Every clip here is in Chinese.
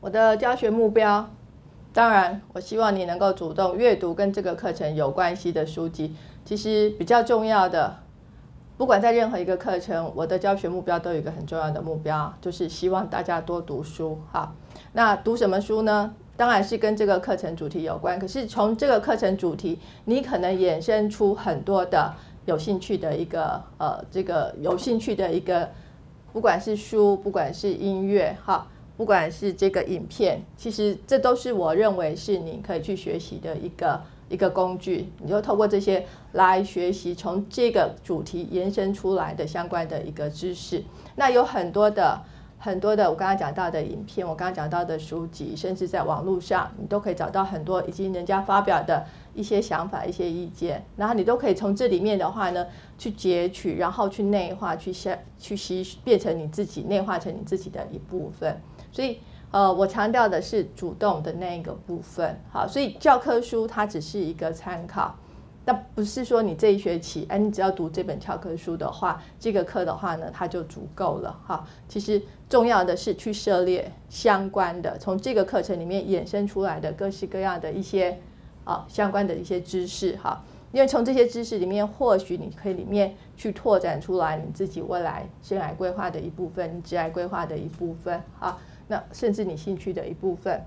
我的教学目标，当然，我希望你能够主动阅读跟这个课程有关系的书籍。其实比较重要的，不管在任何一个课程，我的教学目标都有一个很重要的目标，就是希望大家多读书。哈，那读什么书呢？当然是跟这个课程主题有关。可是从这个课程主题，你可能衍生出很多的有兴趣的一个呃，这个有兴趣的一个，不管是书，不管是音乐，哈。不管是这个影片，其实这都是我认为是你可以去学习的一个一个工具。你就透过这些来学习，从这个主题延伸出来的相关的一个知识。那有很多的很多的，我刚刚讲到的影片，我刚刚讲到的书籍，甚至在网络上，你都可以找到很多已经人家发表的一些想法、一些意见。然后你都可以从这里面的话呢，去截取，然后去内化，去吸去吸，变成你自己内化成你自己的一部分。所以，呃，我强调的是主动的那一个部分，好，所以教科书它只是一个参考，那不是说你这一学期，哎，你只要读这本教科书的话，这个课的话呢，它就足够了，哈。其实重要的是去涉猎相关的，从这个课程里面衍生出来的各式各样的一些啊相关的一些知识，哈。因为从这些知识里面，或许你可以里面去拓展出来你自己未来生涯规划的一部分，你职业规划的一部分，哈。那甚至你兴趣的一部分。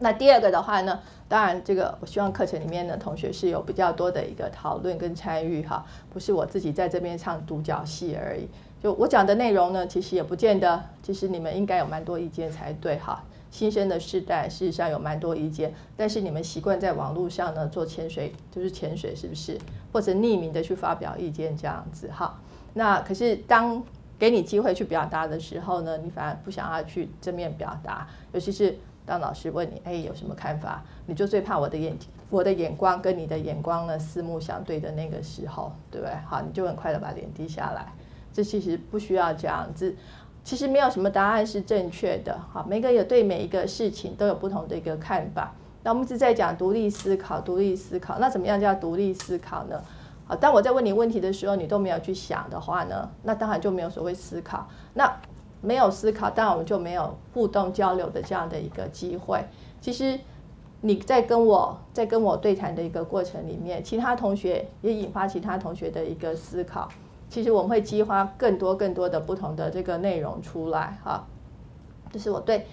那第二个的话呢，当然这个我希望课程里面的同学是有比较多的一个讨论跟参与哈，不是我自己在这边唱独角戏而已。就我讲的内容呢，其实也不见得，其实你们应该有蛮多意见才对哈。新生的世代事实上有蛮多意见，但是你们习惯在网络上呢做潜水，就是潜水是不是？或者匿名的去发表意见这样子哈。那可是当给你机会去表达的时候呢，你反而不想要去正面表达，尤其是当老师问你，哎，有什么看法？你就最怕我的眼睛我的眼光跟你的眼光呢四目相对的那个时候，对不对？好，你就很快的把脸低下来。这其实不需要这样子，其实没有什么答案是正确的。好，每个有对每一个事情都有不同的一个看法。那我们一直在讲独立思考，独立思考，那怎么样叫独立思考呢？好，当我在问你问题的时候，你都没有去想的话呢，那当然就没有所谓思考。那没有思考，当然我们就没有互动交流的这样的一个机会。其实你在跟我在跟我对谈的一个过程里面，其他同学也引发其他同学的一个思考。其实我们会激发更多更多的不同的这个内容出来。哈，这是我对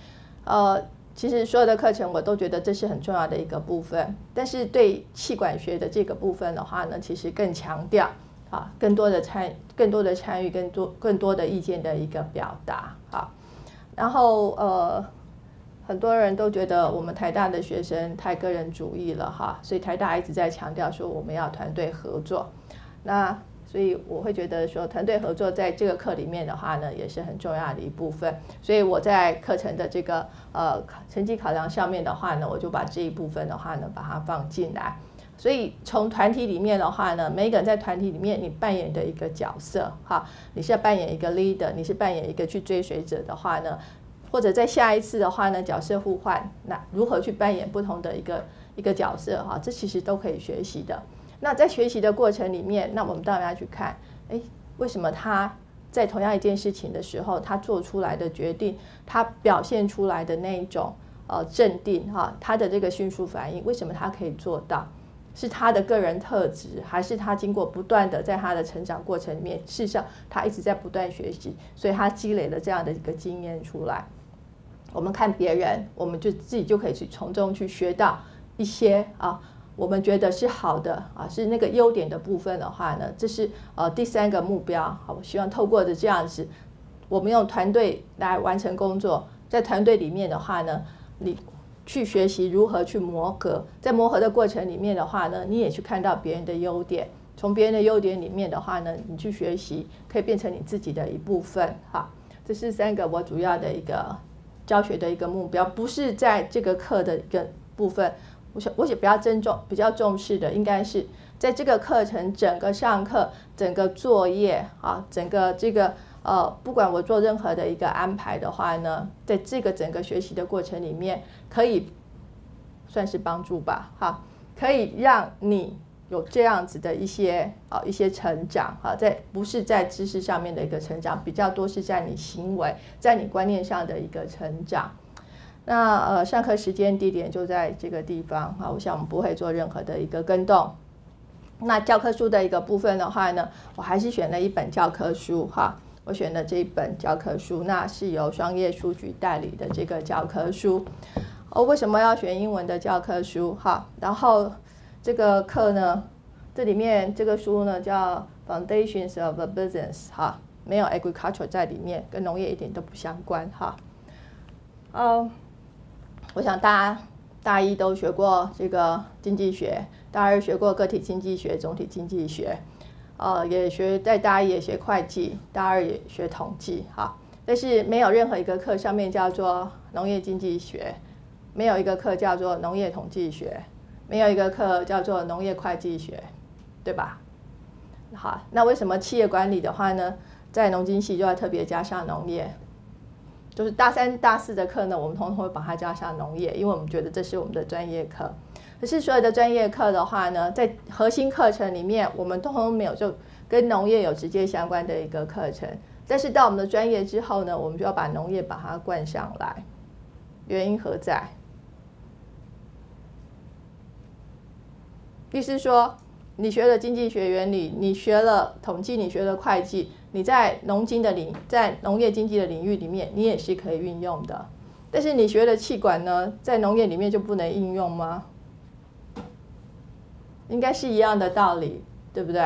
呃。其实所有的课程我都觉得这是很重要的一个部分，但是对气管学的这个部分的话呢，其实更强调啊，更多的参更多的参与，更多更多的意见的一个表达啊。然后呃，很多人都觉得我们台大的学生太个人主义了哈，所以台大一直在强调说我们要团队合作。那所以我会觉得说，团队合作在这个课里面的话呢，也是很重要的一部分。所以我在课程的这个呃成绩考量上面的话呢，我就把这一部分的话呢，把它放进来。所以从团体里面的话呢，每个人在团体里面你扮演的一个角色，哈，你是要扮演一个 leader，你是扮演一个去追随者的话呢，或者在下一次的话呢，角色互换，那如何去扮演不同的一个一个角色，哈，这其实都可以学习的。那在学习的过程里面，那我们当然要去看，哎，为什么他在同样一件事情的时候，他做出来的决定，他表现出来的那一种呃镇定哈，他的这个迅速反应，为什么他可以做到？是他的个人特质，还是他经过不断的在他的成长过程里面，事实上他一直在不断学习，所以他积累了这样的一个经验出来。我们看别人，我们就自己就可以去从中去学到一些啊。我们觉得是好的啊，是那个优点的部分的话呢，这是呃第三个目标。好，我希望透过的这样子，我们用团队来完成工作，在团队里面的话呢，你去学习如何去磨合，在磨合的过程里面的话呢，你也去看到别人的优点，从别人的优点里面的话呢，你去学习，可以变成你自己的一部分。哈，这是三个我主要的一个教学的一个目标，不是在这个课的一个部分。我想，我想比较尊重、比较重视的，应该是在这个课程整个上课、整个作业啊、整个这个呃，不管我做任何的一个安排的话呢，在这个整个学习的过程里面，可以算是帮助吧，哈，可以让你有这样子的一些啊一些成长，哈，在不是在知识上面的一个成长，比较多是在你行为，在你观念上的一个成长。那呃，上课时间地点就在这个地方，哈，我想我们不会做任何的一个跟动。那教科书的一个部分的话呢，我还是选了一本教科书，哈。我选的这一本教科书，那是由双叶书局代理的这个教科书。哦，为什么要选英文的教科书？哈，然后这个课呢，这里面这个书呢叫《Foundations of a Business》哈，没有 agriculture 在里面，跟农业一点都不相关哈。嗯，我想大家大一都学过这个经济学，大二学过个体经济学、总体经济学。呃，也学在大一也学会计，大二也学统计，哈，但是没有任何一个课上面叫做农业经济学，没有一个课叫做农业统计学，没有一个课叫做农业会计学，对吧？好，那为什么企业管理的话呢，在农经系就要特别加上农业？就是大三、大四的课呢，我们通常会把它加上农业，因为我们觉得这是我们的专业课。可是所有的专业课的话呢，在核心课程里面，我们都没有就跟农业有直接相关的一个课程。但是到我们的专业之后呢，我们就要把农业把它灌上来。原因何在？意思说，你学了经济学原理，你学了统计，你学了会计，你在农经的领，在农业经济的领域里面，你也是可以运用的。但是你学的气管呢，在农业里面就不能应用吗？应该是一样的道理，对不对？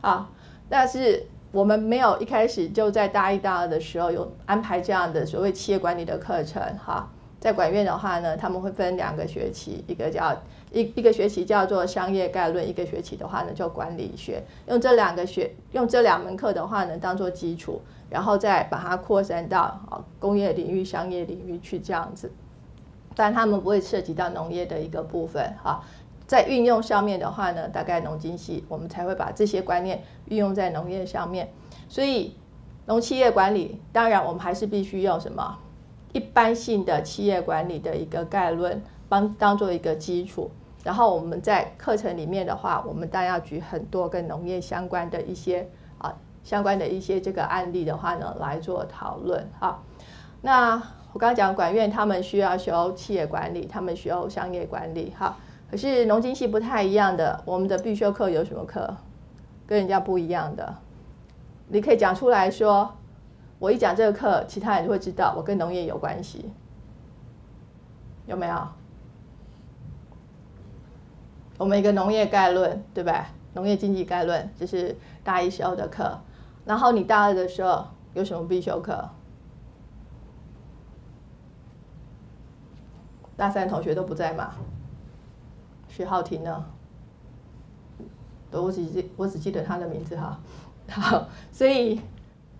好，但是我们没有一开始就在大一、大二的时候有安排这样的所谓企业管理的课程。哈，在管院的话呢，他们会分两个学期，一个叫一一个学期叫做商业概论，一个学期的话呢叫管理学。用这两个学用这两门课的话呢当做基础，然后再把它扩散到啊工业领域、商业领域去这样子。但他们不会涉及到农业的一个部分，哈。在运用上面的话呢，大概农经系我们才会把这些观念运用在农业上面。所以农企业管理，当然我们还是必须用什么一般性的企业管理的一个概论，帮当做一个基础。然后我们在课程里面的话，我们当然要举很多跟农业相关的一些啊相关的一些这个案例的话呢来做讨论啊。那我刚刚讲管院他们需要修企业管理，他们需要商业管理哈。可是农经系不太一样的，我们的必修课有什么课？跟人家不一样的，你可以讲出来说，我一讲这个课，其他人就会知道我跟农业有关系，有没有？我们一个农业概论，对不对？农业经济概论，这是大一时候的课。然后你大二的时候有什么必修课？大三同学都不在吗？徐浩庭呢？我只记我只记得他的名字哈。好，所以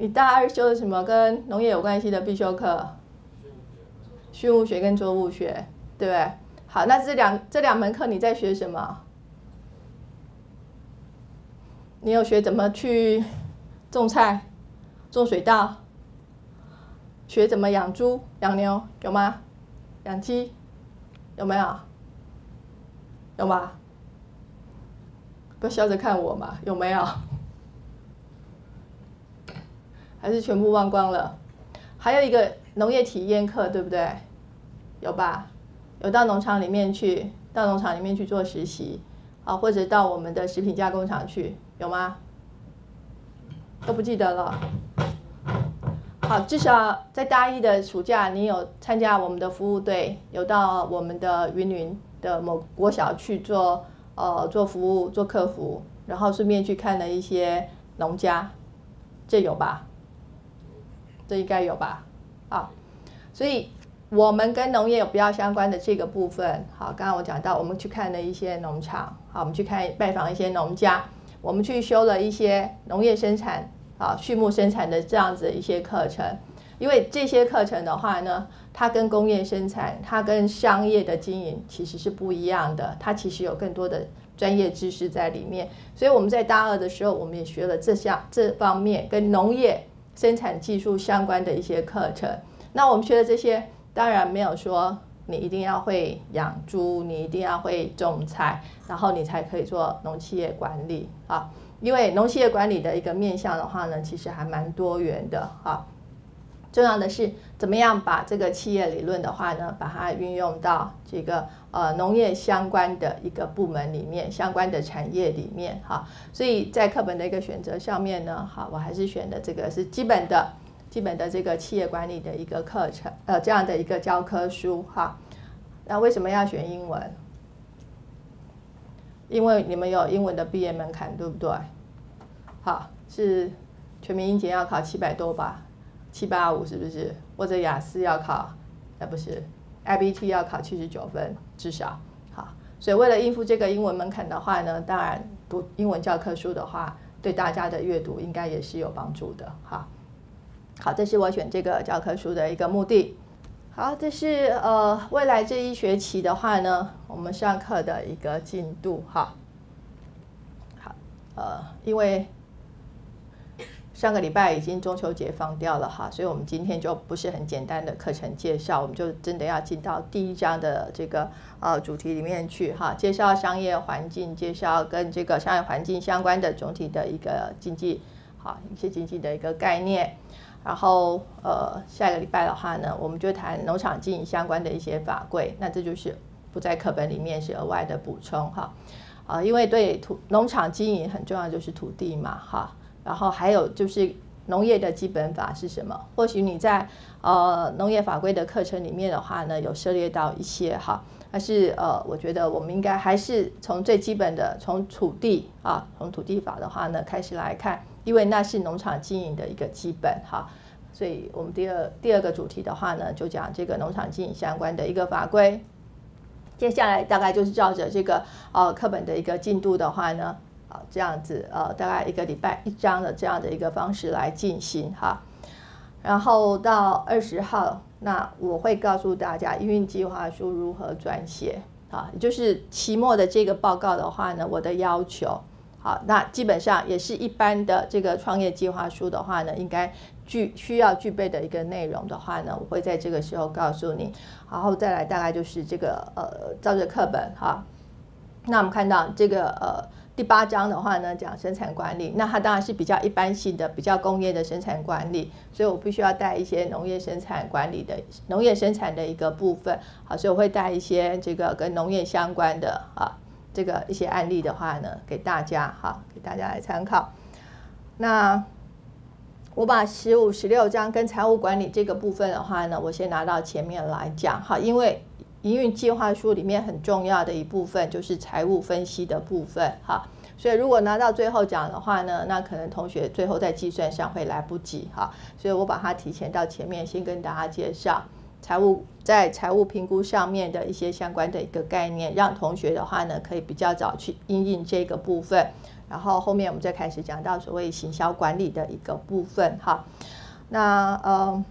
你大二修的什么跟农业有关系的必修课？畜牧学跟作物学，对不对？好，那这两这两门课你在学什么？你有学怎么去种菜、种水稻？学怎么养猪、养牛有吗？养鸡有没有？有吗？不要笑着看我嘛，有没有？还是全部忘光了？还有一个农业体验课，对不对？有吧？有到农场里面去，到农场里面去做实习，啊，或者到我们的食品加工厂去，有吗？都不记得了。好，至少在大一的暑假，你有参加我们的服务队，有到我们的云云。的某国小去做呃做服务做客服，然后顺便去看了一些农家，这有吧？这应该有吧？啊，所以我们跟农业有比较相关的这个部分，好，刚刚我讲到我们去看了一些农场，好，我们去看拜访一些农家，我们去修了一些农业生产啊畜牧生产的这样子一些课程，因为这些课程的话呢。它跟工业生产，它跟商业的经营其实是不一样的，它其实有更多的专业知识在里面。所以我们在大二的时候，我们也学了这项这方面跟农业生产技术相关的一些课程。那我们学的这些，当然没有说你一定要会养猪，你一定要会种菜，然后你才可以做农企业管理啊。因为农企业管理的一个面向的话呢，其实还蛮多元的哈。重要的是怎么样把这个企业理论的话呢，把它运用到这个呃农业相关的一个部门里面，相关的产业里面哈。所以在课本的一个选择上面呢，哈，我还是选的这个是基本的、基本的这个企业管理的一个课程，呃，这样的一个教科书哈。那为什么要选英文？因为你们有英文的毕业门槛，对不对？好，是全民英检要考七百多吧？七八五是不是？或者雅思要考，哎不是，IBT 要考七十九分至少。好，所以为了应付这个英文门槛的话呢，当然读英文教科书的话，对大家的阅读应该也是有帮助的。哈，好，这是我选这个教科书的一个目的。好，这是呃未来这一学期的话呢，我们上课的一个进度。哈，好，呃，因为。上个礼拜已经中秋节放掉了哈，所以我们今天就不是很简单的课程介绍，我们就真的要进到第一章的这个呃主题里面去哈，介绍商业环境，介绍跟这个商业环境相关的总体的一个经济，好一些经济的一个概念。然后呃下个礼拜的话呢，我们就谈农场经营相关的一些法规，那这就是不在课本里面是额外的补充哈，啊，因为对土农场经营很重要就是土地嘛哈。然后还有就是农业的基本法是什么？或许你在呃农业法规的课程里面的话呢，有涉猎到一些哈，但是呃，我觉得我们应该还是从最基本的，从土地啊，从土地法的话呢开始来看，因为那是农场经营的一个基本哈。所以我们第二第二个主题的话呢，就讲这个农场经营相关的一个法规。接下来大概就是照着这个呃课本的一个进度的话呢。啊，这样子，呃，大概一个礼拜一章的这样的一个方式来进行哈，然后到二十号，那我会告诉大家营运计划书如何撰写啊，也就是期末的这个报告的话呢，我的要求，好，那基本上也是一般的这个创业计划书的话呢，应该具需要具备的一个内容的话呢，我会在这个时候告诉你，然后再来大概就是这个呃，照着课本哈，那我们看到这个呃。第八章的话呢，讲生产管理，那它当然是比较一般性的、比较工业的生产管理，所以我必须要带一些农业生产管理的农业生产的一个部分，好，所以我会带一些这个跟农业相关的啊，这个一些案例的话呢，给大家哈，给大家来参考。那我把十五、十六章跟财务管理这个部分的话呢，我先拿到前面来讲哈，因为。营运计划书里面很重要的一部分就是财务分析的部分，哈，所以如果拿到最后讲的话呢，那可能同学最后在计算上会来不及，哈，所以我把它提前到前面先跟大家介绍财务在财务评估上面的一些相关的一个概念，让同学的话呢可以比较早去应用这个部分，然后后面我们再开始讲到所谓行销管理的一个部分，哈，那呃。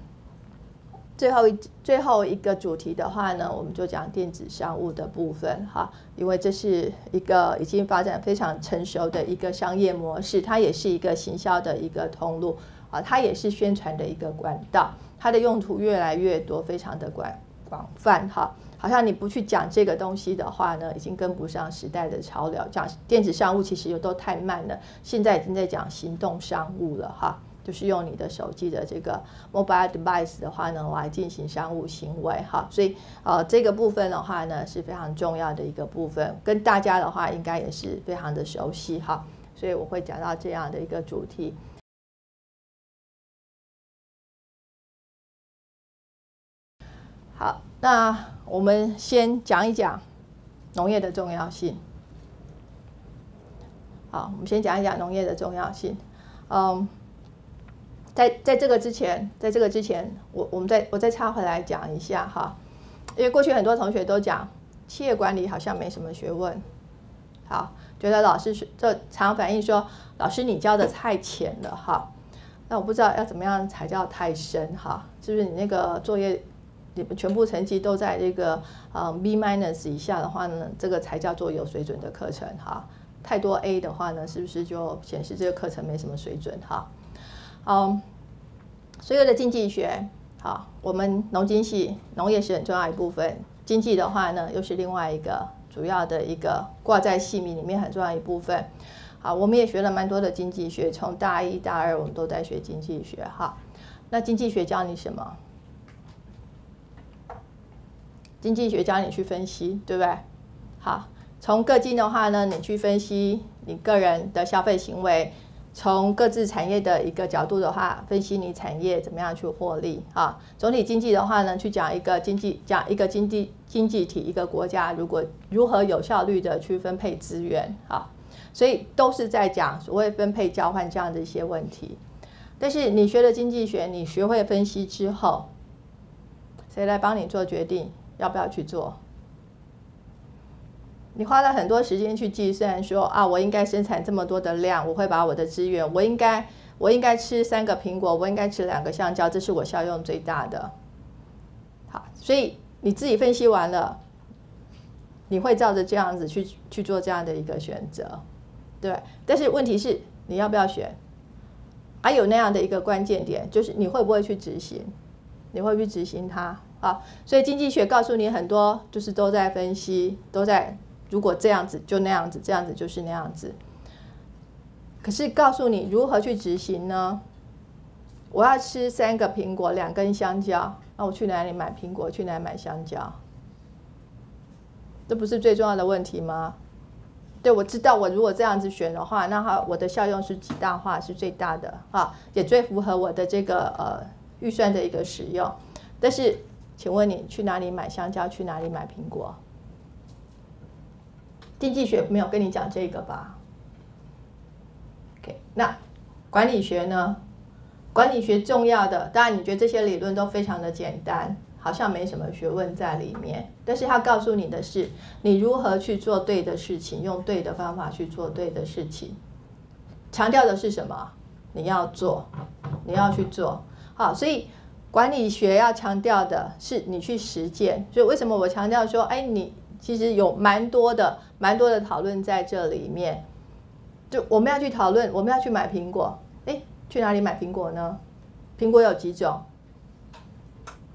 最后一最后一个主题的话呢，我们就讲电子商务的部分哈，因为这是一个已经发展非常成熟的一个商业模式，它也是一个行销的一个通路啊，它也是宣传的一个管道，它的用途越来越多，非常的广广泛哈。好像你不去讲这个东西的话呢，已经跟不上时代的潮流。讲电子商务其实又都太慢了，现在已经在讲行动商务了哈。就是用你的手机的这个 mobile device 的话呢，来进行商务行为哈，所以呃这个部分的话呢是非常重要的一个部分，跟大家的话应该也是非常的熟悉哈，所以我会讲到这样的一个主题。好，那我们先讲一讲农业的重要性。好，我们先讲一讲农业的重要性，嗯。在在这个之前，在这个之前，我我们再我再插回来讲一下哈，因为过去很多同学都讲企业管理好像没什么学问，好，觉得老师就常反映说老师你教的太浅了哈，那我不知道要怎么样才叫太深哈，是不是你那个作业你们全部成绩都在这个呃 B minus 以下的话呢，这个才叫做有水准的课程哈，太多 A 的话呢，是不是就显示这个课程没什么水准哈？嗯，所有的经济学，好，我们农经系农业是很重要一部分，经济的话呢，又是另外一个主要的一个挂在系名里面很重要一部分。好，我们也学了蛮多的经济学，从大一、大二我们都在学经济学。哈，那经济学教你什么？经济学教你去分析，对不对？好，从各经的话呢，你去分析你个人的消费行为；从各自产业的一个角度的话，分析你产业怎么样去获利。啊，总体经济的话呢，去讲一个经济，讲一个经济经济体一个国家如果如何有效率的去分配资源。啊，所以都是在讲所谓分配交换这样的一些问题。但是你学了经济学，你学会分析之后，谁来帮你做决定？要不要去做？你花了很多时间去计算，说啊，我应该生产这么多的量，我会把我的资源，我应该，我应该吃三个苹果，我应该吃两个香蕉，这是我效用最大的。好，所以你自己分析完了，你会照着这样子去去做这样的一个选择，对。但是问题是，你要不要选？还有那样的一个关键点，就是你会不会去执行？你会不会执行它？啊，所以经济学告诉你很多，就是都在分析，都在如果这样子就那样子，这样子就是那样子。可是告诉你如何去执行呢？我要吃三个苹果，两根香蕉，那我去哪里买苹果？去哪里买香蕉？这不是最重要的问题吗？对，我知道，我如果这样子选的话，那好，我的效用是极大化，是最大的啊，也最符合我的这个呃预算的一个使用，但是。请问你去哪里买香蕉？去哪里买苹果？经济学没有跟你讲这个吧？OK，那管理学呢？管理学重要的，当然你觉得这些理论都非常的简单，好像没什么学问在里面。但是他告诉你的是，你如何去做对的事情，用对的方法去做对的事情。强调的是什么？你要做，你要去做好，所以。管理学要强调的是你去实践，所以为什么我强调说，哎，你其实有蛮多的、蛮多的讨论在这里面。就我们要去讨论，我们要去买苹果，哎，去哪里买苹果呢？苹果有几种？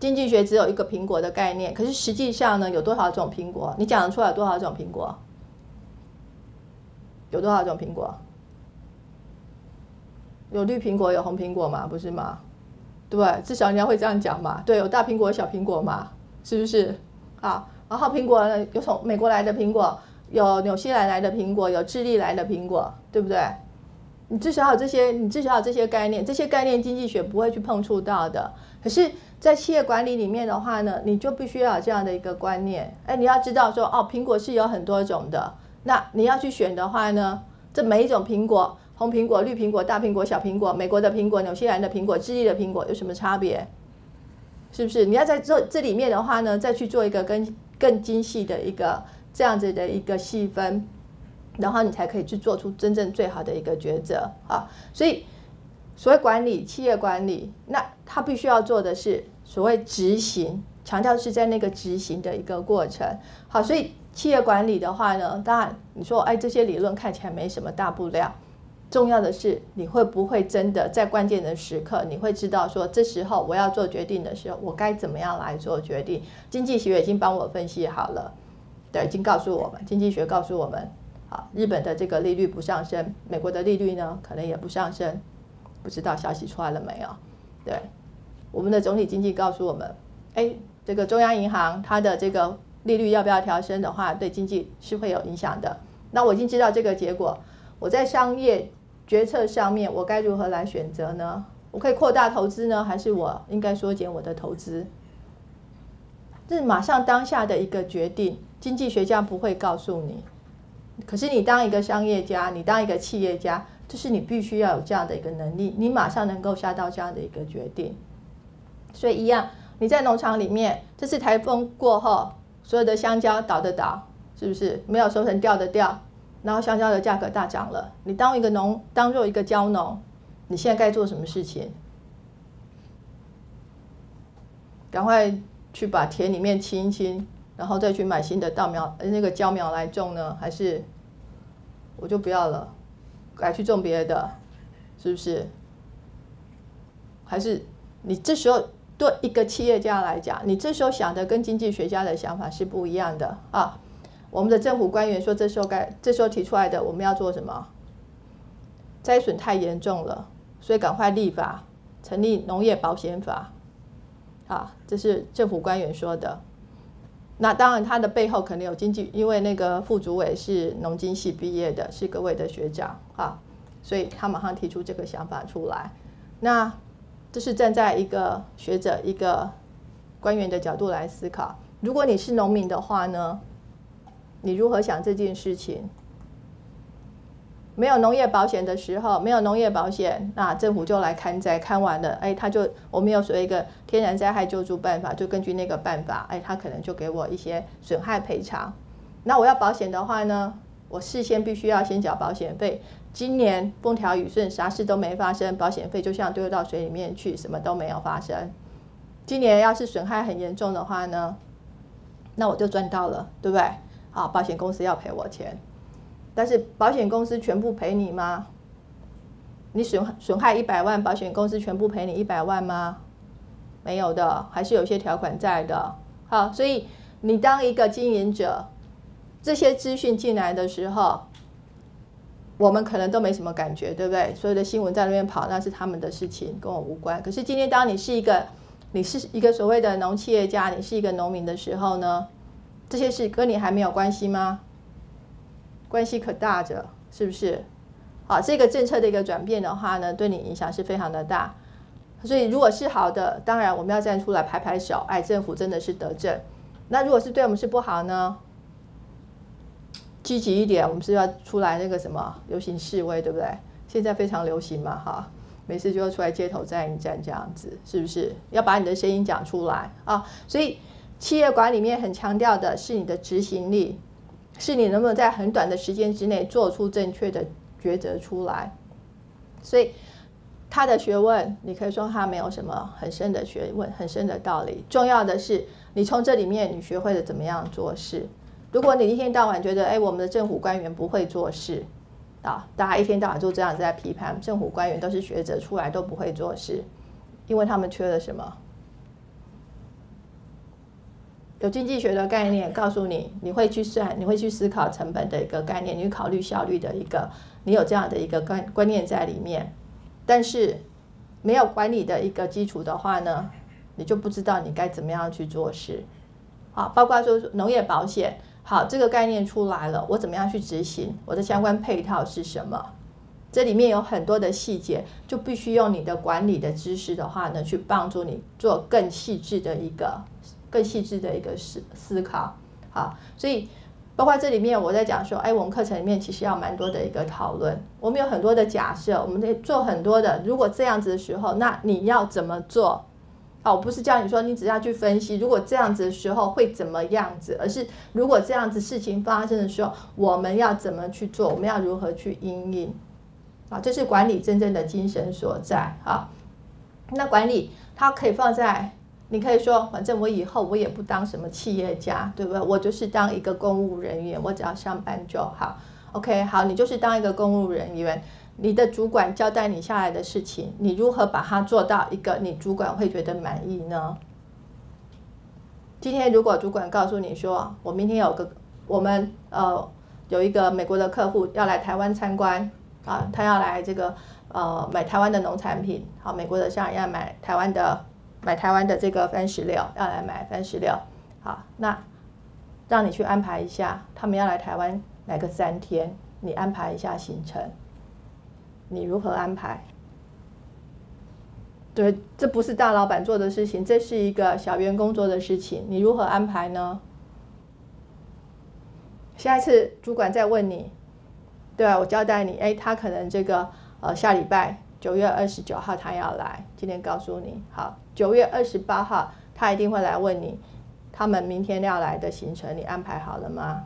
经济学只有一个苹果的概念，可是实际上呢，有多少种苹果？你讲得出来多少种苹果？有多少种苹果？有绿苹果，有红苹果嘛？不是吗？对，至少你要会这样讲嘛。对，有大苹果、小苹果嘛，是不是？好，然后苹果，有从美国来的苹果，有纽西兰来的苹果，有智利来的苹果，对不对？你至少有这些，你至少有这些概念，这些概念经济学不会去碰触到的。可是，在企业管理里面的话呢，你就必须要有这样的一个观念。哎，你要知道说，哦，苹果是有很多种的。那你要去选的话呢，这每一种苹果。红苹果、绿苹果、大苹果、小苹果，美国的苹果、纽西兰的苹果、智利的苹果有什么差别？是不是？你要在这这里面的话呢，再去做一个跟更精细的一个这样子的一个细分，然后你才可以去做出真正最好的一个抉择啊！所以，所谓管理企业管理，那他必须要做的是所谓执行，强调是在那个执行的一个过程。好，所以企业管理的话呢，当然你说，哎，这些理论看起来没什么大不了。重要的是，你会不会真的在关键的时刻，你会知道说，这时候我要做决定的时候，我该怎么样来做决定？经济学已经帮我分析好了，对，已经告诉我们，经济学告诉我们，好，日本的这个利率不上升，美国的利率呢可能也不上升，不知道消息出来了没有？对，我们的总体经济告诉我们，哎，这个中央银行它的这个利率要不要调升的话，对经济是会有影响的。那我已经知道这个结果，我在商业。决策上面，我该如何来选择呢？我可以扩大投资呢，还是我应该缩减我的投资？这是马上当下的一个决定。经济学家不会告诉你，可是你当一个商业家，你当一个企业家，就是你必须要有这样的一个能力，你马上能够下到这样的一个决定。所以一样，你在农场里面，这次台风过后，所有的香蕉倒的倒，是不是没有收成掉的掉？然后香蕉的价格大涨了，你当一个农，当做一个蕉农，你现在该做什么事情？赶快去把田里面清一清，然后再去买新的稻苗，那个蕉苗来种呢？还是我就不要了，改去种别的，是不是？还是你这时候对一个企业家来讲，你这时候想的跟经济学家的想法是不一样的啊。我们的政府官员说，这时候该这时候提出来的，我们要做什么？灾损太严重了，所以赶快立法，成立农业保险法。啊，这是政府官员说的。那当然，他的背后肯定有经济，因为那个副主委是农经系毕业的，是各位的学长啊，所以他马上提出这个想法出来。那这是站在一个学者、一个官员的角度来思考。如果你是农民的话呢？你如何想这件事情？没有农业保险的时候，没有农业保险，那政府就来看灾，看完了，哎，他就我们有所谓一个天然灾害救助办法，就根据那个办法，哎，他可能就给我一些损害赔偿。那我要保险的话呢，我事先必须要先缴保险费。今年风调雨顺，啥事都没发生，保险费就像丢到水里面去，什么都没有发生。今年要是损害很严重的话呢，那我就赚到了，对不对？啊，保险公司要赔我钱，但是保险公司全部赔你吗？你损损害一百万，保险公司全部赔你一百万吗？没有的，还是有些条款在的。好，所以你当一个经营者，这些资讯进来的时候，我们可能都没什么感觉，对不对？所有的新闻在那边跑，那是他们的事情，跟我无关。可是今天，当你是一个，你是一个所谓的农企业家，你是一个农民的时候呢？这些事跟你还没有关系吗？关系可大着，是不是？好，这个政策的一个转变的话呢，对你影响是非常的大。所以如果是好的，当然我们要站出来拍拍手，哎，政府真的是得政。那如果是对我们是不好呢？积极一点，我们是要出来那个什么游行示威，对不对？现在非常流行嘛，哈，每次就要出来街头站一站这样子，是不是？要把你的声音讲出来啊，所以。企业管理面很强调的是你的执行力，是你能不能在很短的时间之内做出正确的抉择出来。所以他的学问，你可以说他没有什么很深的学问、很深的道理。重要的是，你从这里面你学会了怎么样做事。如果你一天到晚觉得，哎，我们的政府官员不会做事啊，大家一天到晚就这样在批判政府官员都是学者出来都不会做事，因为他们缺了什么？有经济学的概念告诉你，你会去算，你会去思考成本的一个概念，你会考虑效率的一个，你有这样的一个观观念在里面。但是没有管理的一个基础的话呢，你就不知道你该怎么样去做事。好，包括说农业保险，好，这个概念出来了，我怎么样去执行？我的相关配套是什么？这里面有很多的细节，就必须用你的管理的知识的话呢，去帮助你做更细致的一个。更细致的一个思思考，好，所以包括这里面我在讲说，哎，我们课程里面其实要蛮多的一个讨论，我们有很多的假设，我们得做很多的。如果这样子的时候，那你要怎么做？哦，我不是叫你说你只要去分析，如果这样子的时候会怎么样子，而是如果这样子事情发生的时候，我们要怎么去做？我们要如何去应应？啊，这是管理真正的精神所在啊。那管理它可以放在。你可以说，反正我以后我也不当什么企业家，对不对？我就是当一个公务人员，我只要上班就好。OK，好，你就是当一个公务人员，你的主管交代你下来的事情，你如何把它做到一个你主管会觉得满意呢？今天如果主管告诉你说，我明天有个我们呃有一个美国的客户要来台湾参观啊，他要来这个呃买台湾的农产品，好，美国的商人要买台湾的。买台湾的这个番石榴，要来买番石榴，好，那让你去安排一下，他们要来台湾来个三天，你安排一下行程，你如何安排？对，这不是大老板做的事情，这是一个小员工做的事情，你如何安排呢？下一次主管再问你，对啊，我交代你，哎，他可能这个呃下礼拜。九月二十九号他要来，今天告诉你好。九月二十八号他一定会来问你，他们明天要来的行程你安排好了吗？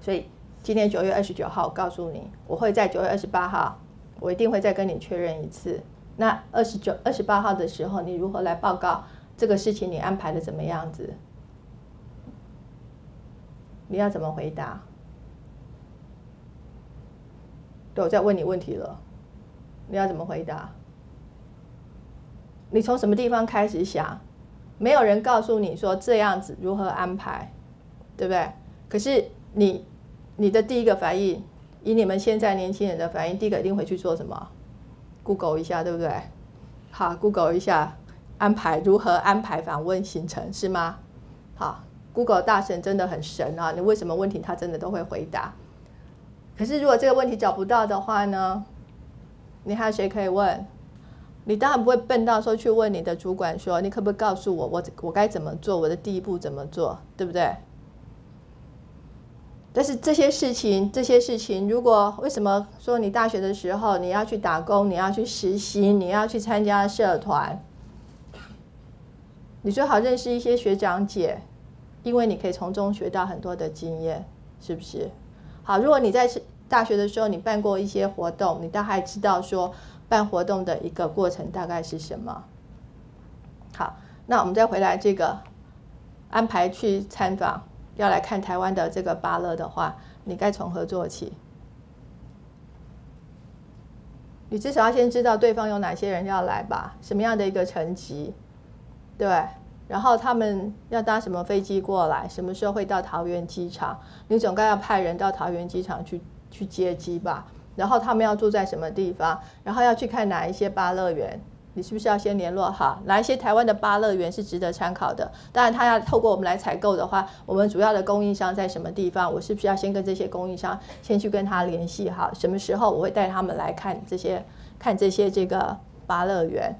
所以今天九月二十九号告诉你，我会在九月二十八号，我一定会再跟你确认一次。那二十九、二十八号的时候，你如何来报告这个事情？你安排的怎么样子？你要怎么回答？对，我在问你问题了。你要怎么回答？你从什么地方开始想？没有人告诉你说这样子如何安排，对不对？可是你你的第一个反应，以你们现在年轻人的反应，第一个一定会去做什么？Google 一下，对不对？好，Google 一下安排如何安排访问行程是吗？好，Google 大神真的很神啊！你为什么问题他真的都会回答？可是如果这个问题找不到的话呢？你还有谁可以问？你当然不会笨到说去问你的主管说，你可不可以告诉我，我我该怎么做，我的第一步怎么做，对不对？但是这些事情，这些事情，如果为什么说你大学的时候你要去打工，你要去实习，你要去参加社团，你最好认识一些学长姐，因为你可以从中学到很多的经验，是不是？好，如果你在大学的时候你办过一些活动，你大概知道说办活动的一个过程大概是什么。好，那我们再回来这个安排去参访，要来看台湾的这个巴勒的话，你该从何做起？你至少要先知道对方有哪些人要来吧，什么样的一个层级，对。然后他们要搭什么飞机过来？什么时候会到桃园机场？你总该要派人到桃园机场去去接机吧。然后他们要住在什么地方？然后要去看哪一些巴乐园？你是不是要先联络好哪一些台湾的巴乐园是值得参考的？当然，他要透过我们来采购的话，我们主要的供应商在什么地方？我是不是要先跟这些供应商先去跟他联系好？什么时候我会带他们来看这些看这些这个巴乐园？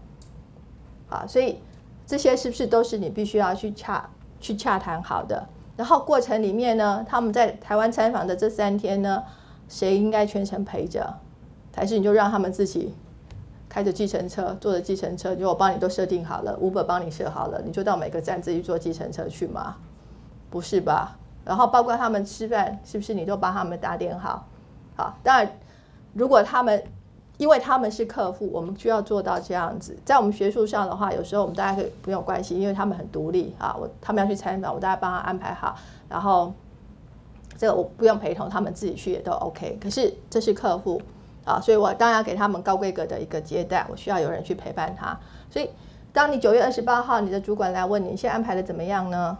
好，所以。这些是不是都是你必须要去洽去洽谈好的？然后过程里面呢，他们在台湾参访的这三天呢，谁应该全程陪着？还是你就让他们自己开着计程车，坐着计程车，就我帮你都设定好了，Uber 帮你设好了，你就到每个站自己坐计程车去吗？不是吧？然后包括他们吃饭，是不是你都帮他们打点好？好，当然如果他们。因为他们是客户，我们需要做到这样子。在我们学术上的话，有时候我们大家可以不用关系，因为他们很独立啊。我他们要去参访，我大家帮他安排好，然后这个我不用陪同，他们自己去也都 OK。可是这是客户啊，所以我当然要给他们高规格的一个接待，我需要有人去陪伴他。所以，当你九月二十八号你的主管来问你，现在安排的怎么样呢？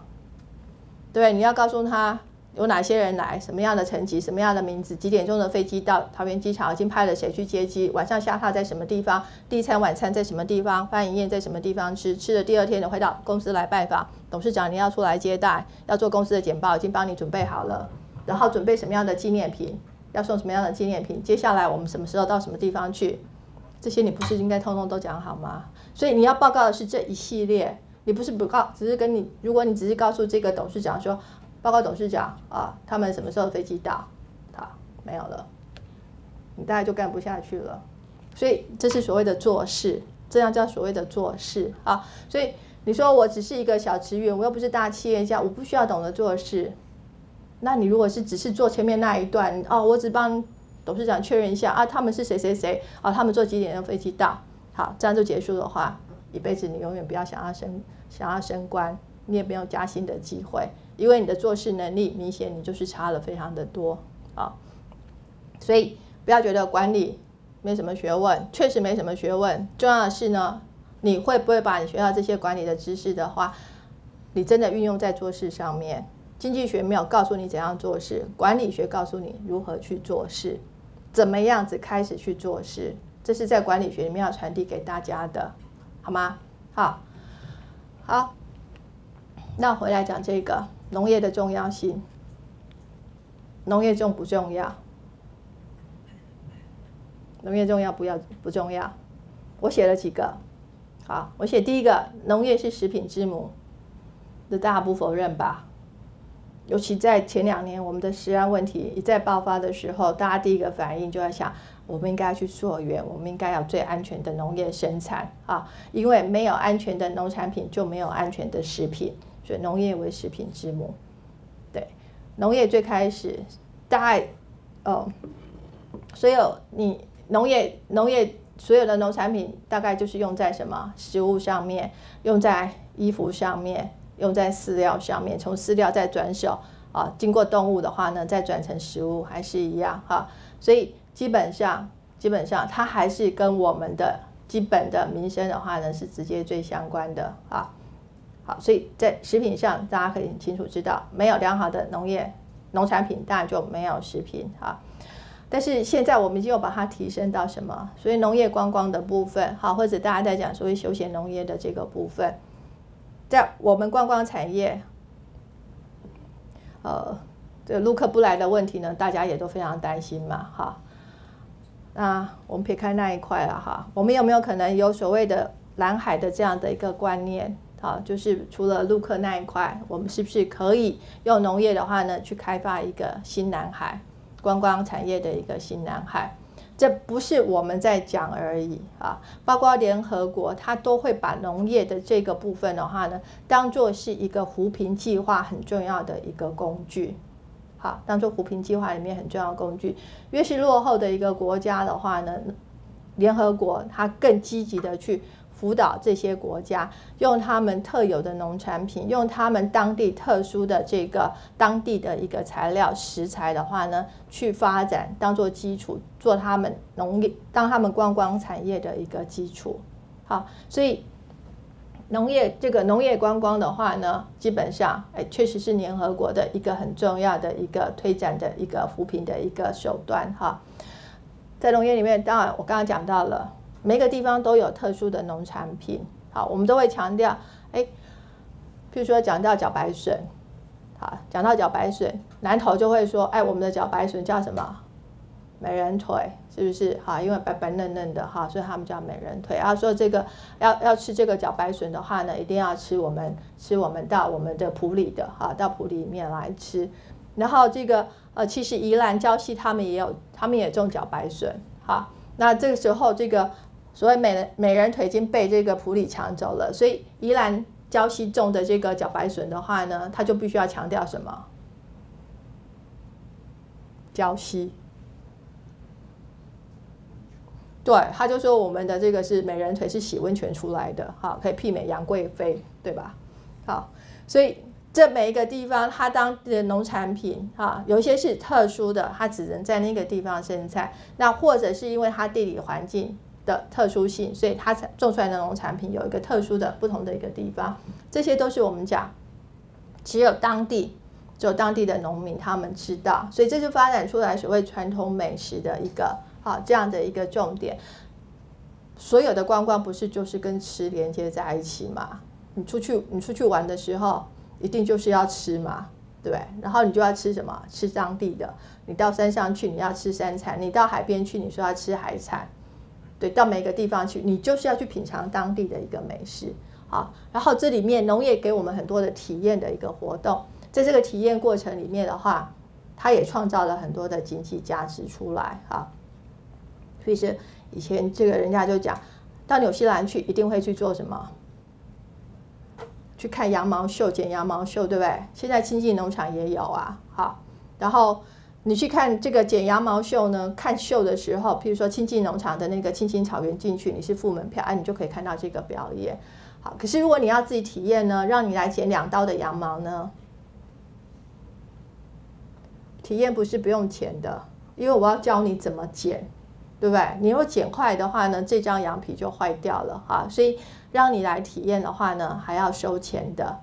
对，你要告诉他。有哪些人来？什么样的层级？什么样的名字？几点钟的飞机到桃园机场？已经派了谁去接机？晚上下榻在什么地方？第一餐晚餐在什么地方？欢迎宴在什么地方吃？吃了第二天的会到公司来拜访董事长，你要出来接待，要做公司的简报，已经帮你准备好了。然后准备什么样的纪念品？要送什么样的纪念品？接下来我们什么时候到什么地方去？这些你不是应该通通都讲好吗？所以你要报告的是这一系列，你不是不告，只是跟你，如果你只是告诉这个董事长说。报告董事长啊，他们什么时候飞机到？好，没有了，你大概就干不下去了。所以这是所谓的做事，这样叫所谓的做事啊。所以你说我只是一个小职员，我又不是大企业家，我不需要懂得做事。那你如果是只是做前面那一段哦，我只帮董事长确认一下啊，他们是谁谁谁啊，他们坐几点的飞机到？好，这样就结束的话，一辈子你永远不要想要升想要升官，你也没有加薪的机会。因为你的做事能力明显你就是差了非常的多啊，所以不要觉得管理没什么学问，确实没什么学问。重要的是呢，你会不会把你学到这些管理的知识的话，你真的运用在做事上面？经济学没有告诉你怎样做事，管理学告诉你如何去做事，怎么样子开始去做事，这是在管理学里面要传递给大家的，好吗？好，好，那回来讲这个。农业的重要性，农业重不重要？农业重要不要不重要？我写了几个，好，我写第一个，农业是食品之母，这大家不否认吧？尤其在前两年，我们的食安问题一再爆发的时候，大家第一个反应就在想，我们应该去溯源，我们应该要最安全的农业生产啊，因为没有安全的农产品，就没有安全的食品。所以农业为食品之母，对，农业最开始大概，哦，所有你农业农业所有的农产品大概就是用在什么食物上面，用在衣服上面，用在饲料上面，从饲料再转手啊，经过动物的话呢，再转成食物还是一样哈，所以基本上基本上它还是跟我们的基本的民生的话呢，是直接最相关的啊。好，所以在食品上，大家可以很清楚知道，没有良好的农业农产品，当然就没有食品啊。但是现在我们就把它提升到什么？所以农业观光的部分，好，或者大家在讲所谓休闲农业的这个部分，在我们观光产业，呃，这陆客不来的问题呢，大家也都非常担心嘛，哈。那我们撇开那一块了哈，我们有没有可能有所谓的蓝海的这样的一个观念？好，就是除了陆客那一块，我们是不是可以用农业的话呢，去开发一个新蓝海？观光产业的一个新蓝海，这不是我们在讲而已啊！包括联合国，它都会把农业的这个部分的话呢，当做是一个扶贫计划很重要的一个工具，好，当做扶贫计划里面很重要的工具。越是落后的一个国家的话呢，联合国它更积极的去。辅导这些国家用他们特有的农产品，用他们当地特殊的这个当地的一个材料食材的话呢，去发展当做基础，做他们农业当他们观光产业的一个基础。好，所以农业这个农业观光的话呢，基本上哎，确实是联合国的一个很重要的一个推展的一个扶贫的一个手段哈。在农业里面，当然我刚刚讲到了。每个地方都有特殊的农产品，好，我们都会强调，哎，譬如说讲到茭白笋，好，讲到茭白笋，南头就会说，哎，我们的茭白笋叫什么？美人腿，是不是？哈，因为白白嫩嫩的哈，所以他们叫美人腿。然后说这个要要吃这个茭白笋的话呢，一定要吃我们吃我们到我们的埔里的哈，到埔里面来吃。然后这个呃，其实宜兰礁溪他们也有，他们也种茭白笋，哈。那这个时候这个。所以美人美人腿已经被这个普里抢走了，所以宜兰礁溪种的这个茭白笋的话呢，它就必须要强调什么？礁溪，对，他就说我们的这个是美人腿是洗温泉出来的，哈，可以媲美杨贵妃，对吧？好，所以这每一个地方它当地的农产品，哈，有一些是特殊的，它只能在那个地方生产，那或者是因为它地理环境。的特殊性，所以它才种出来的农产品有一个特殊的不同的一个地方，这些都是我们讲，只有当地，只有当地的农民他们知道，所以这就发展出来所谓传统美食的一个好这样的一个重点。所有的观光不是就是跟吃连接在一起嘛？你出去你出去玩的时候，一定就是要吃嘛，对？然后你就要吃什么？吃当地的。你到山上去，你要吃山产；你到海边去，你说要吃海产。对，到每个地方去，你就是要去品尝当地的一个美食，好。然后这里面农业给我们很多的体验的一个活动，在这个体验过程里面的话，它也创造了很多的经济价值出来，哈。所以是以前这个人家就讲，到纽西兰去一定会去做什么？去看羊毛秀，剪羊毛秀，对不对？现在亲近农场也有啊，好。然后。你去看这个剪羊毛秀呢？看秀的时候，譬如说亲近农场的那个青青草原进去，你是付门票，哎，你就可以看到这个表演。好，可是如果你要自己体验呢，让你来剪两刀的羊毛呢，体验不是不用钱的，因为我要教你怎么剪，对不对？你如果剪坏的话呢，这张羊皮就坏掉了哈，所以让你来体验的话呢，还要收钱的。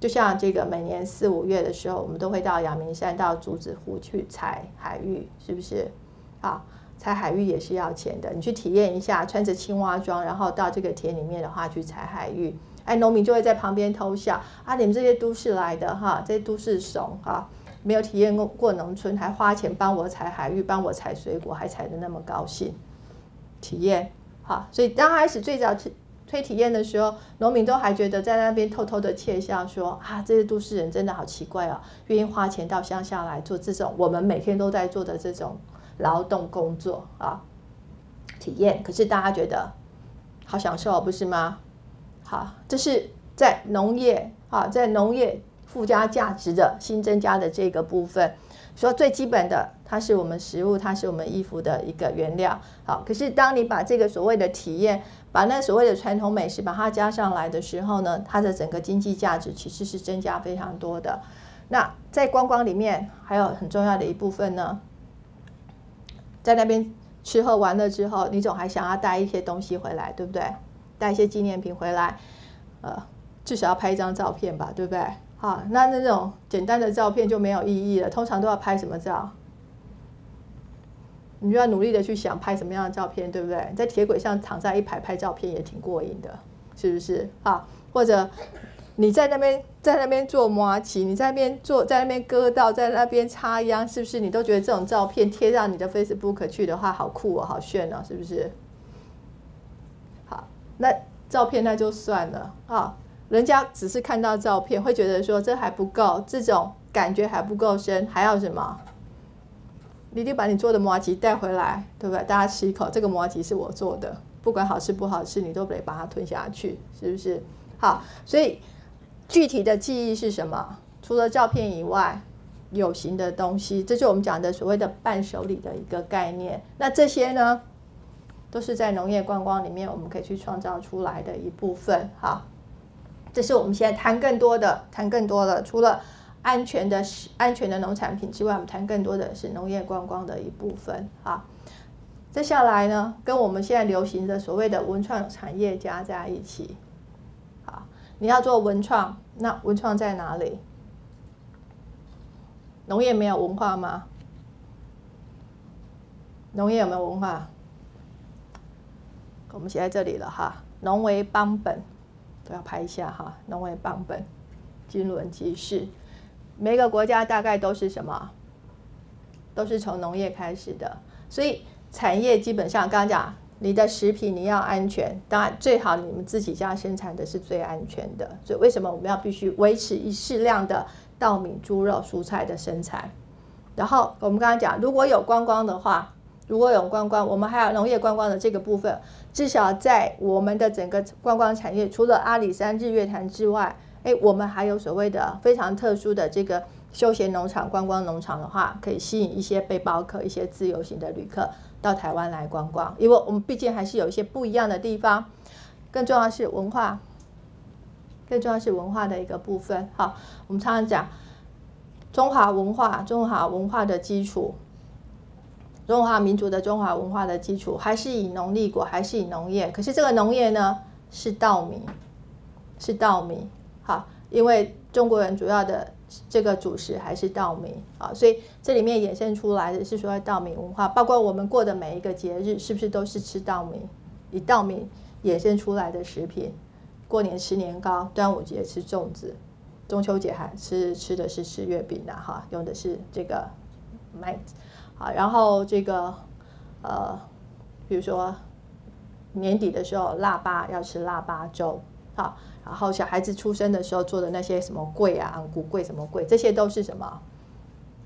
就像这个每年四五月的时候，我们都会到阳明山、到竹子湖去采海芋，是不是？啊，采海芋也是要钱的。你去体验一下，穿着青蛙装，然后到这个田里面的话去采海芋，哎，农民就会在旁边偷笑啊！你们这些都市来的哈，这些都市怂哈，没有体验过过农村，还花钱帮我采海芋，帮我采水果，还采的那么高兴，体验好。所以刚开始最早推体验的时候，农民都还觉得在那边偷偷的窃笑，说啊，这些都市人真的好奇怪哦，愿意花钱到乡下来做这种我们每天都在做的这种劳动工作啊，体验。可是大家觉得好享受，不是吗？好，这是在农业啊，在农业附加价值的新增加的这个部分。说最基本的，它是我们食物，它是我们衣服的一个原料。好，可是当你把这个所谓的体验，把那所谓的传统美食把它加上来的时候呢，它的整个经济价值其实是增加非常多的。那在观光里面还有很重要的一部分呢，在那边吃喝玩乐之后，你总还想要带一些东西回来，对不对？带一些纪念品回来，呃，至少要拍一张照片吧，对不对？好，那那种简单的照片就没有意义了。通常都要拍什么照？你就要努力的去想拍什么样的照片，对不对？在铁轨上躺在一排拍照片也挺过瘾的，是不是？啊，或者你在那边在那边做摩奇，你在那边做在那边割稻，在那边插秧，是不是？你都觉得这种照片贴上你的 Facebook 去的话，好酷哦，好炫哦，是不是？好，那照片那就算了啊，人家只是看到照片会觉得说这还不够，这种感觉还不够深，还要什么？你得把你做的麻吉带回来，对不对？大家吃一口，这个麻吉是我做的，不管好吃不好吃，你都得把它吞下去，是不是？好，所以具体的记忆是什么？除了照片以外，有形的东西，这就我们讲的所谓的伴手礼的一个概念。那这些呢，都是在农业观光里面我们可以去创造出来的一部分。好，这是我们现在谈更多的，谈更多的，除了。安全的、安全的农产品之外，我们谈更多的是农业观光的一部分啊。接下来呢，跟我们现在流行的所谓的文创产业加在一起。好，你要做文创，那文创在哪里？农业没有文化吗？农业有没有文化？我们写在这里了哈，农为邦本，都要拍一下哈，农为邦本，经纶即事。每个国家大概都是什么？都是从农业开始的，所以产业基本上刚刚讲，你的食品你要安全，当然最好你们自己家生产的是最安全的。所以为什么我们要必须维持一适量的稻米、猪肉、蔬菜的生产？然后我们刚刚讲，如果有观光的话，如果有观光，我们还有农业观光的这个部分，至少在我们的整个观光产业，除了阿里山日月潭之外。哎，我们还有所谓的非常特殊的这个休闲农场、观光农场的话，可以吸引一些背包客、一些自由行的旅客到台湾来观光。因为我们毕竟还是有一些不一样的地方，更重要是文化，更重要是文化的一个部分。好，我们常常讲中华文化，中华文化的基础，中华民族的中华文化的基础，还是以农立国，还是以农业。可是这个农业呢，是稻米，是稻米。好，因为中国人主要的这个主食还是稻米啊，所以这里面衍生出来的是说稻米文化，包括我们过的每一个节日，是不是都是吃稻米？以稻米衍生出来的食品，过年吃年糕，端午节吃粽子，中秋节还吃吃的是吃月饼的哈，用的是这个麦子，好，然后这个呃，比如说年底的时候腊八要吃腊八粥，好。然后小孩子出生的时候做的那些什么柜啊、骨柜什么柜，这些都是什么？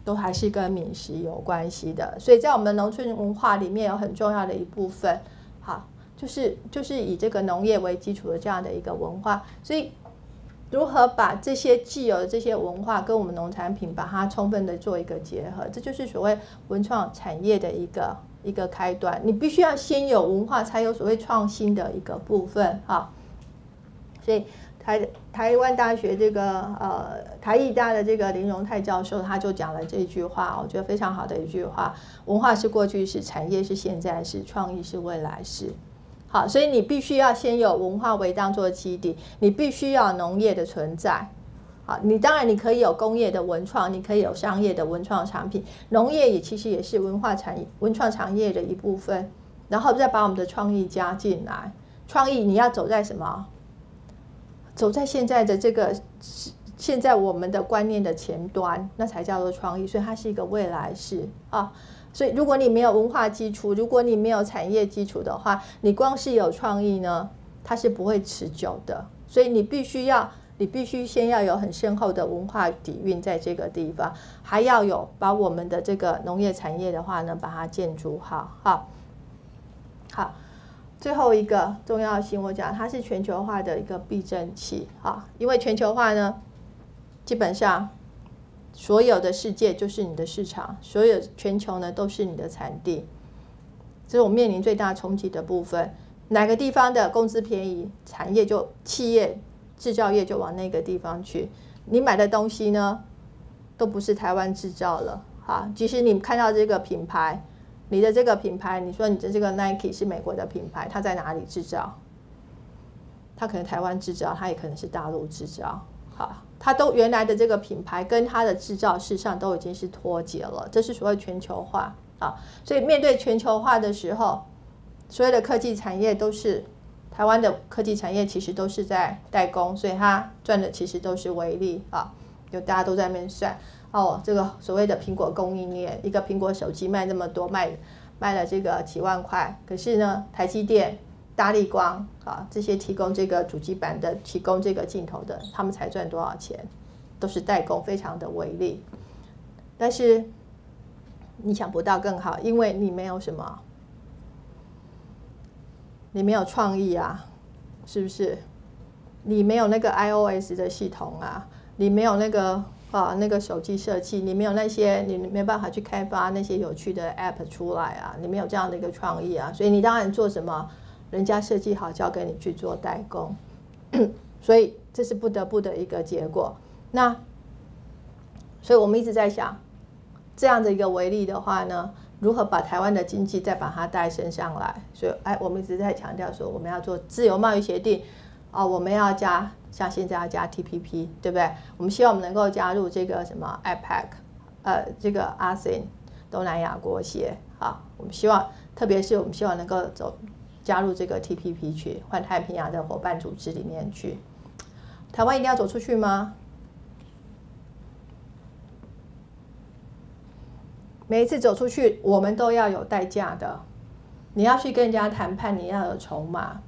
都还是跟饮食有关系的。所以在我们农村文化里面有很重要的一部分，好，就是就是以这个农业为基础的这样的一个文化。所以如何把这些既有的这些文化跟我们农产品把它充分的做一个结合，这就是所谓文创产业的一个一个开端。你必须要先有文化，才有所谓创新的一个部分，哈。所以台台湾大学这个呃台艺大的这个林荣泰教授他就讲了这句话，我觉得非常好的一句话：文化是过去式，产业是现在式，创意是未来式。好，所以你必须要先有文化为当做基地，你必须要农业的存在。好，你当然你可以有工业的文创，你可以有商业的文创产品，农业也其实也是文化产业、文创产业的一部分。然后再把我们的创意加进来，创意你要走在什么？走在现在的这个现在我们的观念的前端，那才叫做创意，所以它是一个未来式啊。所以如果你没有文化基础，如果你没有产业基础的话，你光是有创意呢，它是不会持久的。所以你必须要，你必须先要有很深厚的文化底蕴在这个地方，还要有把我们的这个农业产业的话呢，把它建筑好，好，好。最后一个重要性，我讲它是全球化的一个避震器啊，因为全球化呢，基本上所有的世界就是你的市场，所有全球呢都是你的产地，这是我面临最大冲击的部分。哪个地方的工资便宜，产业就企业制造业就往那个地方去，你买的东西呢都不是台湾制造了啊。即使你看到这个品牌。你的这个品牌，你说你的这个 Nike 是美国的品牌，它在哪里制造？它可能台湾制造，它也可能是大陆制造。好，它都原来的这个品牌跟它的制造事实上都已经是脱节了，这是所谓全球化啊。所以面对全球化的时候，所有的科技产业都是台湾的科技产业，其实都是在代工，所以它赚的其实都是微利啊。就大家都在那边算。哦，这个所谓的苹果供应链，一个苹果手机卖那么多，卖卖了这个几万块，可是呢，台积电、大力光啊这些提供这个主机板的、提供这个镜头的，他们才赚多少钱？都是代工，非常的微利。但是你想不到更好，因为你没有什么，你没有创意啊，是不是？你没有那个 iOS 的系统啊，你没有那个。啊，那个手机设计，你没有那些，你没办法去开发那些有趣的 App 出来啊，你没有这样的一个创意啊，所以你当然做什么，人家设计好交给你去做代工，所以这是不得不的一个结果。那，所以我们一直在想，这样的一个为例的话呢，如何把台湾的经济再把它带升上来？所以，哎，我们一直在强调说，我们要做自由贸易协定。哦，我们要加，像现在要加 TPP，对不对？我们希望我们能够加入这个什么 IPAC，呃，这个 ASEAN 东南亚国协，啊，我们希望，特别是我们希望能够走加入这个 TPP 去换太平洋的伙伴组织里面去。台湾一定要走出去吗？每一次走出去，我们都要有代价的。你要去跟人家谈判，你要有筹码。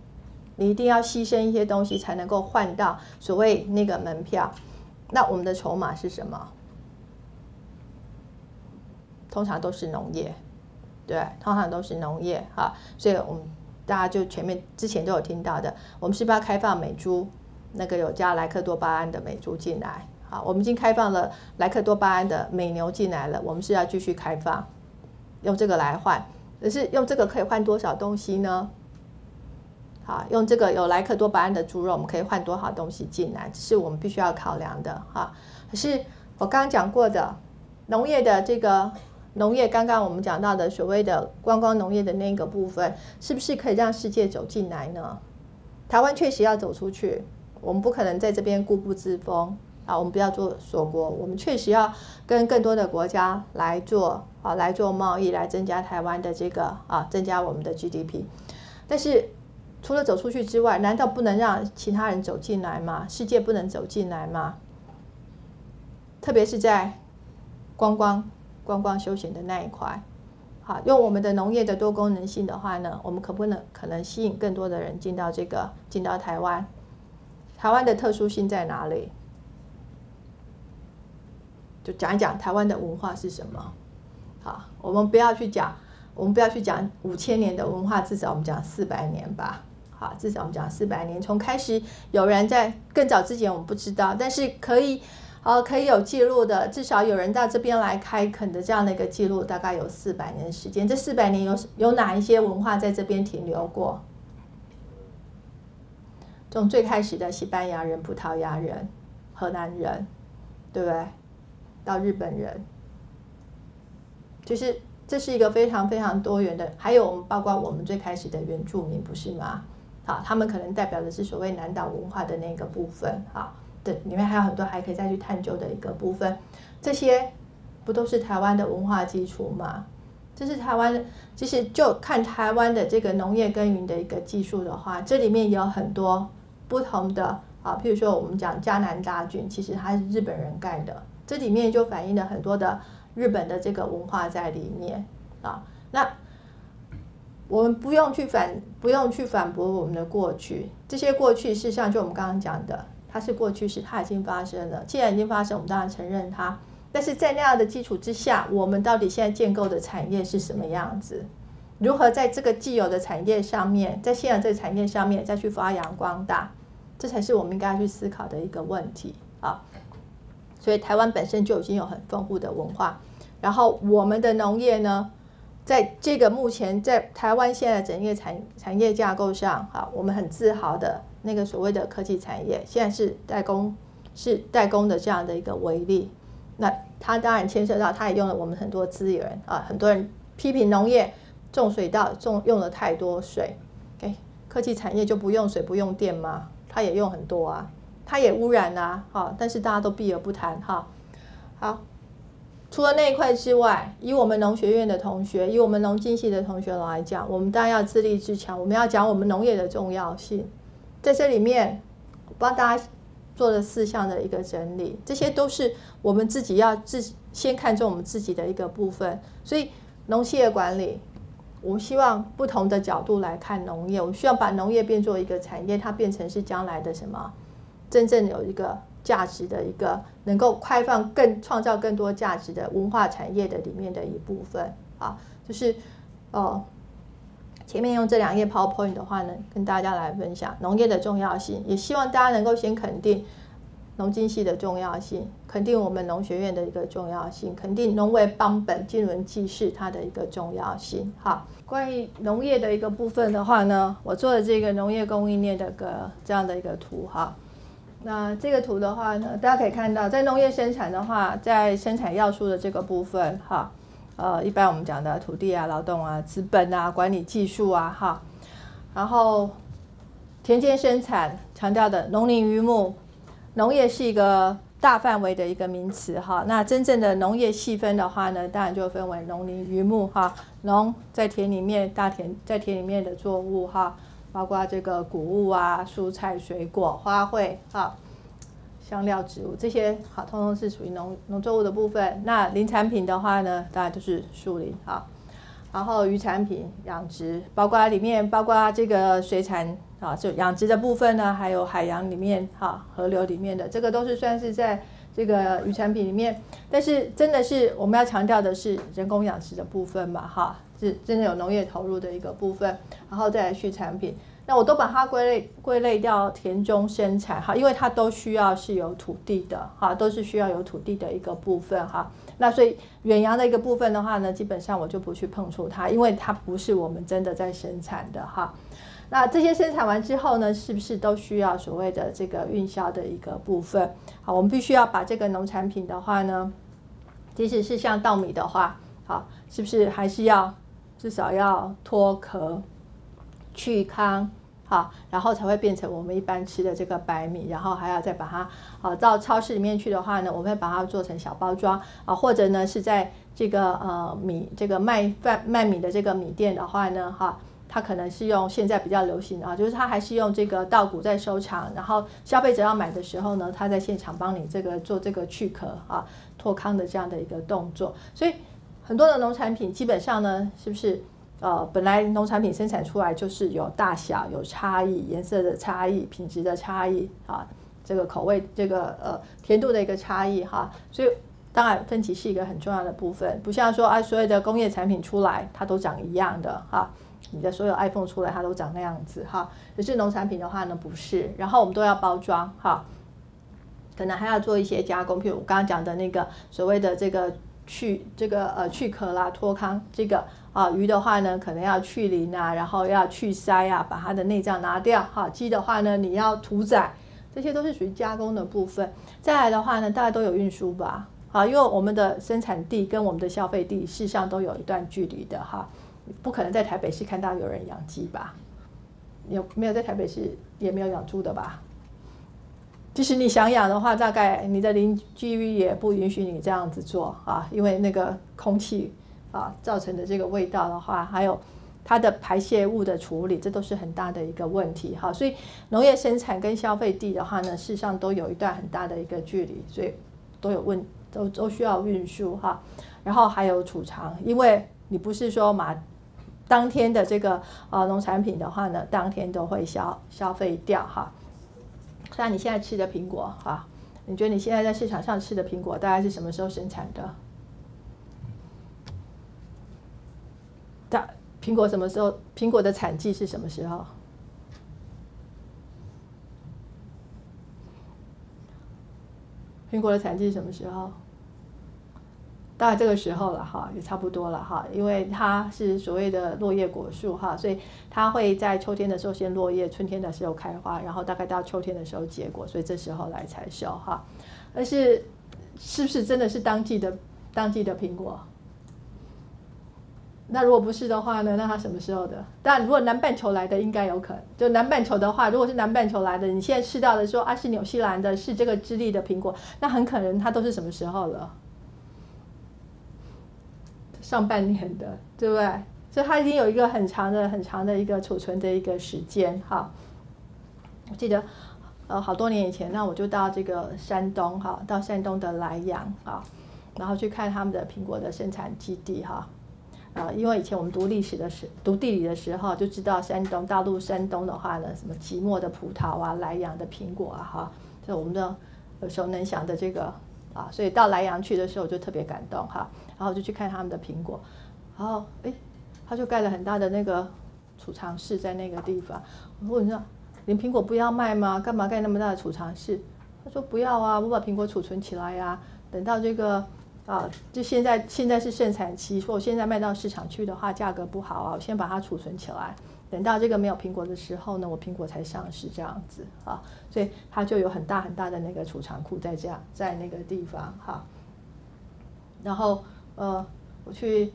你一定要牺牲一些东西才能够换到所谓那个门票，那我们的筹码是什么？通常都是农业，对，通常都是农业哈。所以我们大家就前面之前都有听到的，我们是不是要开放美猪？那个有加莱克多巴胺的美猪进来，好，我们已经开放了莱克多巴胺的美牛进来了，我们是要继续开放，用这个来换，可是用这个可以换多少东西呢？啊，用这个有莱克多巴胺的猪肉，我们可以换多少东西进来？这是我们必须要考量的哈。可是我刚刚讲过的农业的这个农业，刚刚我们讲到的所谓的观光农业的那个部分，是不是可以让世界走进来呢？台湾确实要走出去，我们不可能在这边固步自封啊。我们不要做锁国，我们确实要跟更多的国家来做啊，来做贸易，来增加台湾的这个啊，增加我们的 GDP。但是。除了走出去之外，难道不能让其他人走进来吗？世界不能走进来吗？特别是在观光、观光休闲的那一块，好，用我们的农业的多功能性的话呢，我们可不能可能吸引更多的人进到这个进到台湾？台湾的特殊性在哪里？就讲一讲台湾的文化是什么？好，我们不要去讲，我们不要去讲五千年的文化，至少我们讲四百年吧。好，至少我们讲四百年，从开始有人在更早之前我们不知道，但是可以，呃，可以有记录的，至少有人到这边来开垦的这样的一个记录，大概有四百年的时间。这四百年有有哪一些文化在这边停留过？从最开始的西班牙人、葡萄牙人、荷兰人，对不对？到日本人，就是这是一个非常非常多元的，还有我们包括我们最开始的原住民，不是吗？好，他们可能代表的是所谓南岛文化的那个部分，好，对，里面还有很多还可以再去探究的一个部分，这些不都是台湾的文化基础吗？这是台湾，其实就看台湾的这个农业耕耘的一个技术的话，这里面有很多不同的啊，譬如说我们讲迦南大郡，其实它是日本人盖的，这里面就反映了很多的日本的这个文化在里面啊，那。我们不用去反，不用去反驳我们的过去。这些过去，事实上就我们刚刚讲的，它是过去式，它已经发生了。既然已经发生，我们当然承认它。但是在那样的基础之下，我们到底现在建构的产业是什么样子？如何在这个既有的产业上面，在现有这个产业上面再去发扬光大？这才是我们应该要去思考的一个问题啊。所以台湾本身就已经有很丰富的文化，然后我们的农业呢？在这个目前在台湾现在整个产产业架构上，哈，我们很自豪的那个所谓的科技产业，现在是代工，是代工的这样的一个为例。那它当然牵涉到，它也用了我们很多资源啊，很多人批评农业种水稻种用了太多水。哎，科技产业就不用水不用电吗？它也用很多啊，它也污染啊，哈。但是大家都避而不谈哈。好，除了那一块之外，以我们农学院的同学，以我们农经系的同学来讲，我们当然要自立自强，我们要讲我们农业的重要性。在这里面，帮大家。做了四项的一个整理，这些都是我们自己要自先看重我们自己的一个部分。所以农企业管理，我们希望不同的角度来看农业，我们需要把农业变作一个产业，它变成是将来的什么真正有一个价值的一个能够开放更创造更多价值的文化产业的里面的一部分啊，就是哦。前面用这两页 PowerPoint 的话呢，跟大家来分享农业的重要性，也希望大家能够先肯定农经系的重要性，肯定我们农学院的一个重要性，肯定农为邦本、经纶济世它的一个重要性。好，关于农业的一个部分的话呢，我做了这个农业供应链的个这样的一个图哈。那这个图的话呢，大家可以看到，在农业生产的话，在生产要素的这个部分哈。呃，一般我们讲的土地啊、劳动啊、资本啊、管理技术啊，哈，然后田间生产强调的农林渔牧，农业是一个大范围的一个名词哈。那真正的农业细分的话呢，当然就分为农林渔牧哈。农在田里面，大田在田里面的作物哈，包括这个谷物啊、蔬菜、水果、花卉啊。香料植物这些好，通通是属于农农作物的部分。那林产品的话呢，当然就是树林啊。然后鱼产品、养殖，包括里面包括这个水产啊，就养殖的部分呢，还有海洋里面哈，河流里面的这个都是算是在这个鱼产品里面。但是真的是我们要强调的是人工养殖的部分嘛哈，是真的有农业投入的一个部分，然后再来畜产品。那我都把它归类归类掉田中生产哈，因为它都需要是有土地的哈，都是需要有土地的一个部分哈。那所以远洋的一个部分的话呢，基本上我就不去碰触它，因为它不是我们真的在生产的哈。那这些生产完之后呢，是不是都需要所谓的这个运销的一个部分？好，我们必须要把这个农产品的话呢，即使是像稻米的话，好，是不是还是要至少要脱壳？去糠，好，然后才会变成我们一般吃的这个白米，然后还要再把它，啊，到超市里面去的话呢，我们会把它做成小包装，啊，或者呢是在这个呃米这个卖饭卖米的这个米店的话呢，哈，它可能是用现在比较流行的啊，就是它还是用这个稻谷在收藏，然后消费者要买的时候呢，他在现场帮你这个做这个去壳啊脱糠的这样的一个动作，所以很多的农产品基本上呢，是不是？呃，本来农产品生产出来就是有大小、有差异、颜色的差异、品质的差异啊，这个口味、这个呃甜度的一个差异哈，所以当然分歧是一个很重要的部分，不像说啊所有的工业产品出来它都长一样的哈，你的所有 iPhone 出来它都长那样子哈，可是农产品的话呢不是，然后我们都要包装哈，可能还要做一些加工，譬如我刚刚讲的那个所谓的这个去这个呃去壳啦、脱糠这个。啊，鱼的话呢，可能要去鳞啊，然后要去鳃啊，把它的内脏拿掉。哈，鸡的话呢，你要屠宰，这些都是属于加工的部分。再来的话呢，大家都有运输吧？好，因为我们的生产地跟我们的消费地事实上都有一段距离的哈，不可能在台北市看到有人养鸡吧？有没有在台北市也没有养猪的吧？即使你想养的话，大概你的邻居也不允许你这样子做啊，因为那个空气。啊，造成的这个味道的话，还有它的排泄物的处理，这都是很大的一个问题哈。所以农业生产跟消费地的话呢，事实上都有一段很大的一个距离，所以都有问，都都需要运输哈。然后还有储藏，因为你不是说马当天的这个呃农产品的话呢，当天都会消消费掉哈。像你现在吃的苹果哈，你觉得你现在在市场上吃的苹果大概是什么时候生产的？大苹果什么时候？苹果的产季是什么时候？苹果的产季是什么时候？大概这个时候了哈，也差不多了哈，因为它是所谓的落叶果树哈，所以它会在秋天的时候先落叶，春天的时候开花，然后大概到秋天的时候结果，所以这时候来采收哈。但是是不是真的是当季的当季的苹果？那如果不是的话呢？那它什么时候的？但，如果南半球来的，应该有可能。就南半球的话，如果是南半球来的，你现在吃到的说啊是纽西兰的，是这个智利的苹果，那很可能它都是什么时候了？上半年的，对不对？所以它已经有一个很长的、很长的一个储存的一个时间。哈，我记得呃好多年以前，那我就到这个山东哈，到山东的莱阳啊，然后去看他们的苹果的生产基地哈。啊，因为以前我们读历史的时、读地理的时候，就知道山东大陆山东的话呢，什么即墨的葡萄啊，莱阳的苹果啊，哈，这我们的耳熟能详的这个啊，所以到莱阳去的时候我就特别感动哈，然后我就去看他们的苹果，然后哎，他就盖了很大的那个储藏室在那个地方，我问说，连苹果不要卖吗？干嘛盖那么大的储藏室？他说不要啊，我把苹果储存起来呀，等到这个。啊，就现在现在是盛产期，说我现在卖到市场去的话，价格不好啊，我先把它储存起来，等到这个没有苹果的时候呢，我苹果才上市这样子啊，所以它就有很大很大的那个储藏库在这样在那个地方哈。然后呃，我去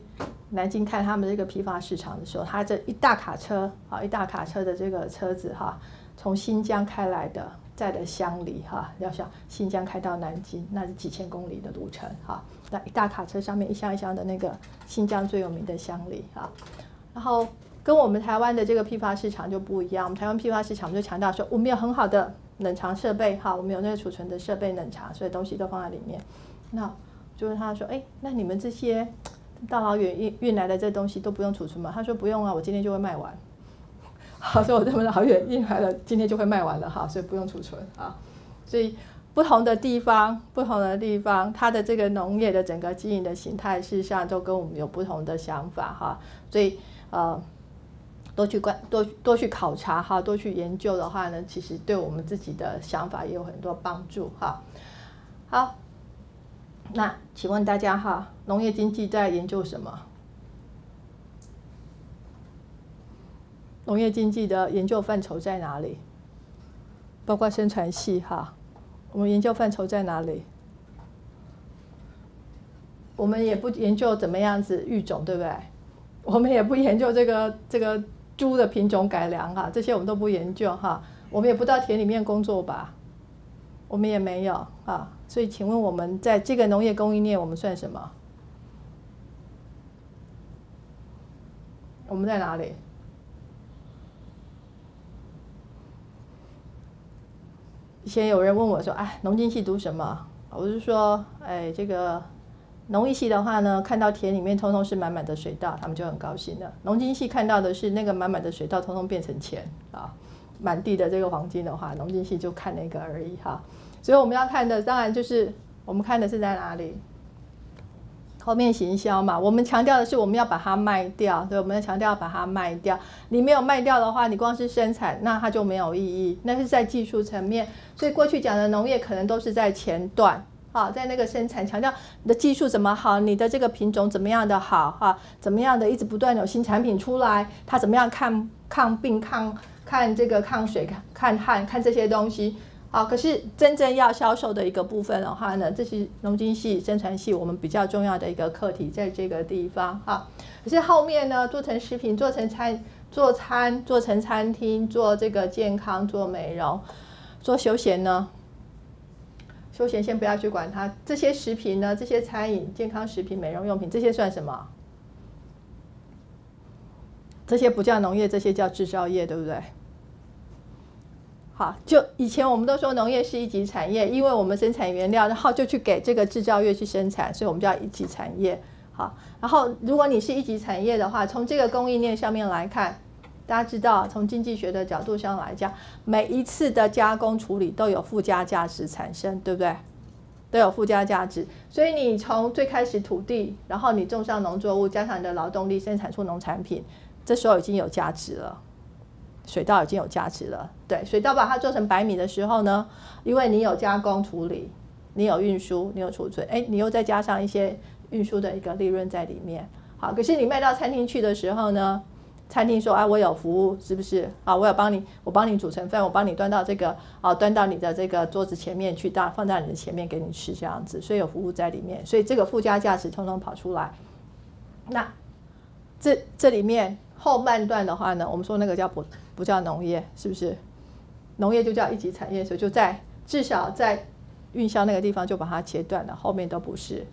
南京看他们这个批发市场的时候，他这一大卡车啊，一大卡车的这个车子哈，从新疆开来的。在的乡里哈，要想新疆开到南京，那是几千公里的路程哈。那一大卡车上面一箱一箱的那个新疆最有名的乡里哈。然后跟我们台湾的这个批发市场就不一样，我们台湾批发市场我们就强调说，我们有很好的冷藏设备哈，我们有那个储存的设备冷藏，所以东西都放在里面。那就问他说，哎，那你们这些大老远运运来的这东西都不用储存吗？他说不用啊，我今天就会卖完。好，所以我这么老远运来了，今天就会卖完了哈，所以不用储存啊。所以不同的地方，不同的地方，它的这个农业的整个经营的形态，事实上都跟我们有不同的想法哈。所以呃，多去观，多多去考察哈，多去研究的话呢，其实对我们自己的想法也有很多帮助哈。好，那请问大家哈，农业经济在研究什么？农业经济的研究范畴在哪里？包括生产系哈，我们研究范畴在哪里？我们也不研究怎么样子育种，对不对？我们也不研究这个这个猪的品种改良哈，这些我们都不研究哈。我们也不到田里面工作吧？我们也没有啊。所以，请问我们在这个农业供应链，我们算什么？我们在哪里？以前有人问我说：“哎，农经系读什么？”我就说：“哎，这个农艺系的话呢，看到田里面通通是满满的水稻，他们就很高兴了。农经系看到的是那个满满的水稻通通变成钱啊，满地的这个黄金的话，农经系就看那个而已哈。所以我们要看的，当然就是我们看的是在哪里。”后面行销嘛，我们强调的是我们要把它卖掉，对，我们要强调把它卖掉。你没有卖掉的话，你光是生产，那它就没有意义。那是在技术层面，所以过去讲的农业可能都是在前段，好，在那个生产强调你的技术怎么好，你的这个品种怎么样的好，哈，怎么样的一直不断有新产品出来，它怎么样抗抗病、抗看这个抗水、看旱、看这些东西。好，可是真正要销售的一个部分的话呢，这是农经系、生产系我们比较重要的一个课题，在这个地方哈。可是后面呢，做成食品、做成餐、做餐、做成餐厅、做这个健康、做美容、做休闲呢？休闲先不要去管它，这些食品呢，这些餐饮、健康食品、美容用品，这些算什么？这些不叫农业，这些叫制造业，对不对？好，就以前我们都说农业是一级产业，因为我们生产原料，然后就去给这个制造业去生产，所以我们叫一级产业。好，然后如果你是一级产业的话，从这个供应链上面来看，大家知道，从经济学的角度上来讲，每一次的加工处理都有附加价值产生，对不对？都有附加价值，所以你从最开始土地，然后你种上农作物，加上你的劳动力，生产出农产品，这时候已经有价值了。水稻已经有价值了，对，水稻把它做成白米的时候呢，因为你有加工处理，你有运输，你有储存，哎，你又再加上一些运输的一个利润在里面，好，可是你卖到餐厅去的时候呢，餐厅说，哎，我有服务，是不是？啊，我有帮你，我帮你煮成饭，我帮你端到这个，啊，端到你的这个桌子前面去，到放在你的前面给你吃，这样子，所以有服务在里面，所以这个附加价值通通跑出来，那。这这里面后半段的话呢，我们说那个叫不不叫农业，是不是？农业就叫一级产业，所以就在至少在运销那个地方就把它切断了，后面都不是。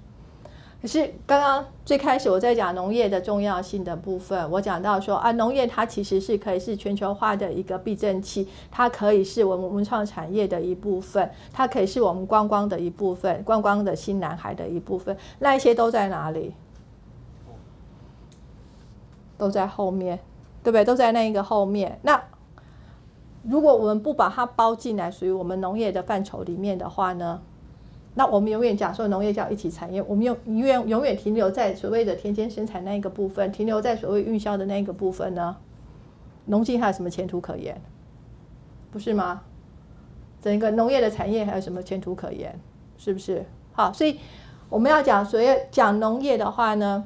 可是刚刚最开始我在讲农业的重要性的部分，我讲到说啊，农业它其实是可以是全球化的一个避震器，它可以是我们文创产业的一部分，它可以是我们观光的一部分，观光的新南海的一部分，那一些都在哪里？都在后面，对不对？都在那一个后面。那如果我们不把它包进来，属于我们农业的范畴里面的话呢？那我们永远讲说农业叫一体产业，我们永永远永远停留在所谓的田间生产那一个部分，停留在所谓运销的那一个部分呢？农经还有什么前途可言？不是吗？整个农业的产业还有什么前途可言？是不是？好，所以我们要讲所谓讲农业的话呢，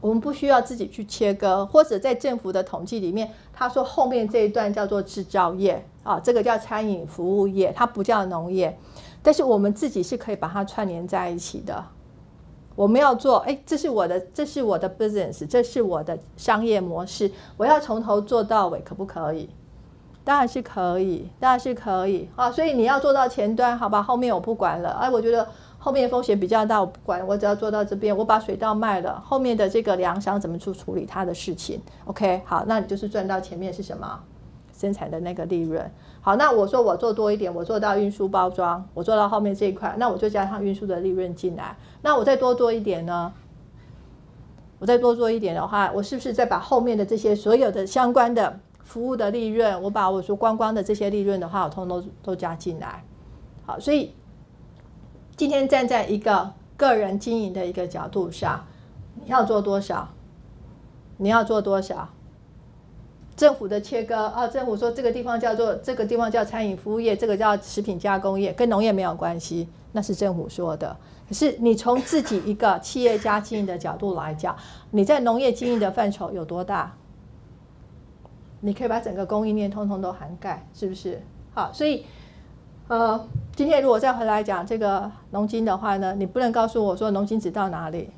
我们不需要自己去切割，或者在政府的统计里面，他说后面这一段叫做制造业啊，这个叫餐饮服务业，它不叫农业。但是我们自己是可以把它串联在一起的。我们要做，哎，这是我的，这是我的 business，这是我的商业模式，我要从头做到尾，可不可以？当然是可以，当然是可以啊。所以你要做到前端，好吧？后面我不管了。哎，我觉得后面风险比较大，我不管，我只要做到这边，我把水稻卖了，后面的这个粮商怎么去处理他的事情？OK，好，那你就是赚到前面是什么？生产的那个利润。好，那我说我做多一点，我做到运输包装，我做到后面这一块，那我就加上运输的利润进来。那我再多做一点呢？我再多做一点的话，我是不是再把后面的这些所有的相关的服务的利润，我把我说观光的这些利润的话，我通通都都加进来？好，所以今天站在一个个人经营的一个角度上，你要做多少？你要做多少？政府的切割啊，政府说这个地方叫做这个地方叫餐饮服务业，这个叫食品加工业，跟农业没有关系，那是政府说的。可是你从自己一个企业家经营的角度来讲，你在农业经营的范畴有多大？你可以把整个供应链通通都涵盖，是不是？好，所以呃，今天如果再回来讲这个农经的话呢，你不能告诉我说农经只到哪里。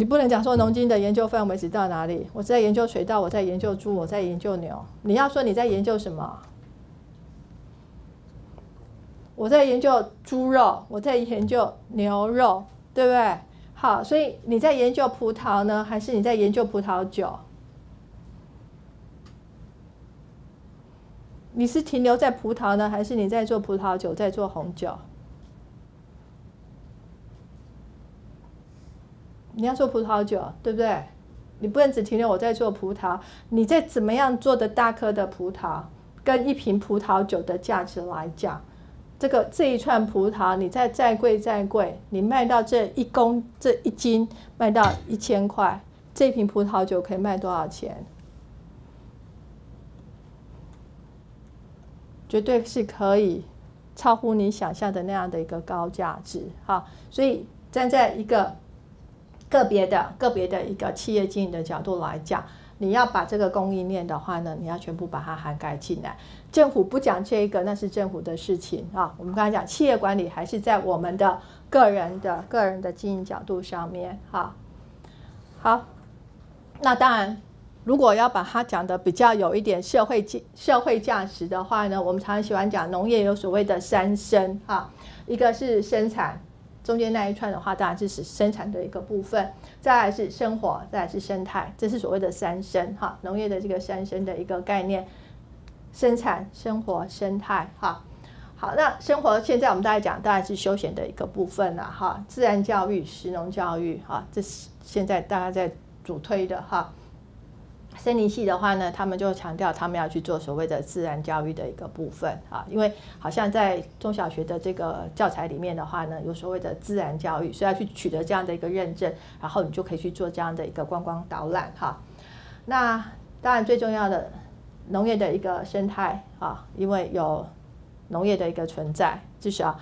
你不能讲说农经的研究范围只到哪里？我在研究水稻，我在研究猪，我在研究牛。你要说你在研究什么？我在研究猪肉，我在研究牛肉，对不对？好，所以你在研究葡萄呢，还是你在研究葡萄酒？你是停留在葡萄呢，还是你在做葡萄酒，在做红酒？你要做葡萄酒，对不对？你不能只停留我在做葡萄，你在怎么样做的大颗的葡萄，跟一瓶葡萄酒的价值来讲，这个这一串葡萄，你再再贵再贵，你卖到这一公这一斤卖到一千块，这瓶葡萄酒可以卖多少钱？绝对是可以超乎你想象的那样的一个高价值，哈！所以站在一个。个别的个别的一个企业经营的角度来讲，你要把这个供应链的话呢，你要全部把它涵盖进来。政府不讲这个，那是政府的事情啊。我们刚才讲企业管理，还是在我们的个人的个人的经营角度上面哈。好，那当然，如果要把它讲的比较有一点社会社会价值的话呢，我们常常喜欢讲农业有所谓的三生哈，一个是生产。中间那一串的话，当然是生产的一个部分，再来是生活，再来是生态，这是所谓的三生哈，农业的这个三生的一个概念，生产、生活、生态哈。好，那生活现在我们大概讲，当然是休闲的一个部分了哈，自然教育、实农教育哈，这是现在大家在主推的哈。森林系的话呢，他们就强调他们要去做所谓的自然教育的一个部分啊，因为好像在中小学的这个教材里面的话呢，有所谓的自然教育，所以要去取得这样的一个认证，然后你就可以去做这样的一个观光导览哈。那当然最重要的农业的一个生态啊，因为有农业的一个存在，至少。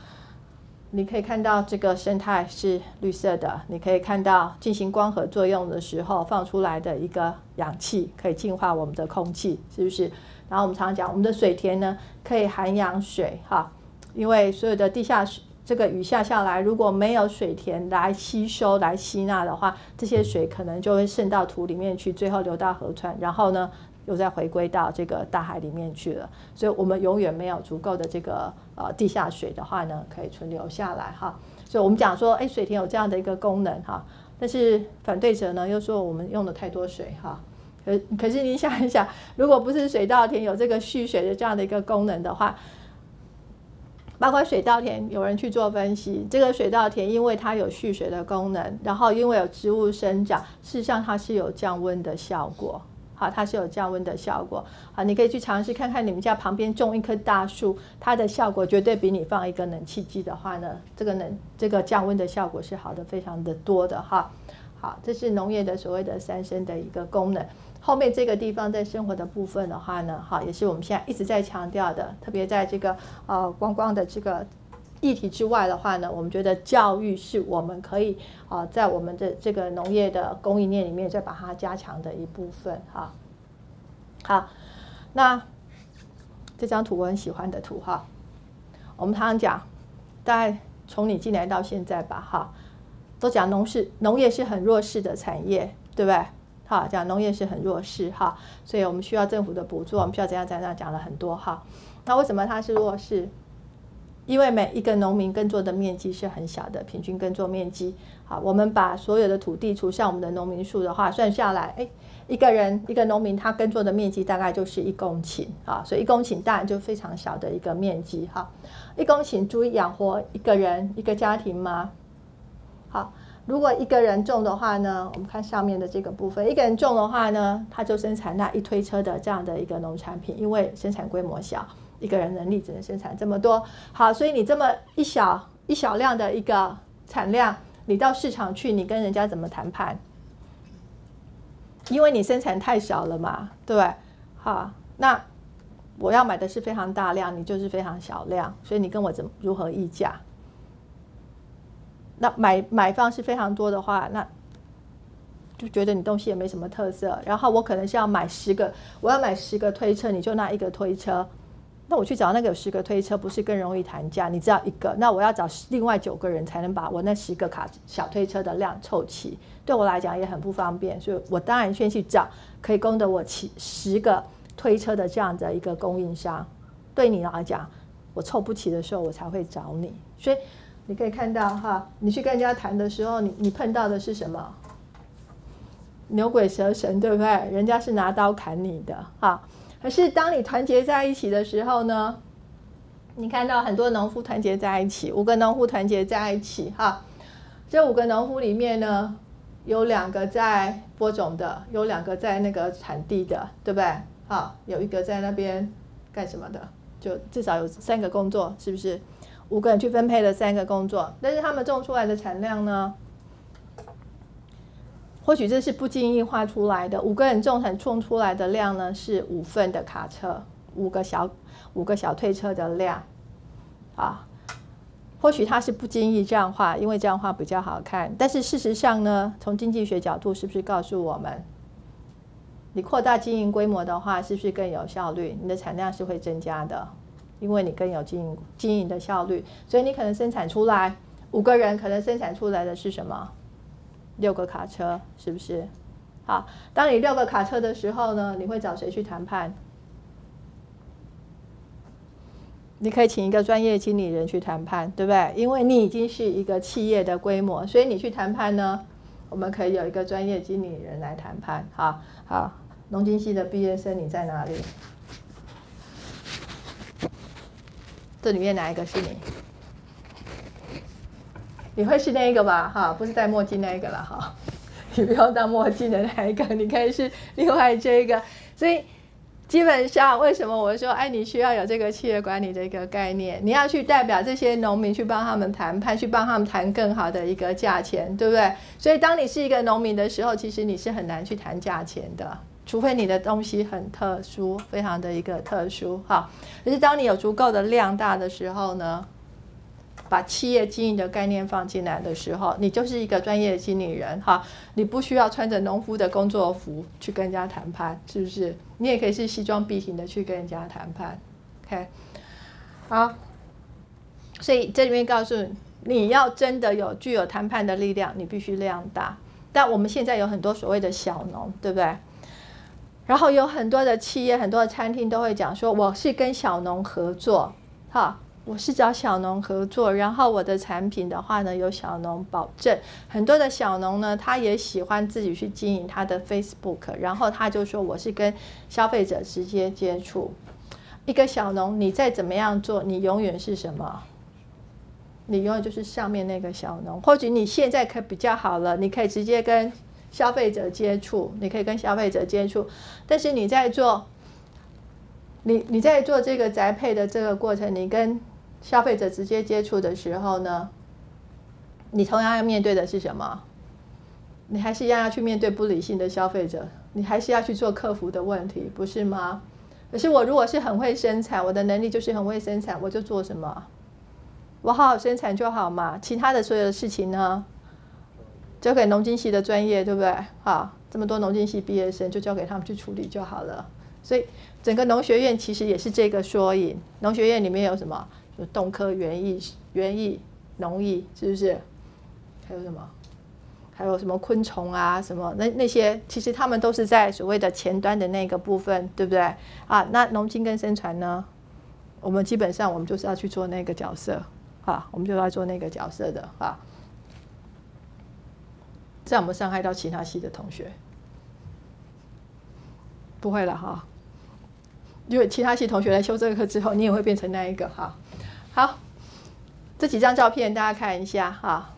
你可以看到这个生态是绿色的，你可以看到进行光合作用的时候放出来的一个氧气可以净化我们的空气，是不是？然后我们常常讲我们的水田呢可以涵养水哈，因为所有的地下水这个雨下下来，如果没有水田来吸收、来吸纳的话，这些水可能就会渗到土里面去，最后流到河川，然后呢，又再回归到这个大海里面去了。所以，我们永远没有足够的这个呃地下水的话呢，可以存留下来哈。所以我们讲说，哎，水田有这样的一个功能哈，但是反对者呢又说我们用了太多水哈。可可是你想一想，如果不是水稻田有这个蓄水的这样的一个功能的话，包括水稻田，有人去做分析，这个水稻田因为它有蓄水的功能，然后因为有植物生长，事实上它是有降温的效果。好，它是有降温的效果。好，你可以去尝试看看，你们家旁边种一棵大树，它的效果绝对比你放一个冷气机的话呢，这个冷这个降温的效果是好的非常的多的哈。好，这是农业的所谓的三生的一个功能。后面这个地方在生活的部分的话呢，哈，也是我们现在一直在强调的，特别在这个呃观光的这个议题之外的话呢，我们觉得教育是我们可以啊在我们的这个农业的供应链里面再把它加强的一部分哈。好，那这张图我很喜欢的图哈，我们常常讲，大概从你进来到现在吧，哈，都讲农事农业是很弱势的产业，对不对？好，讲农业是很弱势哈，所以我们需要政府的补助，我们需要怎样怎样讲了很多哈。那为什么它是弱势？因为每一个农民耕作的面积是很小的，平均耕作面积。好，我们把所有的土地除上我们的农民数的话，算下来，哎，一个人一个农民他耕作的面积大概就是一公顷啊，所以一公顷当然就非常小的一个面积哈。一公顷足以养活一个人一个家庭吗？好。如果一个人种的话呢，我们看上面的这个部分，一个人种的话呢，他就生产那一推车的这样的一个农产品，因为生产规模小，一个人能力只能生产这么多。好，所以你这么一小一小量的一个产量，你到市场去，你跟人家怎么谈判？因为你生产太少了嘛，对不对？好，那我要买的是非常大量，你就是非常小量，所以你跟我怎么如何议价？那买买方是非常多的话，那就觉得你东西也没什么特色。然后我可能是要买十个，我要买十个推车，你就拿一个推车。那我去找那个有十个推车，不是更容易谈价？你知道一个，那我要找另外九个人才能把我那十个卡小推车的量凑齐。对我来讲也很不方便，所以我当然先去找可以供得我起十个推车的这样的一个供应商。对你来讲，我凑不齐的时候，我才会找你。所以。你可以看到哈，你去跟人家谈的时候，你你碰到的是什么？牛鬼蛇神，对不对？人家是拿刀砍你的哈。可是当你团结在一起的时候呢？你看到很多农夫团结在一起，五个农夫团结在一起哈。这五个农夫里面呢，有两个在播种的，有两个在那个产地的，对不对？好，有一个在那边干什么的？就至少有三个工作，是不是？五个人去分配了三个工作，但是他们种出来的产量呢？或许这是不经意画出来的。五个人种产种出来的量呢，是五份的卡车，五个小五个小推车的量啊。或许他是不经意这样画，因为这样画比较好看。但是事实上呢，从经济学角度，是不是告诉我们，你扩大经营规模的话，是不是更有效率？你的产量是会增加的。因为你更有经营经营的效率，所以你可能生产出来五个人，可能生产出来的是什么？六个卡车，是不是？好，当你六个卡车的时候呢，你会找谁去谈判？你可以请一个专业经理人去谈判，对不对？因为你已经是一个企业的规模，所以你去谈判呢，我们可以有一个专业经理人来谈判。好，好，农经系的毕业生，你在哪里？这里面哪一个是你？你会是那一个吧？哈，不是戴墨镜那一个了哈。你不要戴墨镜的那一个，你可以是另外这个。所以基本上，为什么我说，哎，你需要有这个企业管理的一个概念？你要去代表这些农民去帮他们谈判，去帮他们谈更好的一个价钱，对不对？所以当你是一个农民的时候，其实你是很难去谈价钱的。除非你的东西很特殊，非常的一个特殊哈。可是当你有足够的量大的时候呢，把企业经营的概念放进来的时候，你就是一个专业的经理人哈。你不需要穿着农夫的工作服去跟人家谈判，是不是？你也可以是西装笔挺的去跟人家谈判。OK，好，所以这里面告诉你，你要真的有具有谈判的力量，你必须量大。但我们现在有很多所谓的小农，对不对？然后有很多的企业、很多的餐厅都会讲说，我是跟小农合作，哈，我是找小农合作，然后我的产品的话呢，有小农保证。很多的小农呢，他也喜欢自己去经营他的 Facebook，然后他就说我是跟消费者直接接触。一个小农，你再怎么样做，你永远是什么？你永远就是上面那个小农。或许你现在可比较好了，你可以直接跟消费者接触，你可以跟消费者接触。但是你在做，你你在做这个宅配的这个过程，你跟消费者直接接触的时候呢，你同样要面对的是什么？你还是一样要去面对不理性的消费者，你还是要去做客服的问题，不是吗？可是我如果是很会生产，我的能力就是很会生产，我就做什么？我好好生产就好嘛，其他的所有的事情呢，交给农经系的专业，对不对？好，这么多农经系毕业生就交给他们去处理就好了。所以整个农学院其实也是这个缩影。农学院里面有什么？有动科、园艺、园艺、农艺，是不是？还有什么？还有什么昆虫啊？什么？那那些其实他们都是在所谓的前端的那个部分，对不对？啊，那农经跟生传呢？我们基本上我们就是要去做那个角色。啊，我们就要做那个角色的啊，这样我们伤害到其他系的同学，不会了哈。因为其他系同学来修这个课之后，你也会变成那一个哈。好，这几张照片大家看一下哈。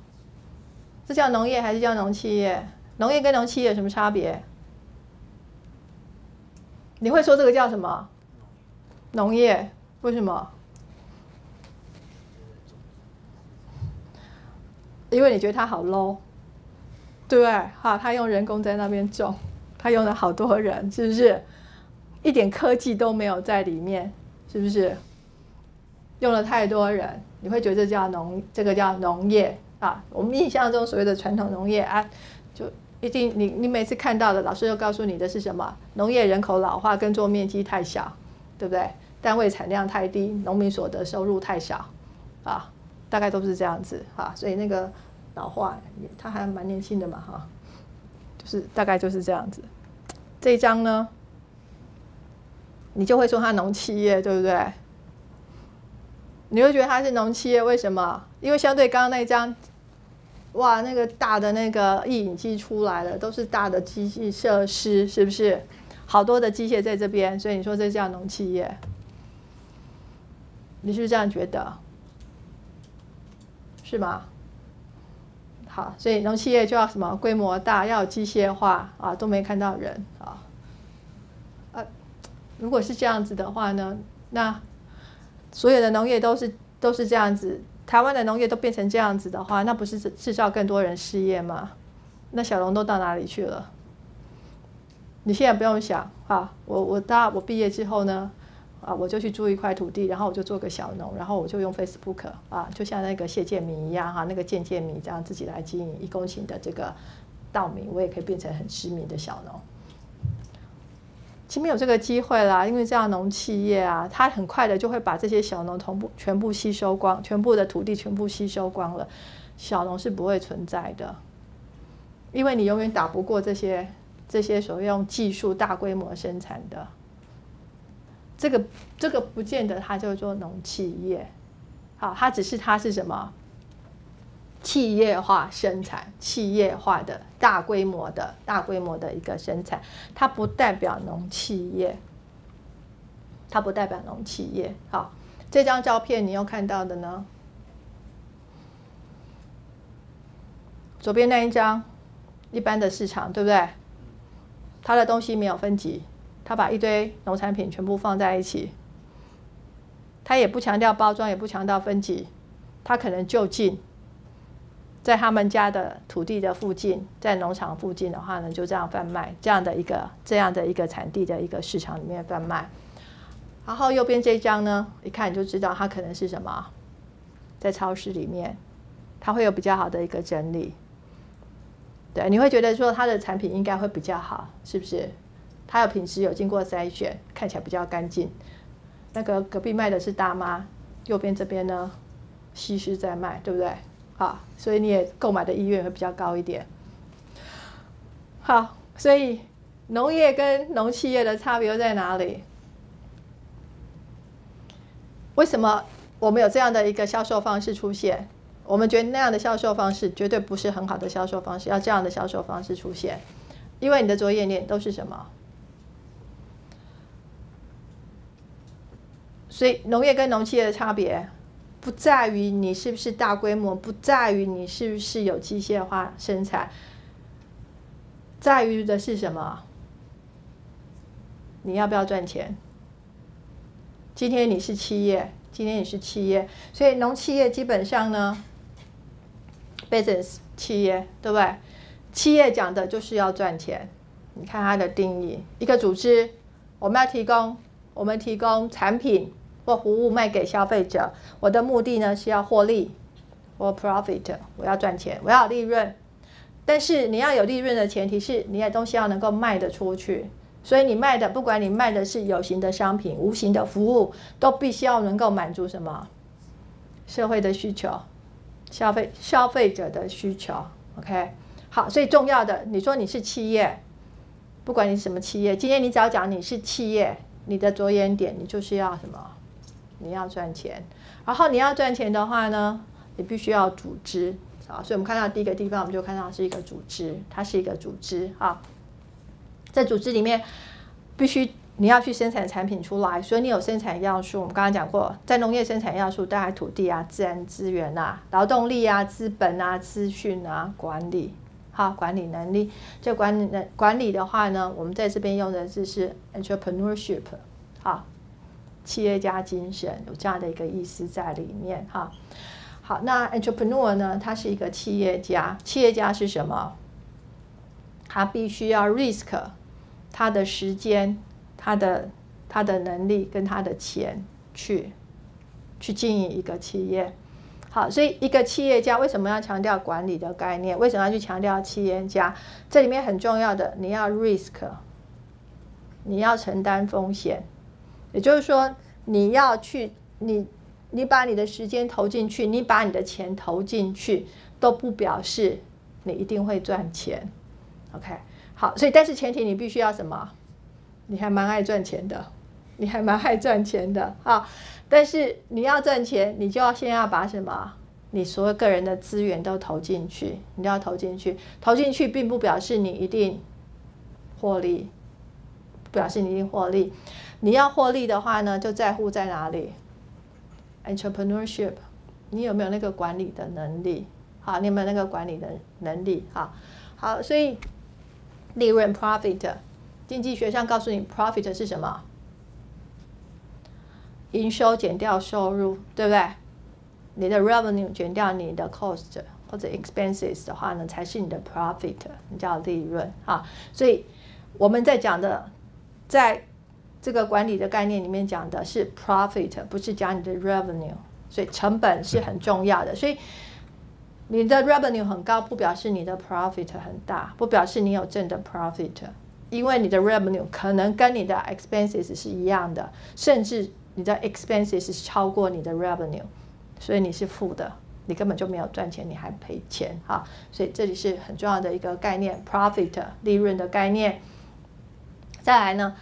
这叫农业还是叫农企业？农业跟农企业有什么差别？你会说这个叫什么？农业？为什么？因为你觉得它好 low，对不对？哈，他用人工在那边种，他用了好多人，是不是？一点科技都没有在里面，是不是？用了太多人，你会觉得这叫农，这个叫农业啊。我们印象中所谓的传统农业啊，就一定你你每次看到的，老师又告诉你的是什么？农业人口老化，耕作面积太小，对不对？单位产量太低，农民所得收入太少，啊。大概都是这样子哈，所以那个老化，他还蛮年轻的嘛哈，就是大概就是这样子。这一张呢，你就会说它农企业，对不对？你会觉得它是农企业，为什么？因为相对刚刚那张，哇，那个大的那个印影机出来了，都是大的机器设施，是不是？好多的机械在这边，所以你说这叫农企业，你是不是这样觉得？是吗？好，所以农企业就要什么规模大，要有机械化啊，都没看到人啊。呃，如果是这样子的话呢，那所有的农业都是都是这样子，台湾的农业都变成这样子的话，那不是制造更多人失业吗？那小龙都到哪里去了？你现在不用想啊，我我大我毕业之后呢？啊，我就去租一块土地，然后我就做个小农，然后我就用 Facebook 啊，就像那个谢建明一样哈，那个建建明这样自己来经营一公顷的这个稻米，我也可以变成很知名的小农。其实没有这个机会啦，因为这样农企业啊，它很快的就会把这些小农同步全部吸收光，全部的土地全部吸收光了，小农是不会存在的，因为你永远打不过这些这些所谓用技术大规模生产的。这个这个不见得它叫做农企业，好，它只是它是什么？企业化生产，企业化的大规模的大规模的一个生产，它不代表农企业，它不代表农企业。好，这张照片你又看到的呢？左边那一张，一般的市场，对不对？它的东西没有分级。他把一堆农产品全部放在一起，他也不强调包装，也不强调分级，他可能就近在他们家的土地的附近，在农场附近的话呢，就这样贩卖这样的一个这样的一个产地的一个市场里面贩卖。然后右边这张呢，一看你就知道它可能是什么，在超市里面，它会有比较好的一个整理。对，你会觉得说它的产品应该会比较好，是不是？它有品质，有经过筛选，看起来比较干净。那个隔壁卖的是大妈，右边这边呢，西施在卖，对不对？好，所以你也购买的意愿会比较高一点。好，所以农业跟农企业的差别又在哪里？为什么我们有这样的一个销售方式出现？我们觉得那样的销售方式绝对不是很好的销售方式，要这样的销售方式出现，因为你的作业链都是什么？所以农业跟农企业的差别。不在于你是不是大规模，不在于你是不是有机械化生产，在于的是什么？你要不要赚钱？今天你是企业，今天你是企业，所以农企业基本上呢，business 企业对不对？企业讲的就是要赚钱。你看它的定义，一个组织，我们要提供，我们提供产品。或服务卖给消费者，我的目的呢是要获利，或 profit，我要赚钱，我要利润。但是你要有利润的前提是你的东西要能够卖得出去。所以你卖的，不管你卖的是有形的商品、无形的服务，都必须要能够满足什么社会的需求、消费消费者的需求。OK，好，所以重要的，你说你是企业，不管你什么企业，今天你只要讲你是企业，你的着眼点你就是要什么？你要赚钱，然后你要赚钱的话呢，你必须要组织啊。所以我们看到第一个地方，我们就看到是一个组织，它是一个组织啊。在组织里面，必须你要去生产产品出来，所以你有生产要素。我们刚刚讲过，在农业生产要素，大概土地啊、自然资源啊、劳动力啊、资本啊、资讯啊、管理，好，管理能力。这管理能管理的话呢，我们在这边用的字是 entrepreneurship，好。企业家精神有这样的一个意思在里面哈。好，那 entrepreneur 呢？他是一个企业家。企业家是什么？他必须要 risk 他的时间、他的他的能力跟他的钱去去经营一个企业。好，所以一个企业家为什么要强调管理的概念？为什么要去强调企业家？这里面很重要的，你要 risk，你要承担风险。也就是说，你要去你你把你的时间投进去，你把你的钱投进去，都不表示你一定会赚钱。OK，好，所以但是前提你必须要什么？你还蛮爱赚钱的，你还蛮爱赚钱的啊！但是你要赚钱，你就要先要把什么？你所有个人的资源都投进去，你要投进去，投进去并不表示你一定获利，表示你一定获利。你要获利的话呢，就在乎在哪里？Entrepreneurship，你有没有那个管理的能力？好，你有没有那个管理的能力？好，好，所以利润 （profit），经济学上告诉你，profit 是什么？营收减掉收入，对不对？你的 revenue 减掉你的 cost 或者 expenses 的话呢，才是你的 profit，你叫利润啊。所以我们在讲的，在这个管理的概念里面讲的是 profit，不是讲你的 revenue，所以成本是很重要的。所以你的 revenue 很高，不表示你的 profit 很大，不表示你有挣的 profit，因为你的 revenue 可能跟你的 expenses 是一样的，甚至你的 expenses 是超过你的 revenue，所以你是负的，你根本就没有赚钱，你还赔钱哈。所以这里是很重要的一个概念，profit 利润的概念。再来呢？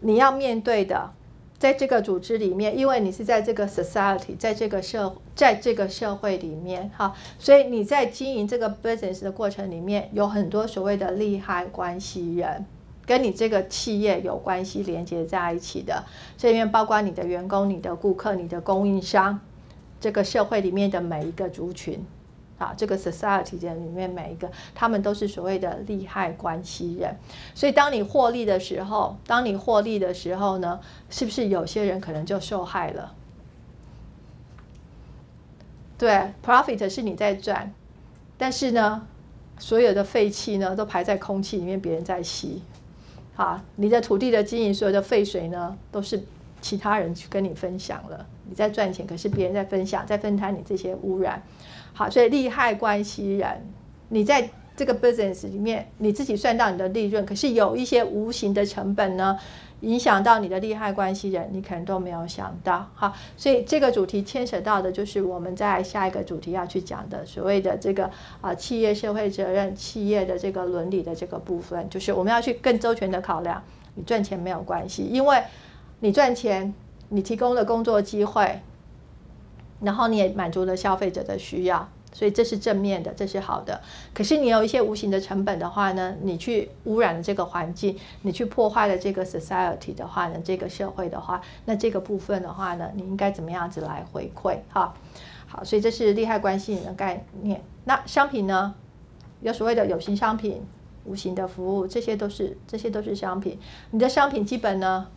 你要面对的，在这个组织里面，因为你是在这个 society，在这个社，在这个社会里面，哈，所以你在经营这个 business 的过程里面，有很多所谓的利害关系人，跟你这个企业有关系连接在一起的，这里面包括你的员工、你的顾客、你的供应商，这个社会里面的每一个族群。啊，这个 society 里面每一个，他们都是所谓的利害关系人，所以当你获利的时候，当你获利的时候呢，是不是有些人可能就受害了？对，profit 是你在赚，但是呢，所有的废气呢都排在空气里面，别人在吸。啊，你的土地的经营，所有的废水呢，都是其他人去跟你分享了，你在赚钱，可是别人在分享，在分摊你这些污染。好，所以利害关系人，你在这个 business 里面，你自己算到你的利润，可是有一些无形的成本呢，影响到你的利害关系人，你可能都没有想到。好，所以这个主题牵扯到的就是我们在下一个主题要去讲的所谓的这个啊企业社会责任、企业的这个伦理的这个部分，就是我们要去更周全的考量。你赚钱没有关系，因为你赚钱，你提供了工作机会，然后你也满足了消费者的需要。所以这是正面的，这是好的。可是你有一些无形的成本的话呢，你去污染了这个环境，你去破坏了这个 society 的话呢，这个社会的话，那这个部分的话呢，你应该怎么样子来回馈？哈，好，所以这是利害关系人的概念。那商品呢，有所谓的有形商品、无形的服务，这些都是这些都是商品。你的商品基本呢，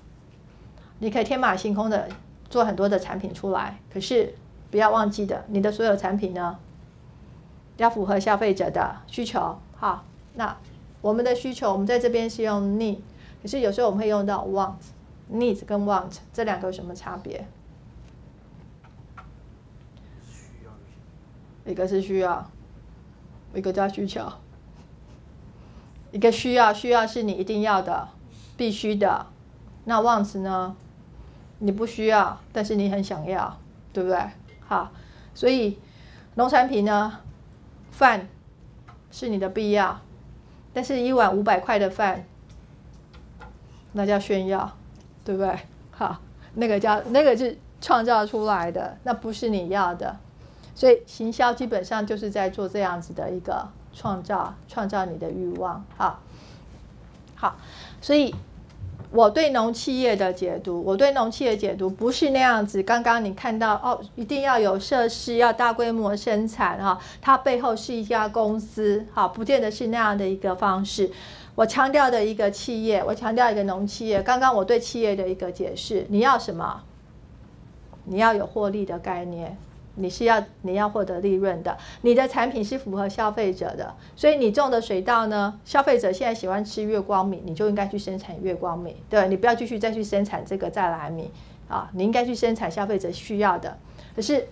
你可以天马行空的做很多的产品出来，可是不要忘记的，你的所有产品呢。要符合消费者的需求，好，那我们的需求，我们在这边是用 need，可是有时候我们会用到 want，need 跟 want 这两个有什么差别？一个是需要，一个叫需求。一个需要，需要是你一定要的，必须的。那 wants 呢？你不需要，但是你很想要，对不对？好，所以农产品呢？饭是你的必要，但是一碗五百块的饭，那叫炫耀，对不对？好，那个叫那个是创造出来的，那不是你要的，所以行销基本上就是在做这样子的一个创造，创造你的欲望。好，好，所以。我对农企业的解读，我对农企业解读不是那样子。刚刚你看到哦，一定要有设施，要大规模生产哈，它背后是一家公司，哈，不见得是那样的一个方式。我强调的一个企业，我强调一个农企业。刚刚我对企业的一个解释，你要什么？你要有获利的概念。你是要你要获得利润的，你的产品是符合消费者的，所以你种的水稻呢，消费者现在喜欢吃月光米，你就应该去生产月光米，对你不要继续再去生产这个再来米啊，你应该去生产消费者需要的。可是，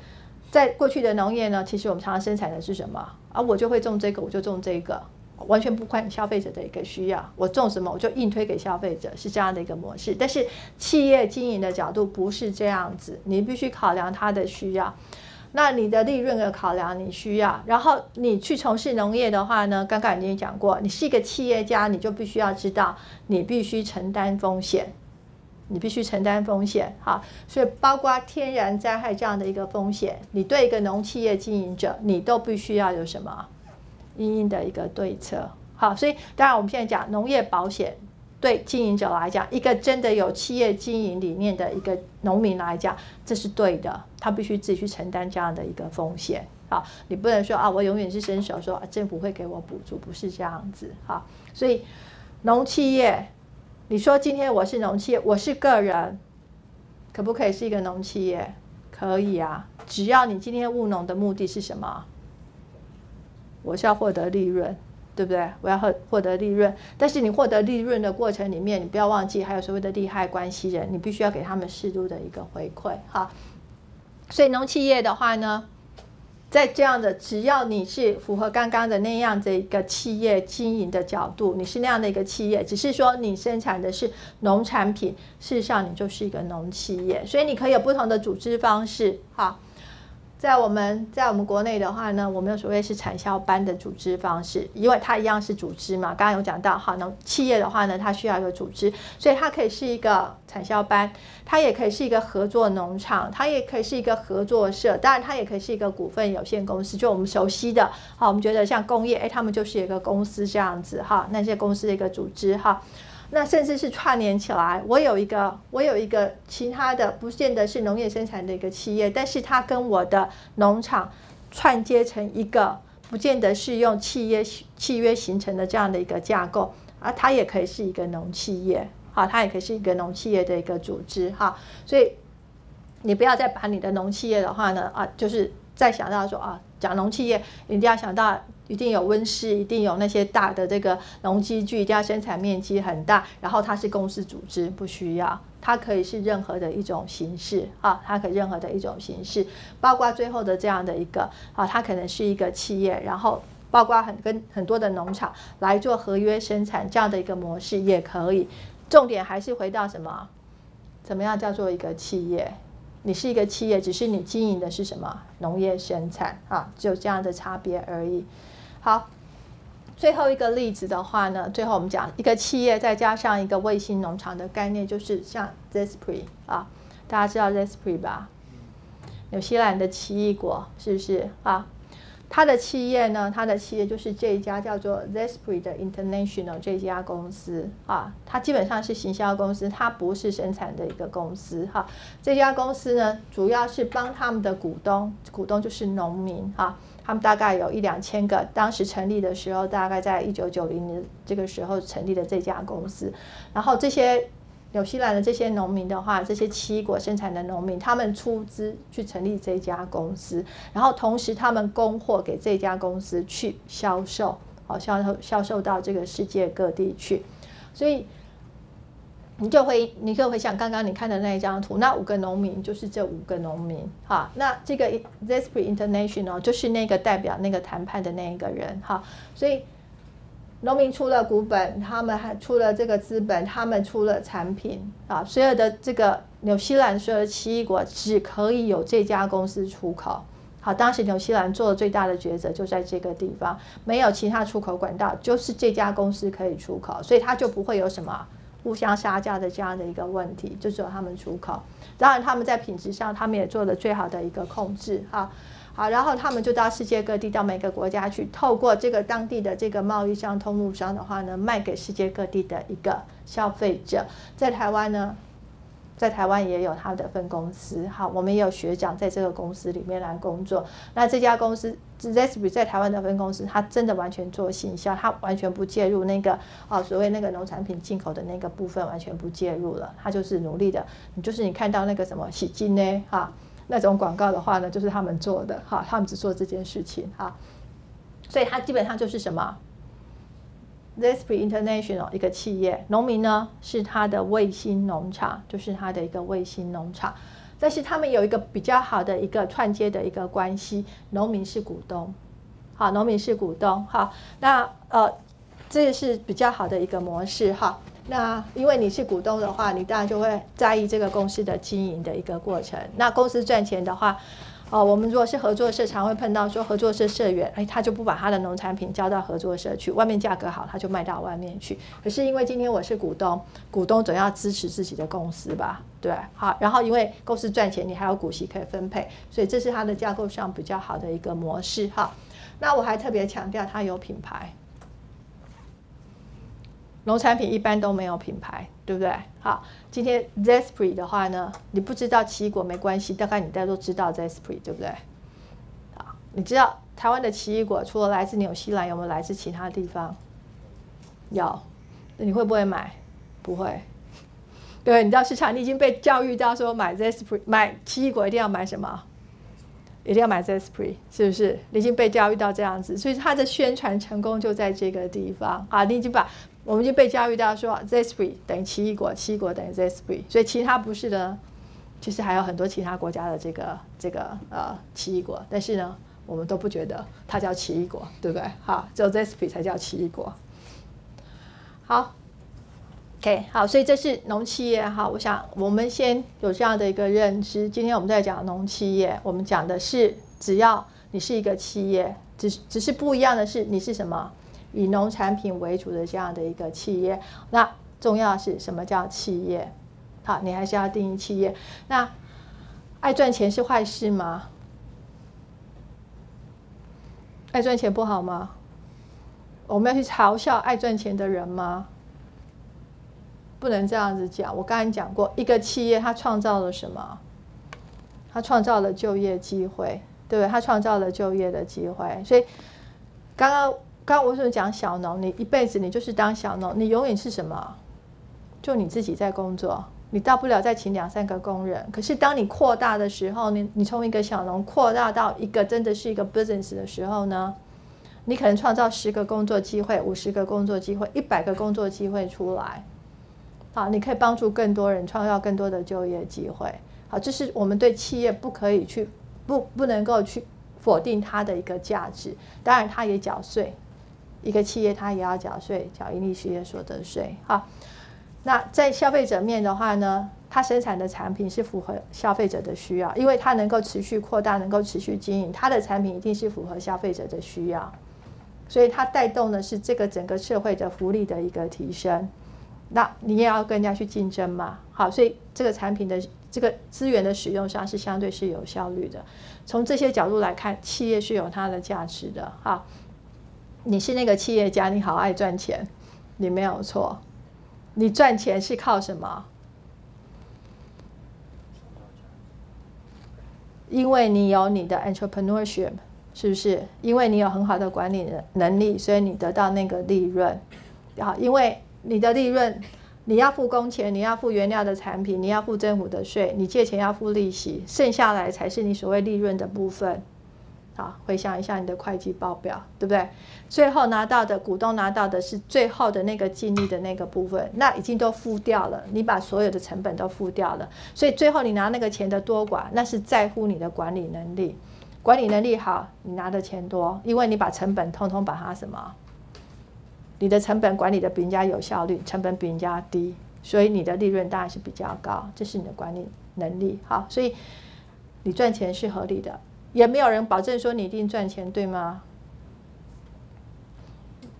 在过去的农业呢，其实我们常常生产的是什么啊？我就会种这个，我就种这个，完全不管消费者的一个需要，我种什么我就硬推给消费者，是这样的一个模式。但是企业经营的角度不是这样子，你必须考量他的需要。那你的利润的考量你需要，然后你去从事农业的话呢？刚刚已经讲过，你是一个企业家，你就必须要知道，你必须承担风险，你必须承担风险，好，所以包括天然灾害这样的一个风险，你对一个农企业经营者，你都必须要有什么，应应的一个对策，好，所以当然我们现在讲农业保险。对经营者来讲，一个真的有企业经营理念的一个农民来讲，这是对的。他必须自己去承担这样的一个风险。好，你不能说啊，我永远是伸手说啊政府会给我补助，不是这样子。好，所以农企业，你说今天我是农企业，我是个人，可不可以是一个农企业？可以啊，只要你今天务农的目的是什么？我是要获得利润。对不对？我要获获得利润，但是你获得利润的过程里面，你不要忘记还有所谓的利害关系人，你必须要给他们适度的一个回馈，哈。所以农企业的话呢，在这样的，只要你是符合刚刚的那样的一个企业经营的角度，你是那样的一个企业，只是说你生产的是农产品，事实上你就是一个农企业，所以你可以有不同的组织方式，哈。在我们在我们国内的话呢，我们有所谓是产销班的组织方式，因为它一样是组织嘛。刚刚有讲到，好，那企业的话呢，它需要一个组织，所以它可以是一个产销班，它也可以是一个合作农场，它也可以是一个合作社，当然它也可以是一个股份有限公司，就我们熟悉的，好，我们觉得像工业，哎，他们就是一个公司这样子，哈，那些公司的一个组织，哈。那甚至是串联起来，我有一个，我有一个其他的，不见得是农业生产的一个企业，但是它跟我的农场串接成一个，不见得是用契约契约形成的这样的一个架构，啊，它也可以是一个农企业，好，它也可以是一个农企业的一个组织，哈，所以你不要再把你的农企业的话呢，啊，就是再想到说啊，讲农企业，一定要想到。一定有温室，一定有那些大的这个农机具，一定要生产面积很大。然后它是公司组织，不需要，它可以是任何的一种形式啊，它可以任何的一种形式，包括最后的这样的一个啊，它可能是一个企业，然后包括很跟很多的农场来做合约生产这样的一个模式也可以。重点还是回到什么？怎么样叫做一个企业？你是一个企业，只是你经营的是什么农业生产啊？就这样的差别而已。好，最后一个例子的话呢，最后我们讲一个企业再加上一个卫星农场的概念，就是像 Zespri 啊，大家知道 Zespri 吧？纽西兰的奇异果是不是啊？它的企业呢？它的企业就是这一家叫做 Zespri 的 International 这家公司啊。它基本上是行销公司，它不是生产的一个公司哈。这家公司呢，主要是帮他们的股东，股东就是农民哈。他们大概有一两千个，当时成立的时候，大概在一九九零年这个时候成立的这家公司。然后这些。纽西兰的这些农民的话，这些奇异果生产的农民，他们出资去成立这家公司，然后同时他们供货给这家公司去销售，好销售销售到这个世界各地去。所以你就会，你就回想刚刚你看的那一张图，那五个农民就是这五个农民，哈，那这个 Zespri International 就是那个代表那个谈判的那一个人，哈，所以。农民出了股本，他们还出了这个资本，他们出了产品啊。所有的这个纽西兰所有的奇异果只可以有这家公司出口。好，当时纽西兰做的最大的抉择就在这个地方，没有其他出口管道，就是这家公司可以出口，所以它就不会有什么互相杀价的这样的一个问题，就只有他们出口。当然，他们在品质上，他们也做了最好的一个控制哈。好，然后他们就到世界各地，到每个国家去，透过这个当地的这个贸易商、通路商的话呢，卖给世界各地的一个消费者。在台湾呢，在台湾也有他的分公司。好，我们也有学长在这个公司里面来工作。那这家公司 Zespri 在台湾的分公司，他真的完全做行销，他完全不介入那个啊所谓那个农产品进口的那个部分，完全不介入了。他就是努力的，你就是你看到那个什么洗金呢？哈。那种广告的话呢，就是他们做的哈，他们只做这件事情哈，所以它基本上就是什么，Zespri International 一个企业，农民呢是它的卫星农场，就是它的一个卫星农场，但是他们有一个比较好的一个串接的一个关系，农民是股东，好，农民是股东，好，那呃，这是比较好的一个模式哈。那因为你是股东的话，你当然就会在意这个公司的经营的一个过程。那公司赚钱的话，哦，我们如果是合作社，常会碰到说合作社社员，哎，他就不把他的农产品交到合作社去，外面价格好，他就卖到外面去。可是因为今天我是股东，股东总要支持自己的公司吧，对，好，然后因为公司赚钱，你还有股息可以分配，所以这是它的架构上比较好的一个模式哈。那我还特别强调，它有品牌。农产品一般都没有品牌，对不对？好，今天 Zespri 的话呢，你不知道奇异果没关系，大概你大家都知道 Zespri，对不对？好，你知道台湾的奇异果除了来自纽西兰，有没有来自其他地方？有，那你会不会买？不会。对，你知道市场，你已经被教育到说买 Zespri，买奇异果一定要买什么？一定要买 Zespri，是不是？你已经被教育到这样子，所以它的宣传成功就在这个地方啊！你已经把我们就被教育到说，Zespri 等于奇异果，奇异果等于 Zespri，所以其他不是的，其实还有很多其他国家的这个这个呃奇异果，但是呢，我们都不觉得它叫奇异果，对不对？好，只有 Zespri 才叫奇异果。好，OK，好，所以这是农企业哈。我想我们先有这样的一个认知。今天我们在讲农企业，我们讲的是只要你是一个企业，只只是不一样的是你是什么。以农产品为主的这样的一个企业，那重要是什么叫企业？好，你还是要定义企业。那爱赚钱是坏事吗？爱赚钱不好吗？我们要去嘲笑爱赚钱的人吗？不能这样子讲。我刚才讲过，一个企业它创造了什么？它创造了就业机会，对不对？它创造了就业的机会。所以刚刚。刚我是讲小农，你一辈子你就是当小农，你永远是什么？就你自己在工作，你大不了再请两三个工人。可是当你扩大的时候，你你从一个小农扩大到一个真的是一个 business 的时候呢，你可能创造十个工作机会、五十个工作机会、一百个工作机会出来。好，你可以帮助更多人创造更多的就业机会。好，这是我们对企业不可以去不不能够去否定它的一个价值。当然，它也缴税。一个企业它也要缴税，缴盈利事业所得税。哈，那在消费者面的话呢，它生产的产品是符合消费者的需要，因为它能够持续扩大，能够持续经营，它的产品一定是符合消费者的需要，所以它带动的是这个整个社会的福利的一个提升。那你也要跟人家去竞争嘛，好，所以这个产品的这个资源的使用上是相对是有效率的。从这些角度来看，企业是有它的价值的，哈。你是那个企业家，你好爱赚钱，你没有错。你赚钱是靠什么？因为你有你的 entrepreneurship，是不是？因为你有很好的管理能力，所以你得到那个利润。好，因为你的利润，你要付工钱，你要付原料的产品，你要付政府的税，你借钱要付利息，剩下来才是你所谓利润的部分。好，回想一下你的会计报表，对不对？最后拿到的股东拿到的是最后的那个净利的那个部分，那已经都付掉了，你把所有的成本都付掉了，所以最后你拿那个钱的多寡，那是在乎你的管理能力。管理能力好，你拿的钱多，因为你把成本通通把它什么？你的成本管理的比人家有效率，成本比人家低，所以你的利润当然是比较高，这是你的管理能力。好，所以你赚钱是合理的。也没有人保证说你一定赚钱，对吗？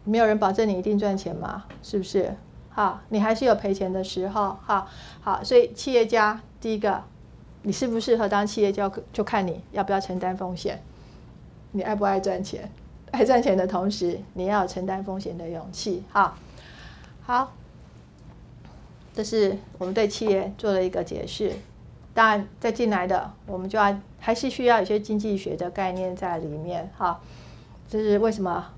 没有人保证你一定赚钱嘛，是不是？好，你还是有赔钱的时候。哈，好，所以企业家第一个，你适不适合当企业家，就看你要不要承担风险。你爱不爱赚钱？爱赚钱的同时，你要有承担风险的勇气。哈，好，这是我们对企业做了一个解释。当然，再进来的我们就要还是需要一些经济学的概念在里面哈。这是为什么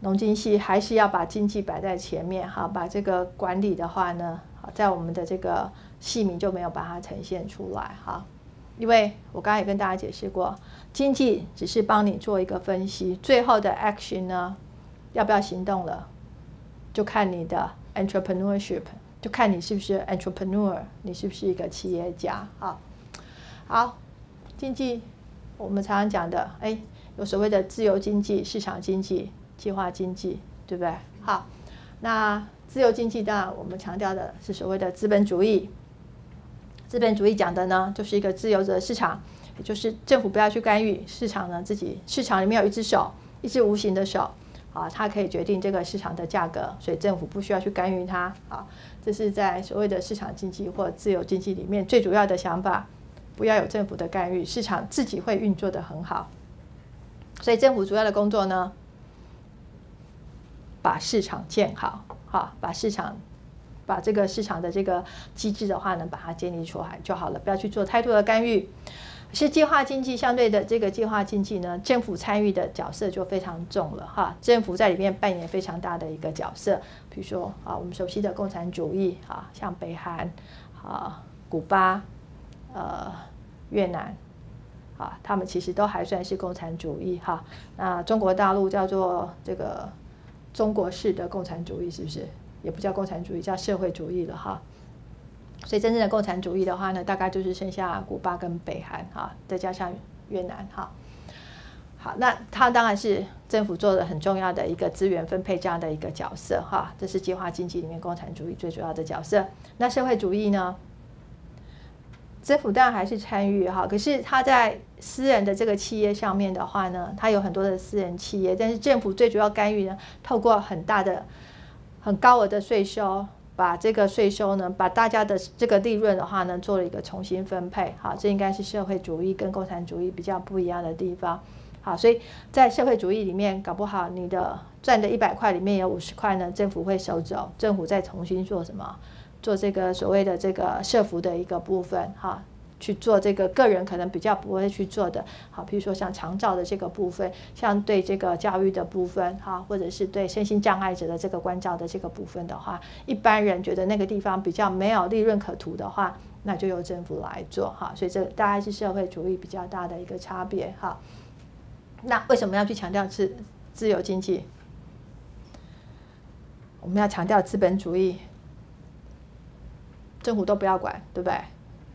农经系还是要把经济摆在前面哈？把这个管理的话呢，在我们的这个系名就没有把它呈现出来哈。因为我刚才也跟大家解释过，经济只是帮你做一个分析，最后的 action 呢，要不要行动了，就看你的 entrepreneurship。就看你是不是 entrepreneur，你是不是一个企业家啊？好，经济我们常常讲的，哎，有所谓的自由经济、市场经济、计划经济，对不对？好，那自由经济当然我们强调的是所谓的资本主义。资本主义讲的呢，就是一个自由的市场，也就是政府不要去干预市场呢，自己市场里面有一只手，一只无形的手。啊，它可以决定这个市场的价格，所以政府不需要去干预它。啊，这是在所谓的市场经济或自由经济里面最主要的想法，不要有政府的干预，市场自己会运作的很好。所以政府主要的工作呢，把市场建好，哈，把市场，把这个市场的这个机制的话呢，把它建立出来就好了，不要去做太多的干预。是计划经济相对的这个计划经济呢，政府参与的角色就非常重了哈。政府在里面扮演非常大的一个角色，比如说啊，我们熟悉的共产主义啊，像北韩啊、古巴、呃、越南啊，他们其实都还算是共产主义哈。那中国大陆叫做这个中国式的共产主义，是不是？也不叫共产主义，叫社会主义了哈。所以真正的共产主义的话呢，大概就是剩下古巴跟北韩哈，再加上越南哈。好，那它当然是政府做的很重要的一个资源分配这样的一个角色哈，这是计划经济里面共产主义最主要的角色。那社会主义呢，政府当然还是参与哈，可是它在私人的这个企业上面的话呢，它有很多的私人企业，但是政府最主要干预呢，透过很大的、很高额的税收。把这个税收呢，把大家的这个利润的话呢，做了一个重新分配，好，这应该是社会主义跟共产主义比较不一样的地方，好，所以在社会主义里面，搞不好你的赚的一百块里面有五十块呢，政府会收走，政府再重新做什么，做这个所谓的这个社福的一个部分，哈。去做这个个人可能比较不会去做的，好，比如说像长照的这个部分，像对这个教育的部分，哈，或者是对身心障碍者的这个关照的这个部分的话，一般人觉得那个地方比较没有利润可图的话，那就由政府来做，哈，所以这大概是社会主义比较大的一个差别，哈。那为什么要去强调自自由经济？我们要强调资本主义，政府都不要管，对不对？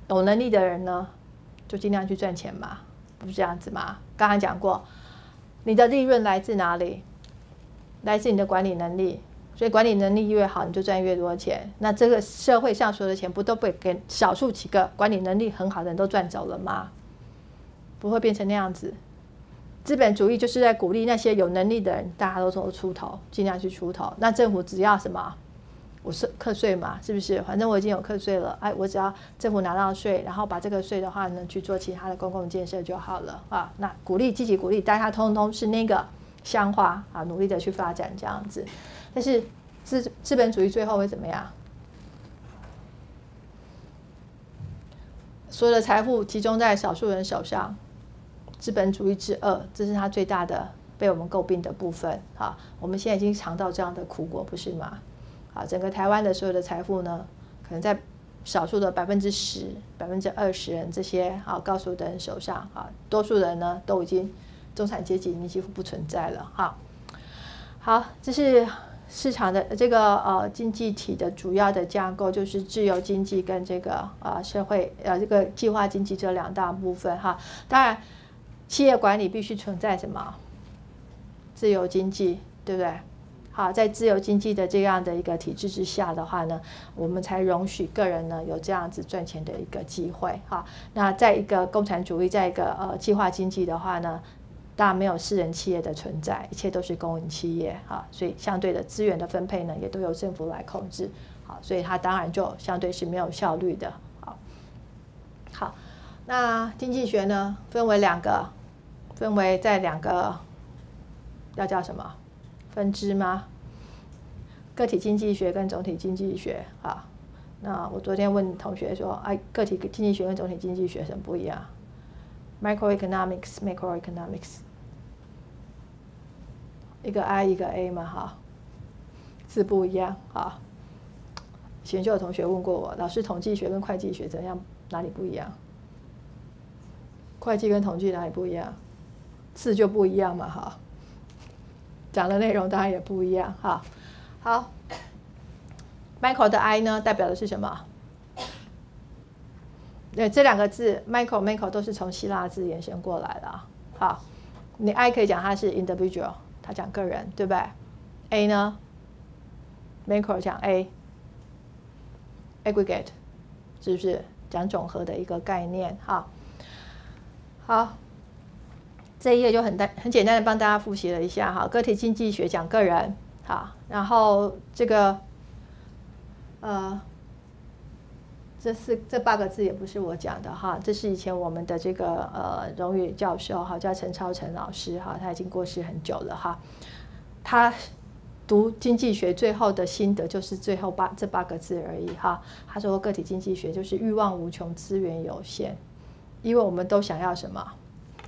有能力的人呢，就尽量去赚钱嘛，不是这样子吗？刚刚讲过，你的利润来自哪里？来自你的管理能力。所以管理能力越好，你就赚越多钱。那这个社会上所有的钱不都被给少数几个管理能力很好的人都赚走了吗？不会变成那样子。资本主义就是在鼓励那些有能力的人，大家都说出头，尽量去出头。那政府只要什么？我是课税嘛，是不是？反正我已经有课税了，哎，我只要政府拿到税，然后把这个税的话呢，去做其他的公共建设就好了啊。那鼓励积极鼓励，大家通通是那个香花啊，努力的去发展这样子。但是资资本主义最后会怎么样？所有的财富集中在少数人手上，资本主义之恶，这是它最大的被我们诟病的部分。哈，我们现在已经尝到这样的苦果，不是吗？啊，整个台湾的所有的财富呢，可能在少数的百分之十、百分之二十人这些啊高数的人手上啊，多数人呢都已经中产阶级已经几乎不存在了哈。好，这是市场的这个呃经济体的主要的架构，就是自由经济跟这个呃社会呃这个计划经济这两大部分哈。当然，企业管理必须存在什么自由经济，对不对？好，在自由经济的这样的一个体制之下的话呢，我们才容许个人呢有这样子赚钱的一个机会。哈，那在一个共产主义，在一个呃计划经济的话呢，当然没有私人企业的存在，一切都是公营企业。哈，所以相对的资源的分配呢，也都由政府来控制。好，所以它当然就相对是没有效率的。好，好，那经济学呢，分为两个，分为在两个，要叫什么？分支吗？个体经济学跟总体经济学啊。那我昨天问同学说，哎，个体经济学跟总体经济学什么不一样？Microeconomics，microeconomics，一个 I 一个 A 嘛，哈，字不一样啊。前就有同学问过我，老师，统计学跟会计学怎样？哪里不一样？会计跟统计哪里不一样？字就不一样嘛，哈。讲的内容当然也不一样哈。好，Michael 的 I 呢，代表的是什么？对，这两个字，Michael、Michael 都是从希腊字延伸过来的。好，你 I 可以讲它是 individual，他讲个人，对不对？A 呢，Michael 讲 A，aggregate，是不是讲总和的一个概念？哈，好。这一页就很单很简单的帮大家复习了一下哈，个体经济学讲个人，好，然后这个，呃，这四这八个字也不是我讲的哈，这是以前我们的这个呃荣誉教授哈，叫陈超成老师哈，他已经过世很久了哈，他读经济学最后的心得就是最后八这八个字而已哈，他说个体经济学就是欲望无穷，资源有限，因为我们都想要什么？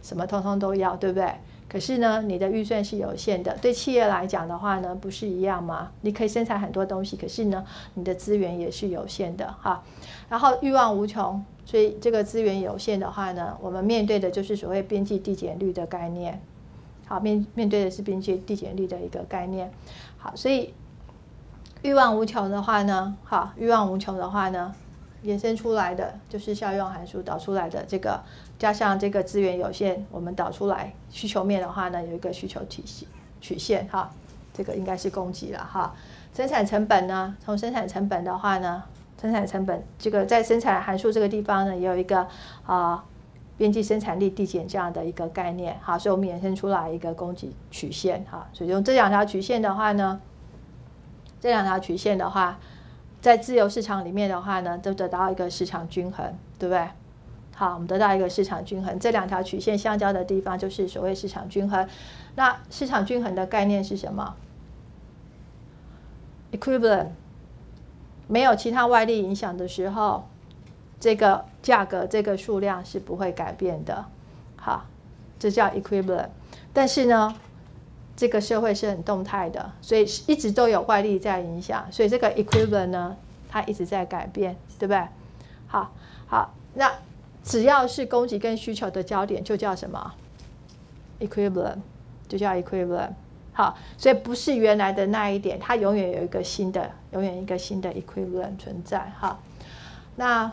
什么通通都要，对不对？可是呢，你的预算是有限的。对企业来讲的话呢，不是一样吗？你可以生产很多东西，可是呢，你的资源也是有限的哈。然后欲望无穷，所以这个资源有限的话呢，我们面对的就是所谓边际递减率的概念。好，面面对的是边际递减率的一个概念。好，所以欲望无穷的话呢，好，欲望无穷的话呢，衍生出来的就是效用函数导出来的这个。加上这个资源有限，我们导出来需求面的话呢，有一个需求体系曲线哈，这个应该是供给了哈。生产成本呢，从生产成本的话呢，生产成本这个在生产函数这个地方呢，也有一个啊边际生产力递减这样的一个概念哈，所以我们衍生出来一个供给曲线哈。所以用这两条曲线的话呢，这两条曲线的话，在自由市场里面的话呢，都得到一个市场均衡，对不对？好，我们得到一个市场均衡，这两条曲线相交的地方就是所谓市场均衡。那市场均衡的概念是什么？equivalent，没有其他外力影响的时候，这个价格、这个数量是不会改变的。好，这叫 equivalent。但是呢，这个社会是很动态的，所以一直都有外力在影响，所以这个 equivalent 呢，它一直在改变，对不对？好，好，那。只要是供给跟需求的焦点，就叫什么？equivalent，就叫 equivalent。好，所以不是原来的那一点，它永远有一个新的，永远一个新的 equivalent 存在。哈，那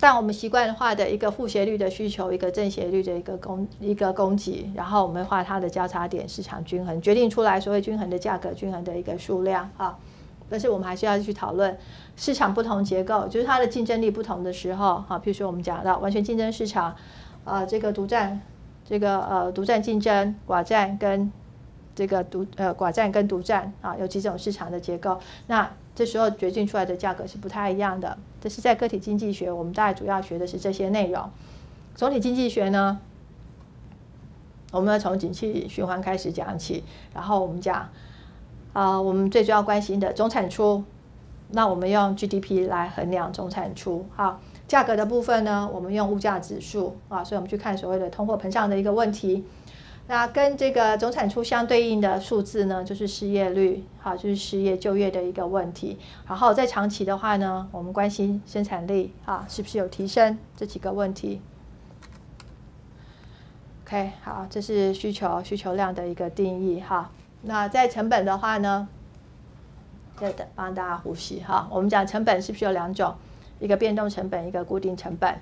但我们习惯化的一个负斜率的需求，一个正斜率的一个供一个供给，然后我们画它的交叉点，市场均衡决定出来所谓均衡的价格，均衡的一个数量啊。但是我们还是要去讨论市场不同结构，就是它的竞争力不同的时候，哈，比如说我们讲到完全竞争市场，啊，这个独占，这个呃独占竞争，寡占跟这个独呃寡占跟独占啊，有几种市场的结构，那这时候决定出来的价格是不太一样的。这是在个体经济学，我们大概主要学的是这些内容。总体经济学呢，我们要从景气循环开始讲起，然后我们讲。啊，我们最主要关心的总产出，那我们用 GDP 来衡量总产出。好，价格的部分呢，我们用物价指数啊，所以我们去看所谓的通货膨胀的一个问题。那跟这个总产出相对应的数字呢，就是失业率，好，就是失业就业的一个问题。然后在长期的话呢，我们关心生产力啊，是不是有提升这几个问题。OK，好，这是需求需求量的一个定义哈。那在成本的话呢，再等帮大家呼吸哈。我们讲成本是不是有两种？一个变动成本，一个固定成本。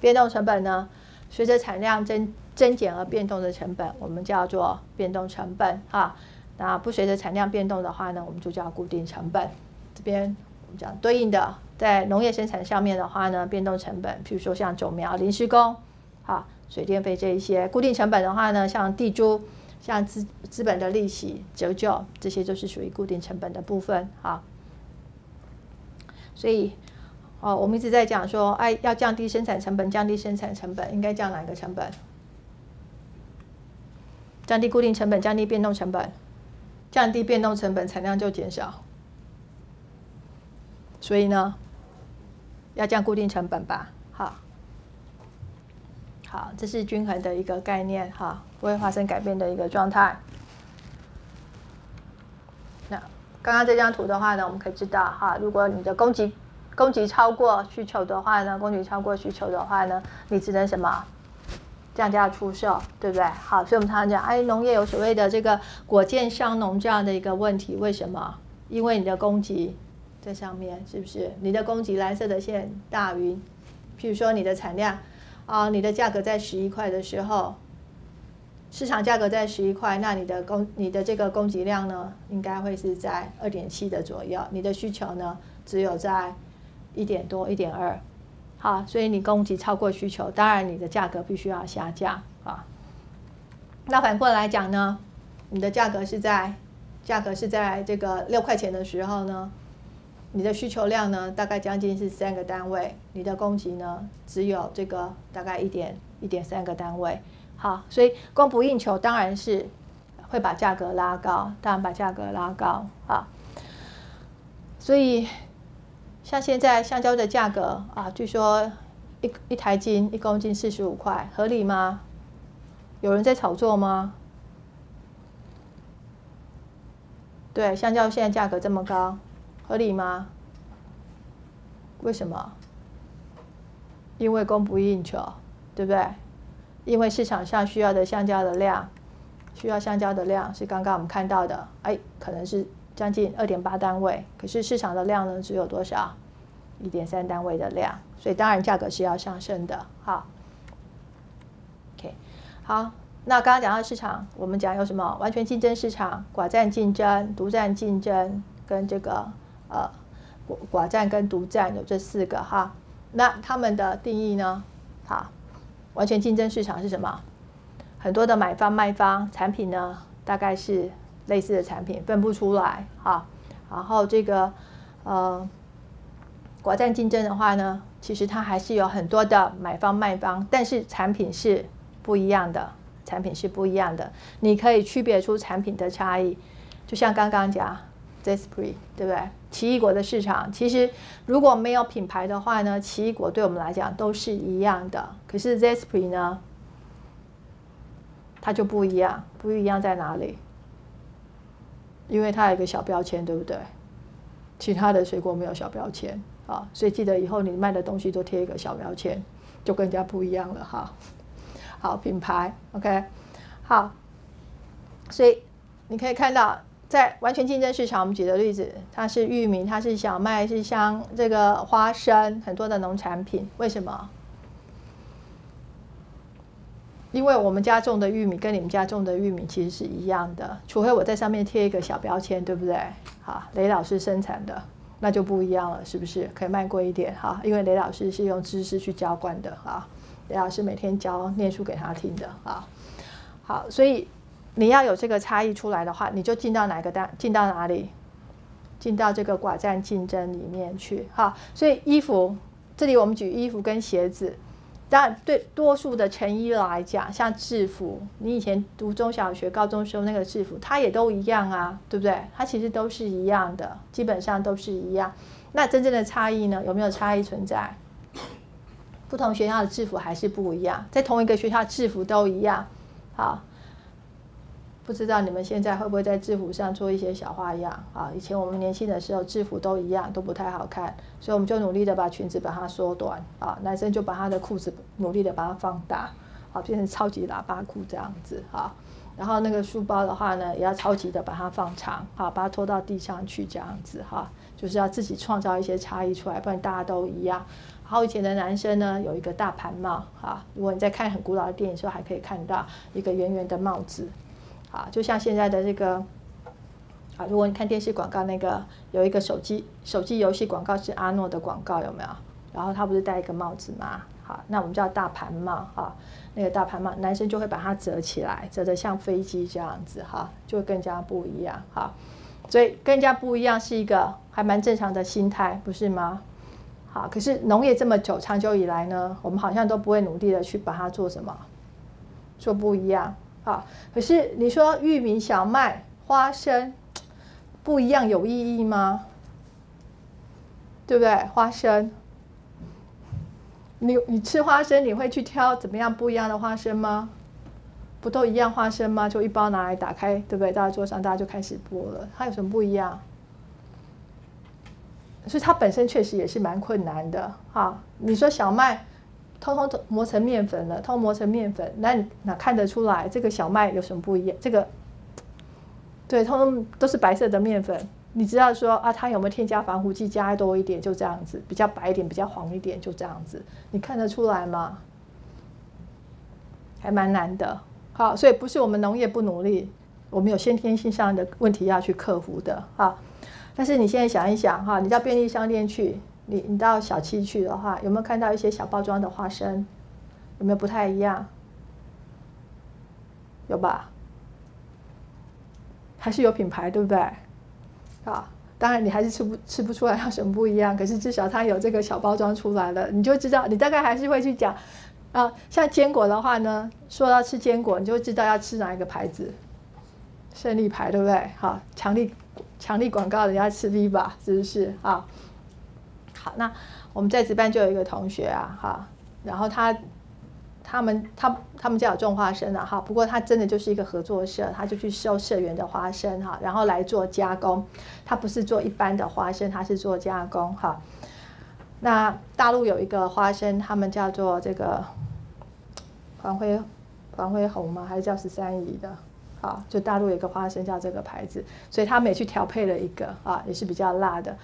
变动成本呢，随着产量增增减而变动的成本，我们叫做变动成本哈。那不随着产量变动的话呢，我们就叫固定成本。这边我们讲对应的，在农业生产上面的话呢，变动成本，譬如说像种苗、临时工、哈水电费这一些；固定成本的话呢，像地租。像资资本的利息、折旧，这些都是属于固定成本的部分啊。所以，哦，我们一直在讲说，哎，要降低生产成本，降低生产成本，应该降哪个成本？降低固定成本，降低变动成本，降低变动成本，产量就减少。所以呢，要降固定成本吧，好。好，这是均衡的一个概念哈，不会发生改变的一个状态。那刚刚这张图的话呢，我们可以知道哈，如果你的供给供给超过需求的话呢，供给超过需求的话呢，你只能什么降价出售，对不对？好，所以我们常常讲，哎，农业有所谓的这个果贱伤农这样的一个问题，为什么？因为你的供给在上面，是不是？你的供给蓝色的线大于，譬如说你的产量。啊，你的价格在十一块的时候，市场价格在十一块，那你的供你的这个供给量呢，应该会是在二点七的左右，你的需求呢只有在一点多一点二，好，所以你供给超过需求，当然你的价格必须要下降啊。那反过来讲呢，你的价格是在价格是在这个六块钱的时候呢？你的需求量呢，大概将近是三个单位，你的供给呢，只有这个大概一点一点三个单位。好，所以供不应求当然是会把价格拉高，当然把价格拉高啊。所以像现在香蕉的价格啊，据说一一台斤一公斤四十五块，合理吗？有人在炒作吗？对，香蕉现在价格这么高。合理吗？为什么？因为供不应求，对不对？因为市场上需要的橡胶的量，需要橡胶的量是刚刚我们看到的，哎，可能是将近二点八单位，可是市场的量呢只有多少？一点三单位的量，所以当然价格是要上升的。好，OK，好，那刚刚讲到市场，我们讲有什么？完全竞争市场、寡占竞争、独占竞争跟这个。呃，寡寡占跟独占有这四个哈，那他们的定义呢？好，完全竞争市场是什么？很多的买方卖方产品呢，大概是类似的产品，分不出来哈。然后这个呃，寡占竞争的话呢，其实它还是有很多的买方卖方，但是产品是不一样的，产品是不一样的，你可以区别出产品的差异，就像刚刚讲。Zespri 对不对？奇异果的市场其实如果没有品牌的话呢，奇异果对我们来讲都是一样的。可是 Zespri 呢，它就不一样，不一样在哪里？因为它有一个小标签，对不对？其他的水果没有小标签啊，所以记得以后你卖的东西都贴一个小标签，就更加不一样了哈。好，品牌 OK，好，所以你可以看到。在完全竞争市场，我们举的例子，它是玉米，它是小麦，是香这个花生，很多的农产品。为什么？因为我们家种的玉米跟你们家种的玉米其实是一样的，除非我在上面贴一个小标签，对不对？好，雷老师生产的，那就不一样了，是不是？可以卖贵一点哈，因为雷老师是用知识去浇灌的哈，雷老师每天教念书给他听的啊。好，所以你要有这个差异出来的话，你就进到哪个单，进到哪里？进到这个寡占竞争里面去哈。所以衣服，这里我们举衣服跟鞋子。当然，对多数的成衣来讲，像制服，你以前读中小学、高中时候那个制服，它也都一样啊，对不对？它其实都是一样的，基本上都是一样。那真正的差异呢？有没有差异存在？不同学校的制服还是不一样，在同一个学校制服都一样，好。不知道你们现在会不会在制服上做一些小花样啊？以前我们年轻的时候制服都一样，都不太好看，所以我们就努力的把裙子把它缩短啊，男生就把他的裤子努力的把它放大，啊，变成超级喇叭裤这样子哈。然后那个书包的话呢，也要超级的把它放长，好，把它拖到地上去这样子哈，就是要自己创造一些差异出来，不然大家都一样。然后以前的男生呢，有一个大盘帽哈，如果你在看很古老的电影时候，还可以看到一个圆圆的帽子。啊，就像现在的这个啊，如果你看电视广告，那个有一个手机手机游戏广告是阿诺的广告，有没有？然后他不是戴一个帽子吗？好，那我们叫大盘帽哈，那个大盘帽，男生就会把它折起来，折得像飞机这样子哈，就更加不一样哈。所以更加不一样是一个还蛮正常的心态，不是吗？好，可是农业这么久长久以来呢，我们好像都不会努力的去把它做什么，做不一样。啊，可是你说玉米、小麦、花生 不一样有意义吗？对不对？花生，你你吃花生，你会去挑怎么样不一样的花生吗？不都一样花生吗？就一包拿来打开，对不对？到桌上大家就开始剥了，它有什么不一样？所以它本身确实也是蛮困难的。哈，你说小麦。通通都磨成面粉了，通磨成面粉，那哪看得出来这个小麦有什么不一样？这个对，通通都是白色的面粉。你知道说啊，它有没有添加防腐剂？加多一点就这样子，比较白一点，比较黄一点就这样子，你看得出来吗？还蛮难的。好，所以不是我们农业不努力，我们有先天性上的问题要去克服的。哈，但是你现在想一想哈，你到便利商店去。你你到小七去的话，有没有看到一些小包装的花生？有没有不太一样？有吧？还是有品牌，对不对？啊，当然你还是吃不吃不出来有什么不一样，可是至少它有这个小包装出来了，你就知道，你大概还是会去讲啊。像坚果的话呢，说到吃坚果，你就知道要吃哪一个牌子，胜利牌，对不对？好，强力强力广告，人家吃 V 吧，是不是啊？好那我们在值班就有一个同学啊，哈，然后他他们他他们家有种花生啊，哈，不过他真的就是一个合作社，他就去收社员的花生哈，然后来做加工，他不是做一般的花生，他是做加工哈。那大陆有一个花生，他们叫做这个黄辉黄辉红吗？还是叫十三姨的？好，就大陆有一个花生叫这个牌子，所以他们也去调配了一个啊，也是比较辣的。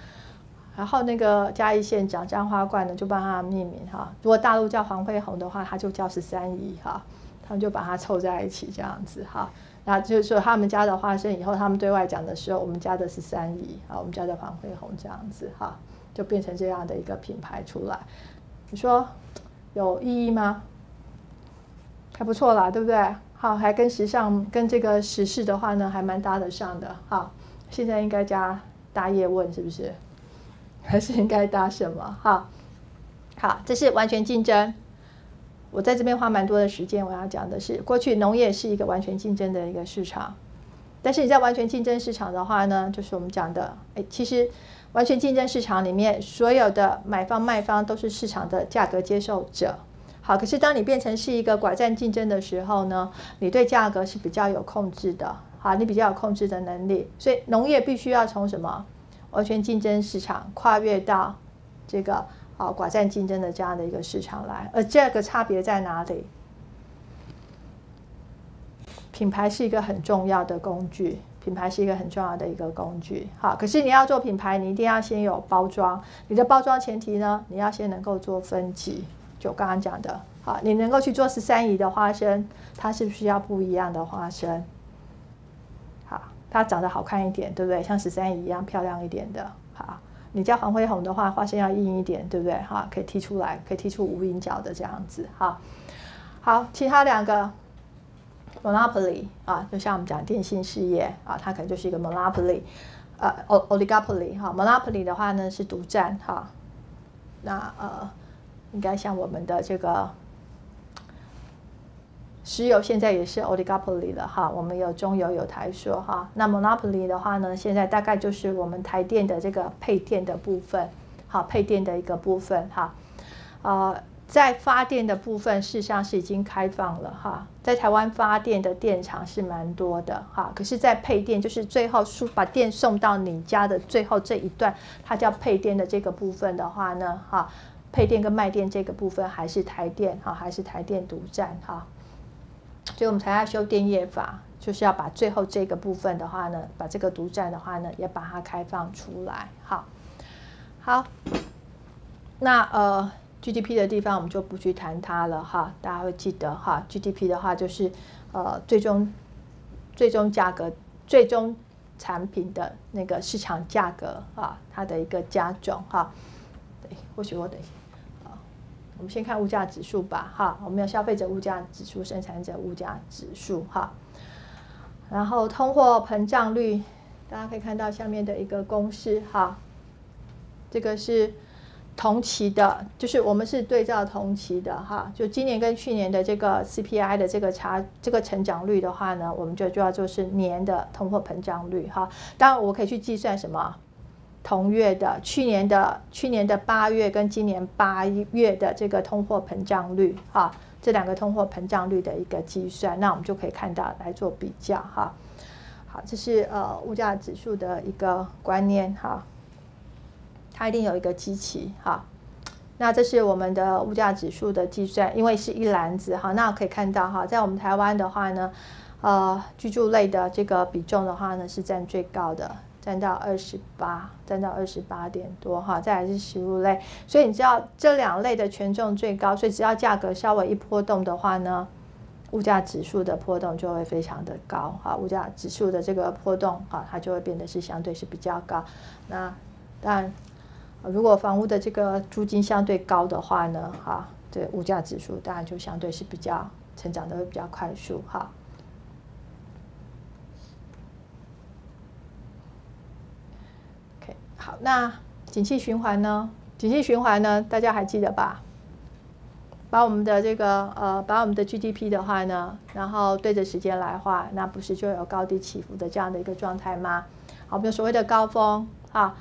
然后那个嘉义县长张花冠呢，就帮他命名哈。如果大陆叫黄飞鸿的话，他就叫十三姨哈。他们就把它凑在一起这样子哈。那就是说他们家的花生以后，他们对外讲的时候，我们家的是三姨啊，我们家的黄飞鸿这样子哈，就变成这样的一个品牌出来。你说有意义吗？还不错啦，对不对？好，还跟时尚跟这个时事的话呢，还蛮搭得上的哈。现在应该加大叶问是不是？还是应该搭什么？哈，好，这是完全竞争。我在这边花蛮多的时间，我要讲的是，过去农业是一个完全竞争的一个市场，但是你在完全竞争市场的话呢，就是我们讲的，哎，其实完全竞争市场里面，所有的买方卖方都是市场的价格接受者。好，可是当你变成是一个寡占竞争的时候呢，你对价格是比较有控制的，好，你比较有控制的能力，所以农业必须要从什么？完全竞争市场跨越到这个啊寡占竞争的这样的一个市场来，而这个差别在哪里？品牌是一个很重要的工具，品牌是一个很重要的一个工具，好，可是你要做品牌，你一定要先有包装。你的包装前提呢，你要先能够做分级，就刚刚讲的，好，你能够去做十三姨的花生，它是不是要不一样的花生？它长得好看一点，对不对？像十三姨一样漂亮一点的，好，你叫黄飞鸿的话，花生要硬一点，对不对？哈，可以踢出来，可以踢出无影脚的这样子，好，好，其他两个。monopoly 啊，就像我们讲电信事业啊，它可能就是一个 monopoly，呃，oligopoly 哈，monopoly 的话呢是独占哈，那呃，应该像我们的这个石油现在也是 oligopoly 了哈，我们有中油有台说哈，那 monopoly 的话呢，现在大概就是我们台电的这个配电的部分，好，配电的一个部分哈，呃。在发电的部分，事实上是已经开放了哈。在台湾发电的电厂是蛮多的哈，可是，在配电，就是最后输把电送到你家的最后这一段，它叫配电的这个部分的话呢，哈，配电跟卖电这个部分还是台电哈，还是台电独占哈。所以我们才要修电业法，就是要把最后这个部分的话呢，把这个独占的话呢，也把它开放出来。好，好，那呃。GDP 的地方我们就不去谈它了哈，大家会记得哈。GDP 的话就是呃最终最终价格最终产品的那个市场价格啊，它的一个加总哈。对，或许我等一下，我们先看物价指数吧哈。我们有消费者物价指数、生产者物价指数哈。然后通货膨胀率，大家可以看到下面的一个公式哈，这个是。同期的，就是我们是对照同期的哈，就今年跟去年的这个 CPI 的这个差，这个成长率的话呢，我们就就要做是年的通货膨胀率哈。当然，我可以去计算什么同月的，去年的去年的八月跟今年八月的这个通货膨胀率哈，这两个通货膨胀率的一个计算，那我们就可以看到来做比较哈。好，这是呃物价指数的一个观念哈。它一定有一个机器哈，那这是我们的物价指数的计算，因为是一篮子哈，那可以看到哈，在我们台湾的话呢，呃，居住类的这个比重的话呢是占最高的，占到二十八，占到二十八点多哈，再来是食物类，所以你知道这两类的权重最高，所以只要价格稍微一波动的话呢，物价指数的波动就会非常的高哈，物价指数的这个波动啊，它就会变得是相对是比较高，那当然。如果房屋的这个租金相对高的话呢，哈，这物价指数当然就相对是比较成长的会比较快速，哈。OK，好，那景气循环呢？景气循环呢？大家还记得吧？把我们的这个呃，把我们的 GDP 的话呢，然后对着时间来画，那不是就有高低起伏的这样的一个状态吗？好，比如所谓的高峰，哈。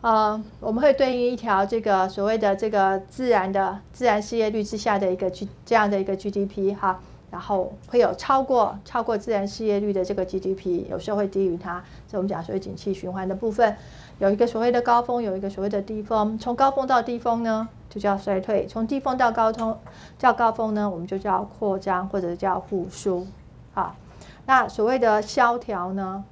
呃，我们会对应一条这个所谓的这个自然的自然失业率之下的一个 G 这样的一个 GDP 哈，然后会有超过超过自然失业率的这个 GDP，有时候会低于它。所以我们讲所谓景气循环的部分，有一个所谓的高峰，有一个所谓的低峰。从高峰到低峰呢，就叫衰退；从低峰到高峰叫高峰呢，我们就叫扩张或者叫复苏。好，那所谓的萧条呢？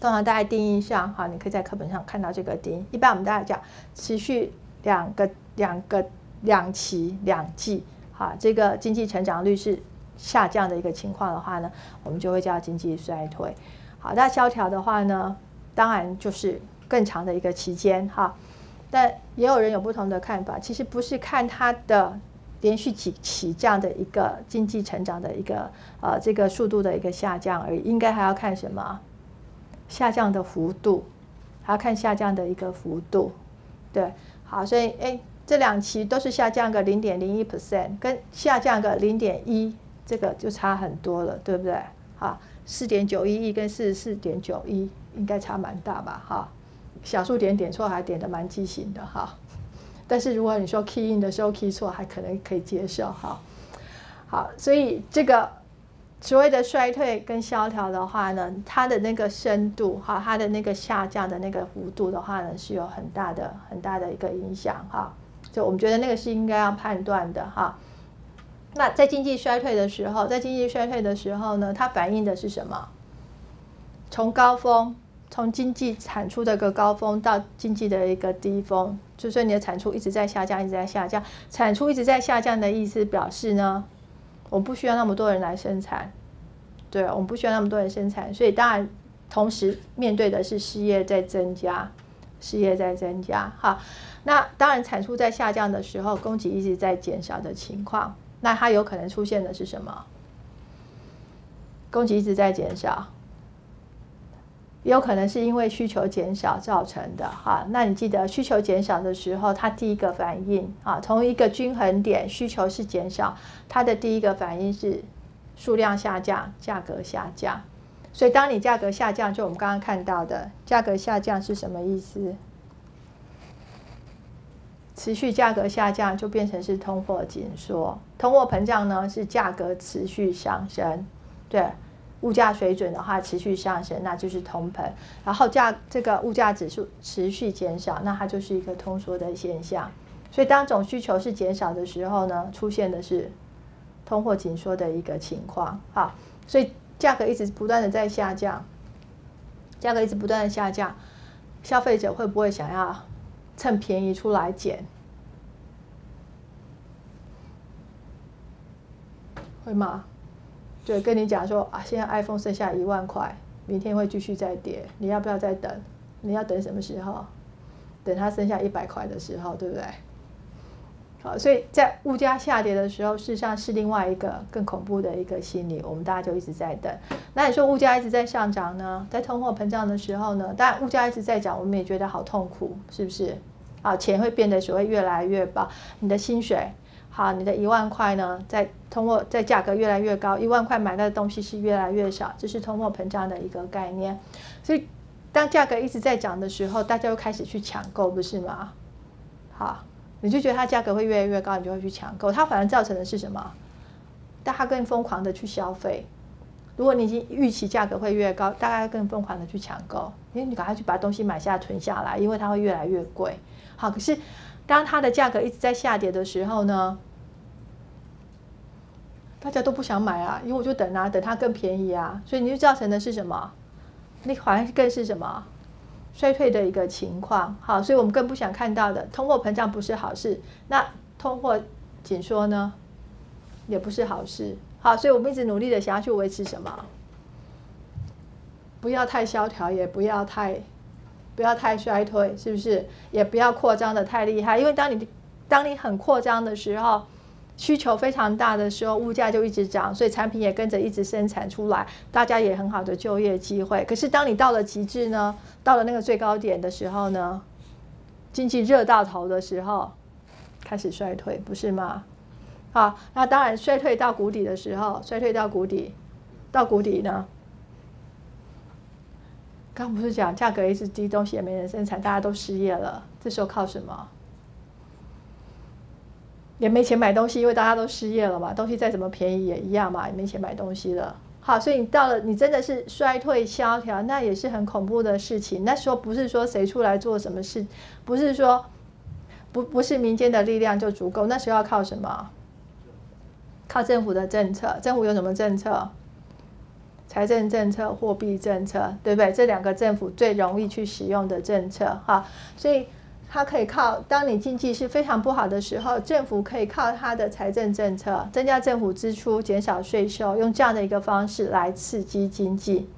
通常大家定义上，哈，你可以在课本上看到这个定。一般我们大家讲持续两个、两个、两期、两季，哈，这个经济成长率是下降的一个情况的话呢，我们就会叫经济衰退。好，那萧条的话呢，当然就是更长的一个期间，哈。但也有人有不同的看法，其实不是看它的连续几期这样的一个经济成长的一个呃这个速度的一个下降而已，应该还要看什么？下降的幅度，还要看下降的一个幅度，对，好，所以哎，这两期都是下降个零点零一 percent，跟下降个零点一，这个就差很多了，对不对？好，四点九一亿跟四十四点九一应该差蛮大吧？哈，小数点点错还点的蛮畸形的哈，但是如果你说 key in 的时候 key 错，还可能可以接受哈。好，所以这个。所谓的衰退跟萧条的话呢，它的那个深度哈，它的那个下降的那个幅度的话呢，是有很大的很大的一个影响哈。就我们觉得那个是应该要判断的哈。那在经济衰退的时候，在经济衰退的时候呢，它反映的是什么？从高峰，从经济产出的一个高峰到经济的一个低峰，就是你的产出一直在下降，一直在下降。产出一直在下降的意思表示呢，我不需要那么多人来生产，对，我们不需要那么多人生产，所以当然同时面对的是失业在增加，失业在增加，哈。那当然产出在下降的时候，供给一直在减少的情况，那它有可能出现的是什么？供给一直在减少。也有可能是因为需求减少造成的哈，那你记得需求减少的时候，它第一个反应啊，从一个均衡点需求是减少，它的第一个反应是数量下降，价格下降。所以当你价格下降，就我们刚刚看到的价格下降是什么意思？持续价格下降就变成是通货紧缩，通货膨胀呢是价格持续上升，对。物价水准的话持续上升，那就是通膨；然后价这个物价指数持续减少，那它就是一个通缩的现象。所以当总需求是减少的时候呢，出现的是通货紧缩的一个情况。好，所以价格一直不断的在下降，价格一直不断的下降，消费者会不会想要趁便宜出来减？会吗？就跟你讲说啊，现在 iPhone 剩下一万块，明天会继续再跌，你要不要再等？你要等什么时候？等它剩下一百块的时候，对不对？好，所以在物价下跌的时候，事实上是另外一个更恐怖的一个心理，我们大家就一直在等。那你说物价一直在上涨呢？在通货膨胀的时候呢？当然物价一直在涨，我们也觉得好痛苦，是不是？啊，钱会变得所谓越来越薄，你的薪水。好，你的一万块呢，在通货在价格越来越高，一万块买到的东西是越来越少，这是通货膨胀的一个概念。所以，当价格一直在涨的时候，大家又开始去抢购，不是吗？好，你就觉得它价格会越来越高，你就会去抢购，它反而造成的是什么？大家更疯狂的去消费。如果你已经预期价格会越高，大家更疯狂的去抢购，因为你赶快去把东西买下囤下来，因为它会越来越贵。好，可是。当它的价格一直在下跌的时候呢，大家都不想买啊，因为我就等啊，等它更便宜啊，所以你就造成的是什么？你好像更是什么衰退的一个情况。好，所以我们更不想看到的，通货膨胀不是好事，那通货紧缩呢，也不是好事。好，所以我们一直努力的想要去维持什么？不要太萧条，也不要太。不要太衰退，是不是？也不要扩张的太厉害，因为当你当你很扩张的时候，需求非常大的时候，物价就一直涨，所以产品也跟着一直生产出来，大家也很好的就业机会。可是当你到了极致呢，到了那个最高点的时候呢，经济热到头的时候，开始衰退，不是吗？好，那当然衰退到谷底的时候，衰退到谷底，到谷底呢？刚不是讲价格一直低，东西也没人生产，大家都失业了。这时候靠什么？也没钱买东西，因为大家都失业了嘛。东西再怎么便宜也一样嘛，也没钱买东西了。好，所以你到了，你真的是衰退萧条，那也是很恐怖的事情。那时候不是说谁出来做什么事，不是说不不是民间的力量就足够。那时候要靠什么？靠政府的政策。政府有什么政策？财政政策、货币政策，对不对？这两个政府最容易去使用的政策，哈，所以它可以靠。当你经济是非常不好的时候，政府可以靠它的财政政策增加政府支出、减少税收，用这样的一个方式来刺激经济，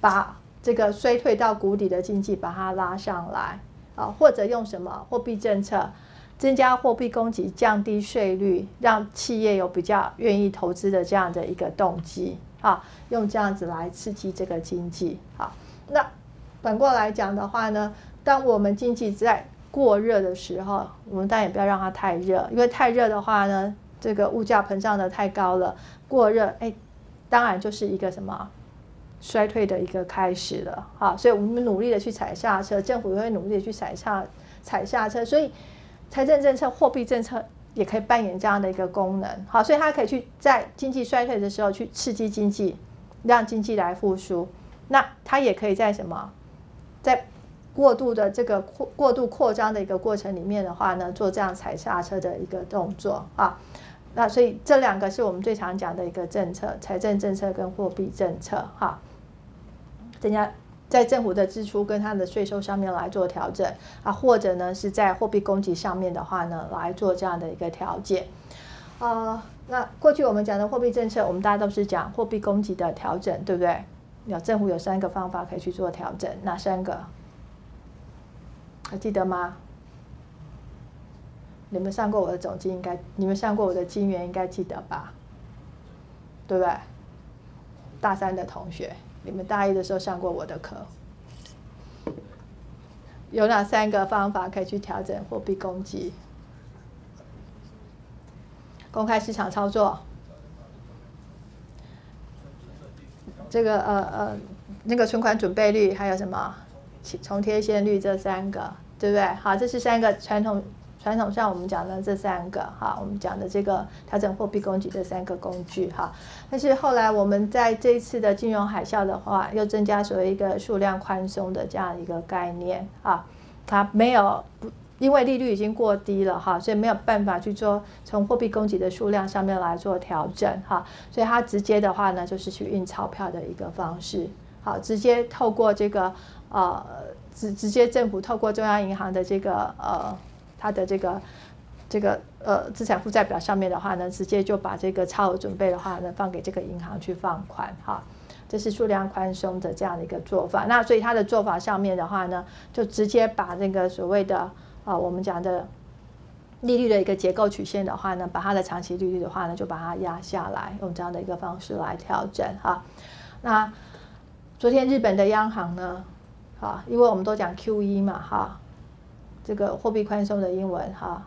把这个衰退到谷底的经济把它拉上来，啊，或者用什么货币政策增加货币供给、降低税率，让企业有比较愿意投资的这样的一个动机。啊，用这样子来刺激这个经济。好，那反过来讲的话呢，当我们经济在过热的时候，我们当然也不要让它太热，因为太热的话呢，这个物价膨胀的太高了，过热，哎，当然就是一个什么衰退的一个开始了。好，所以我们努力的去踩刹车，政府也会努力的去踩刹踩刹车，所以财政政策、货币政策。也可以扮演这样的一个功能，好，所以它可以去在经济衰退的时候去刺激经济，让经济来复苏。那它也可以在什么，在过度的这个过过度扩张的一个过程里面的话呢，做这样踩刹车的一个动作啊。那所以这两个是我们最常讲的一个政策：财政政策跟货币政策。哈，增加在政府的支出跟它的税收上面来做调整啊，或者呢是在货币供给上面的话呢来做这样的一个调节。啊，那过去我们讲的货币政策，我们大家都是讲货币供给的调整，对不对？有政府有三个方法可以去做调整，哪三个？还记得吗？你们上过我的总金，应该你们上过我的金元，应该记得吧？对不对？大三的同学，你们大一的时候上过我的课，有哪三个方法可以去调整货币供给？公开市场操作，这个呃呃，那个存款准备率还有什么重贴现率这三个，对不对？好，这是三个传统传统上我们讲的这三个哈，我们讲的这个调整货币供给这三个工具哈。但是后来我们在这一次的金融海啸的话，又增加所谓一个数量宽松的这样一个概念啊，它没有不。因为利率已经过低了哈，所以没有办法去做从货币供给的数量上面来做调整哈，所以它直接的话呢，就是去印钞票的一个方式，好，直接透过这个呃直直接政府透过中央银行的这个呃它的这个这个呃资产负债表上面的话呢，直接就把这个超额准备的话呢放给这个银行去放款哈。这是数量宽松的这样的一个做法，那所以它的做法上面的话呢，就直接把那个所谓的啊，我们讲的利率的一个结构曲线的话呢，把它的长期利率的话呢，就把它压下来，用这样的一个方式来调整哈。那昨天日本的央行呢，哈，因为我们都讲 Q E 嘛哈，这个货币宽松的英文哈，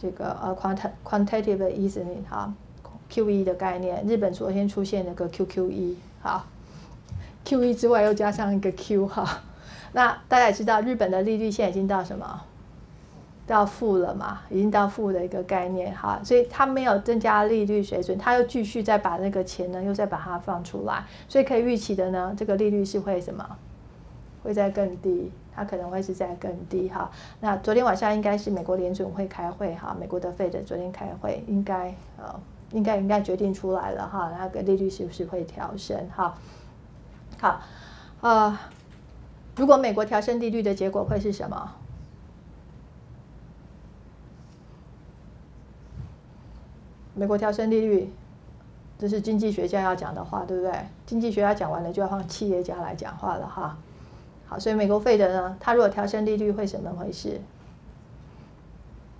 这个呃 quantitative easing 哈，Q E 的概念，日本昨天出现了个 Q Q E 哈，Q E 之外又加上一个 Q 哈，那大家也知道日本的利率现在已经到什么？到负了嘛，已经到负的一个概念哈，所以它没有增加利率水准，它又继续再把那个钱呢，又再把它放出来，所以可以预期的呢，这个利率是会什么？会在更低，它可能会是在更低哈。那昨天晚上应该是美国联准会开会哈，美国的费的昨天开会，应该呃，应该应该决定出来了哈，那个利率是不是会调升哈？好，呃，如果美国调升利率的结果会是什么？美国调升利率，这是经济学家要讲的话，对不对？经济学家讲完了，就要换企业家来讲话了哈。好，所以美国费的呢，它如果调升利率会怎么回事？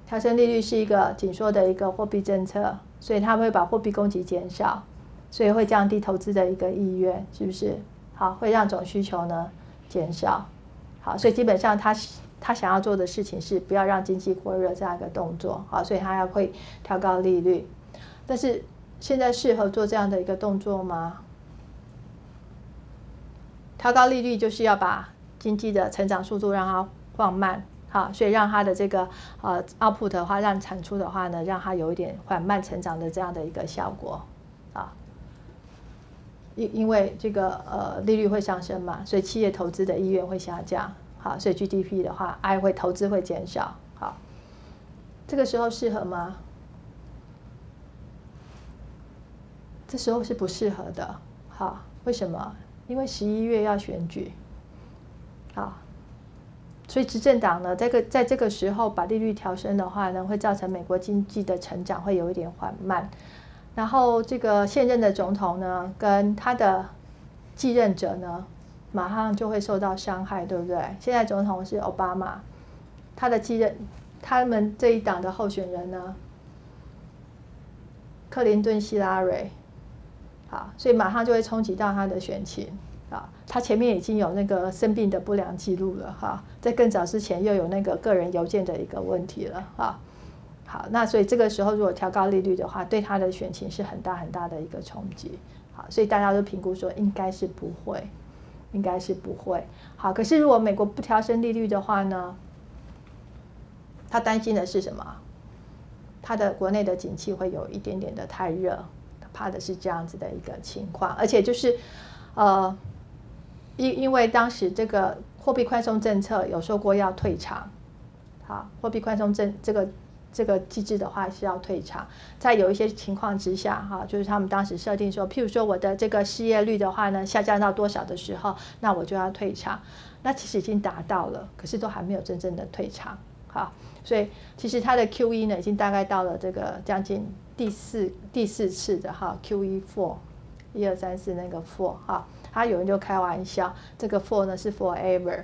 调升利率是一个紧缩的一个货币政策，所以它会把货币供给减少，所以会降低投资的一个意愿，是不是？好，会让总需求呢减少。好，所以基本上它。他想要做的事情是不要让经济过热这样一个动作，好，所以他要会调高利率。但是现在适合做这样的一个动作吗？调高利率就是要把经济的成长速度让它放慢，好，所以让它的这个呃 output 的话，让产出的话呢，让它有一点缓慢成长的这样的一个效果，啊，因因为这个呃利率会上升嘛，所以企业投资的意愿会下降，好，所以 GDP 的话，I 会投资会减少，好，这个时候适合吗？这时候是不适合的，好，为什么？因为十一月要选举，好，所以执政党呢，这个在这个时候把利率调升的话呢，会造成美国经济的成长会有一点缓慢，然后这个现任的总统呢，跟他的继任者呢，马上就会受到伤害，对不对？现在总统是奥巴马，他的继任，他们这一党的候选人呢，克林顿、希拉蕊。好，所以马上就会冲击到他的选情！他前面已经有那个生病的不良记录了哈，在更早之前又有那个个人邮件的一个问题了啊。好，那所以这个时候如果调高利率的话，对他的选情是很大很大的一个冲击。好，所以大家都评估说应该是不会，应该是不会。好，可是如果美国不调升利率的话呢？他担心的是什么？他的国内的景气会有一点点的太热。他怕的是这样子的一个情况，而且就是，呃，因因为当时这个货币宽松政策有说过要退场，好，货币宽松政这个这个机制的话是要退场。在有一些情况之下，哈，就是他们当时设定说，譬如说我的这个失业率的话呢下降到多少的时候，那我就要退场。那其实已经达到了，可是都还没有真正的退场，好，所以其实它的 Q E 呢已经大概到了这个将近第四第四次的哈 Q E four，一二三四那个 four 哈，他有人就开玩笑，这个 for 呢是 forever，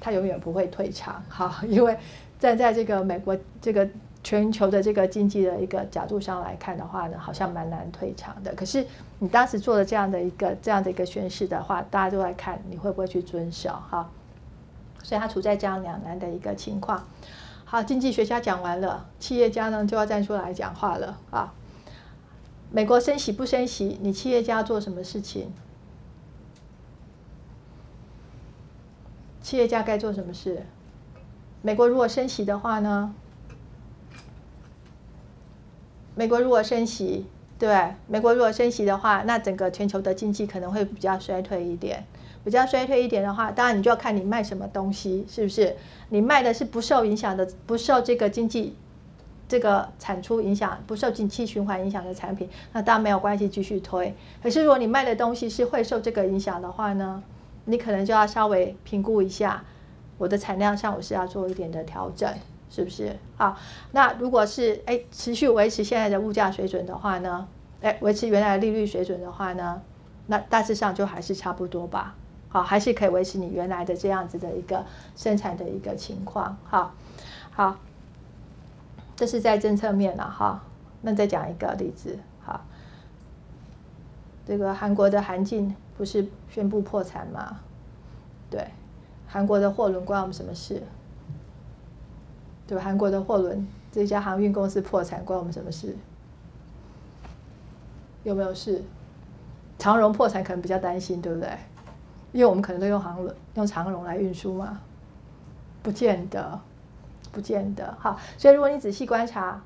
他永远不会退场，哈，因为站在这个美国这个。全球的这个经济的一个角度上来看的话呢，好像蛮难退场的。可是你当时做了这样的一个这样的一个宣誓的话，大家都在看你会不会去遵守哈。所以他处在这样两难的一个情况。好，经济学家讲完了，企业家呢就要站出来讲话了啊。美国升息不升息，你企业家做什么事情？企业家该做什么事？美国如果升息的话呢？美国如果升息，对，美国如果升息的话，那整个全球的经济可能会比较衰退一点。比较衰退一点的话，当然你就要看你卖什么东西，是不是？你卖的是不受影响的，不受这个经济这个产出影响，不受景气循环影响的产品，那当然没有关系，继续推。可是如果你卖的东西是会受这个影响的话呢，你可能就要稍微评估一下，我的产量上我是要做一点的调整。是不是好？那如果是哎持续维持现在的物价水准的话呢？哎，维持原来的利率水准的话呢？那大致上就还是差不多吧。好，还是可以维持你原来的这样子的一个生产的一个情况。好，好，这是在政策面了哈。那再讲一个例子，好，这个韩国的韩进不是宣布破产吗？对，韩国的货轮关我们什么事？对吧？韩国的货轮这家航运公司破产，关我们什么事？有没有事？长荣破产可能比较担心，对不对？因为我们可能都用航轮、用长荣来运输嘛。不见得，不见得。好，所以如果你仔细观察，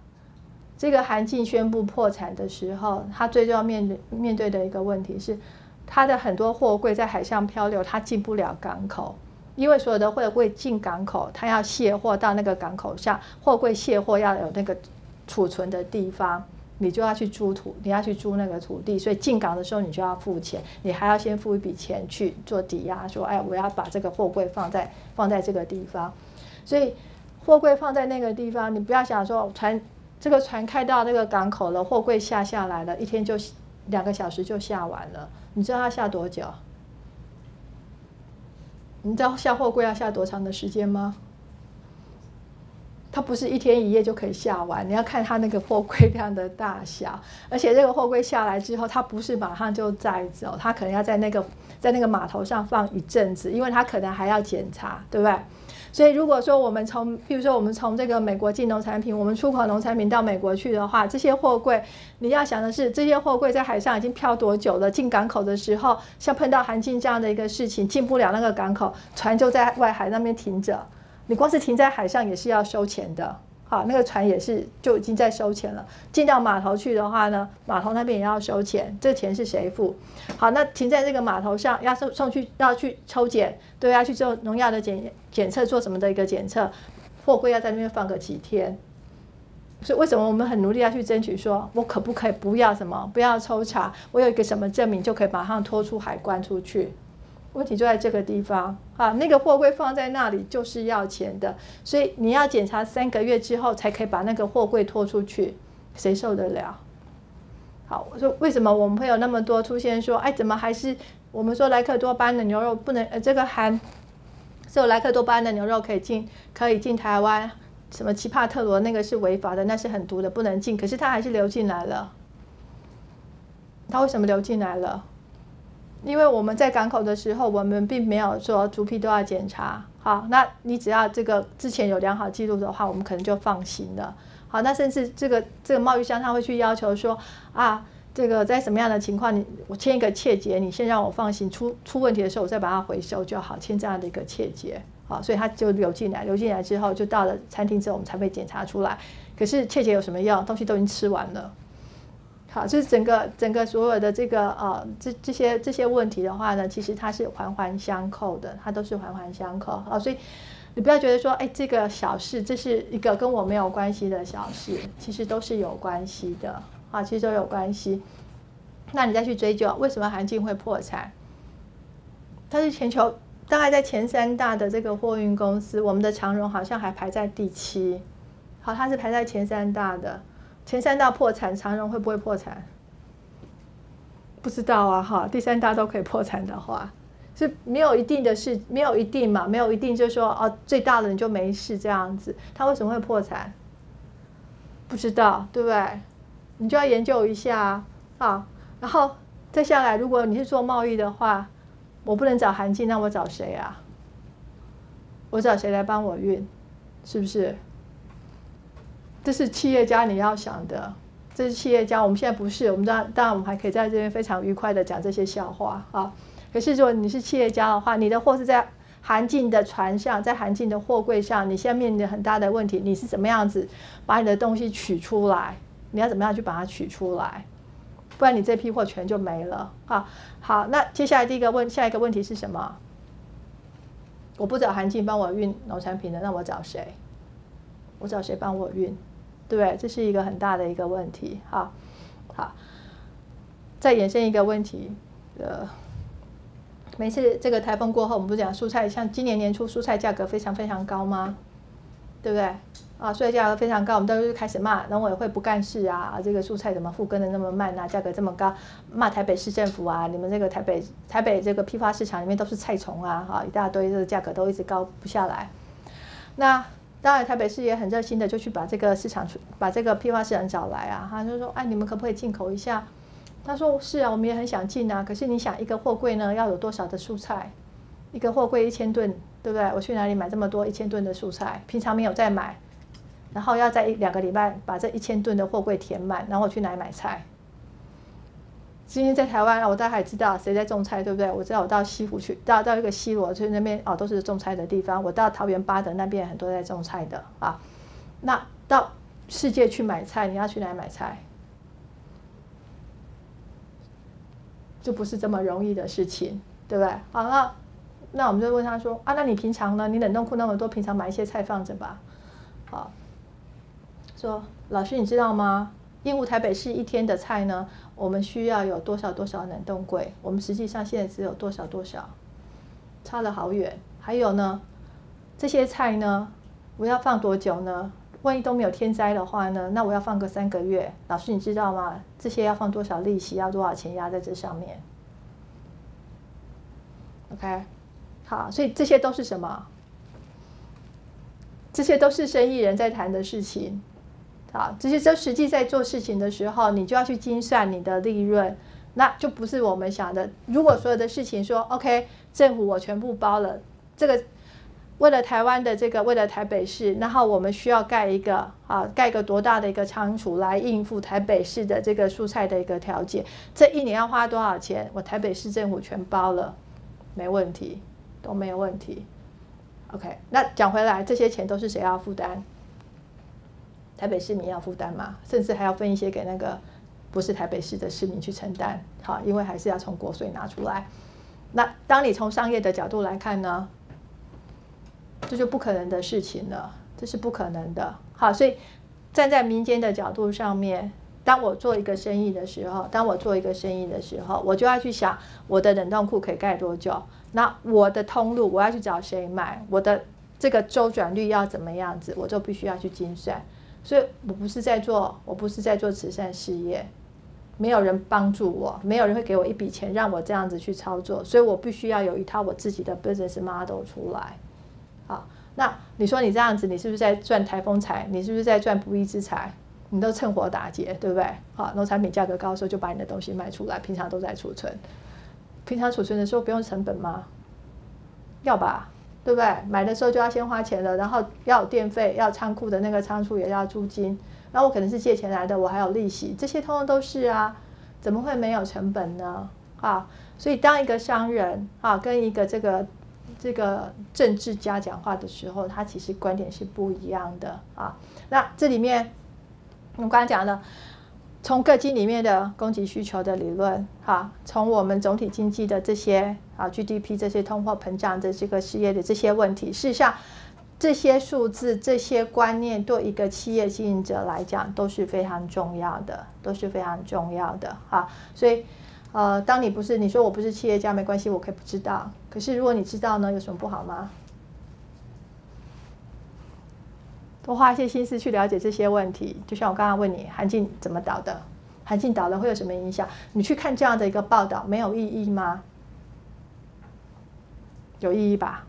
这个韩进宣布破产的时候，他最重要面对面对的一个问题是，它的很多货柜在海上漂流，它进不了港口。因为所有的货柜进港口，它要卸货到那个港口下，货柜卸货要有那个储存的地方，你就要去租土，你要去租那个土地，所以进港的时候你就要付钱，你还要先付一笔钱去做抵押，说哎，我要把这个货柜放在放在这个地方，所以货柜放在那个地方，你不要想说船这个船开到那个港口了，货柜下下来了，一天就两个小时就下完了，你知道它下多久？你知道下货柜要下多长的时间吗？它不是一天一夜就可以下完，你要看它那个货柜量的大小，而且这个货柜下来之后，它不是马上就载走，它可能要在那个在那个码头上放一阵子，因为它可能还要检查，对不对？所以，如果说我们从，比如说我们从这个美国进农产品，我们出口农产品到美国去的话，这些货柜，你要想的是，这些货柜在海上已经漂多久了？进港口的时候，像碰到韩进这样的一个事情，进不了那个港口，船就在外海那边停着，你光是停在海上也是要收钱的。啊，那个船也是就已经在收钱了。进到码头去的话呢，码头那边也要收钱，这钱是谁付？好，那停在这个码头上，要送送去要去抽检，对，要去做农药的检检测，做什么的一个检测？货柜要在那边放个几天。所以为什么我们很努力要去争取，说我可不可以不要什么，不要抽查，我有一个什么证明就可以马上拖出海关出去？问题就在这个地方啊，那个货柜放在那里就是要钱的，所以你要检查三个月之后才可以把那个货柜拖出去，谁受得了？好，我说为什么我们会有那么多出现说，哎，怎么还是我们说莱克多巴胺的牛肉不能？呃，这个含只有莱克多巴胺的牛肉可以进，可以进台湾，什么奇帕特罗那个是违法的，那是很毒的，不能进，可是它还是流进来了。它为什么流进来了？因为我们在港口的时候，我们并没有说猪皮都要检查。好，那你只要这个之前有良好记录的话，我们可能就放心了。好，那甚至这个这个贸易商他会去要求说啊，这个在什么样的情况，你我签一个切结，你先让我放心，出出问题的时候我再把它回收就好，签这样的一个切结。好，所以他就流进来，流进来之后就到了餐厅之后，我们才被检查出来。可是切结有什么用？东西都已经吃完了。好，就是整个整个所有的这个呃，这这些这些问题的话呢，其实它是环环相扣的，它都是环环相扣。好，所以你不要觉得说，哎，这个小事，这是一个跟我没有关系的小事，其实都是有关系的啊，其实都有关系。那你再去追究为什么韩进会破产？它是全球大概在前三大的这个货运公司，我们的长荣好像还排在第七。好，它是排在前三大的，前三大破产，长荣会不会破产？不知道啊，哈，第三大都可以破产的话。是没有一定的事，没有一定嘛，没有一定就是说哦，最大的你就没事这样子。他为什么会破产？不知道，对不对？你就要研究一下啊。然后再下来，如果你是做贸易的话，我不能找韩进，那我找谁啊？我找谁来帮我运？是不是？这是企业家你要想的，这是企业家。我们现在不是，我们当然当然我们还可以在这边非常愉快的讲这些笑话啊。可是，如果你是企业家的话，你的货是在韩进的船上，在韩进的货柜上，你现在面临很大的问题，你是怎么样子把你的东西取出来？你要怎么样去把它取出来？不然你这批货全就没了啊！好，那接下来第一个问，下一个问题是什么？我不找韩进帮我运农产品的，那我找谁？我找谁帮我运？对？这是一个很大的一个问题。好，好，再延伸一个问题，呃。每次这个台风过后，我们不讲蔬菜，像今年年初蔬菜价格非常非常高吗？对不对？啊，蔬菜价格非常高，我们都是开始骂农委会不干事啊，这个蔬菜怎么复耕的那么慢啊，价格这么高，骂台北市政府啊，你们这个台北台北这个批发市场里面都是菜虫啊，哈，一大堆这个价格都一直高不下来。那当然台北市也很热心的，就去把这个市场把这个批发市场找来啊，他就说，哎，你们可不可以进口一下？他说：“是啊，我们也很想进啊。可是你想，一个货柜呢要有多少的蔬菜？一个货柜一千吨，对不对？我去哪里买这么多一千吨的蔬菜？平常没有在买，然后要在一两个礼拜把这一千吨的货柜填满，然后我去哪里买菜？今天在台湾，我大概知道谁在种菜，对不对？我知道我到西湖去，到到一个西罗，就是那边哦，都是种菜的地方。我到桃园八德那边很多在种菜的啊。那到世界去买菜，你要去哪里买菜？”就不是这么容易的事情，对不对？好，那那我们就问他说啊，那你平常呢？你冷冻库那么多，平常买一些菜放着吧。好，说老师你知道吗？应付台北市一天的菜呢，我们需要有多少多少冷冻柜？我们实际上现在只有多少多少，差了好远。还有呢，这些菜呢，我要放多久呢？万一都没有天灾的话呢？那我要放个三个月。老师，你知道吗？这些要放多少利息？要多少钱压在这上面？OK，好，所以这些都是什么？这些都是生意人在谈的事情。好，这些都实际在做事情的时候，你就要去精算你的利润，那就不是我们想的。如果所有的事情说 OK，政府我全部包了，这个。为了台湾的这个，为了台北市，然后我们需要盖一个啊，盖一个多大的一个仓储来应付台北市的这个蔬菜的一个调节？这一年要花多少钱？我台北市政府全包了，没问题，都没有问题。OK，那讲回来，这些钱都是谁要负担？台北市民要负担嘛？甚至还要分一些给那个不是台北市的市民去承担。好，因为还是要从国税拿出来。那当你从商业的角度来看呢？这就不可能的事情了，这是不可能的。好，所以站在民间的角度上面，当我做一个生意的时候，当我做一个生意的时候，我就要去想我的冷冻库可以盖多久，那我的通路我要去找谁买，我的这个周转率要怎么样子，我就必须要去精算。所以我不是在做，我不是在做慈善事业，没有人帮助我，没有人会给我一笔钱让我这样子去操作，所以我必须要有一套我自己的 business model 出来。好，那你说你这样子，你是不是在赚台风财？你是不是在赚不义之财？你都趁火打劫，对不对？好，农产品价格高的时候就把你的东西卖出来，平常都在储存。平常储存的时候不用成本吗？要吧，对不对？买的时候就要先花钱了，然后要有电费，要仓库的那个仓储也要租金。那我可能是借钱来的，我还有利息，这些通通都是啊，怎么会没有成本呢？啊，所以当一个商人啊，跟一个这个。这个政治家讲话的时候，他其实观点是不一样的啊。那这里面，我们刚才讲了，从各经里面的供给需求的理论，哈，从我们总体经济的这些啊 GDP 这些通货膨胀的这个失业的这些问题，事实上，这些数字、这些观念对一个企业经营者来讲都是非常重要的，都是非常重要的哈。所以，呃，当你不是你说我不是企业家没关系，我可以不知道。可是如果你知道呢，有什么不好吗？多花一些心思去了解这些问题。就像我刚刚问你，韩进怎么倒的？韩进倒了会有什么影响？你去看这样的一个报道，没有意义吗？有意义吧？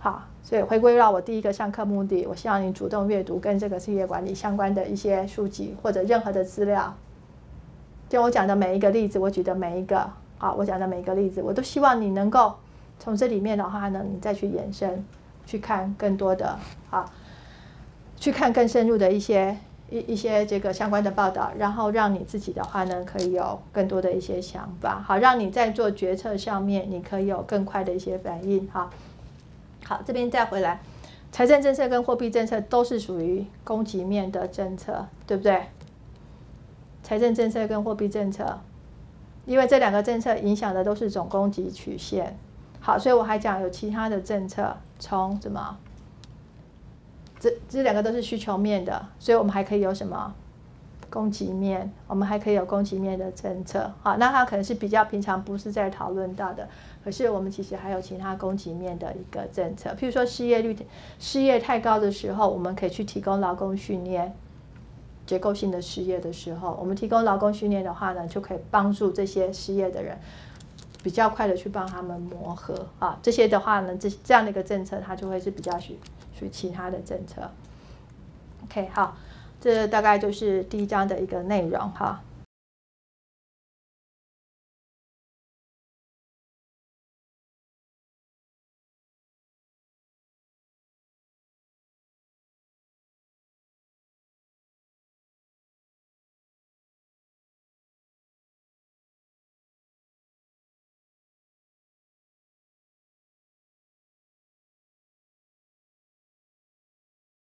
好，所以回归到我第一个上课目的，我希望你主动阅读跟这个企业管理相关的一些书籍或者任何的资料。就我讲的每一个例子，我举的每一个，啊，我讲的每一个例子，我都希望你能够从这里面的话呢，你再去延伸，去看更多的，啊，去看更深入的一些。一一些这个相关的报道，然后让你自己的话呢，可以有更多的一些想法，好，让你在做决策上面，你可以有更快的一些反应，哈。好，这边再回来，财政政策跟货币政策都是属于供给面的政策，对不对？财政政策跟货币政策，因为这两个政策影响的都是总供给曲线，好，所以我还讲有其他的政策，从什么？这这两个都是需求面的，所以我们还可以有什么供给面？我们还可以有供给面的政策，好，那它可能是比较平常不是在讨论到的。可是我们其实还有其他供给面的一个政策，譬如说失业率失业太高的时候，我们可以去提供劳工训练；结构性的失业的时候，我们提供劳工训练的话呢，就可以帮助这些失业的人比较快的去帮他们磨合啊。这些的话呢，这这样的一个政策，它就会是比较需。属于其他的政策。OK，好，这大概就是第一章的一个内容哈。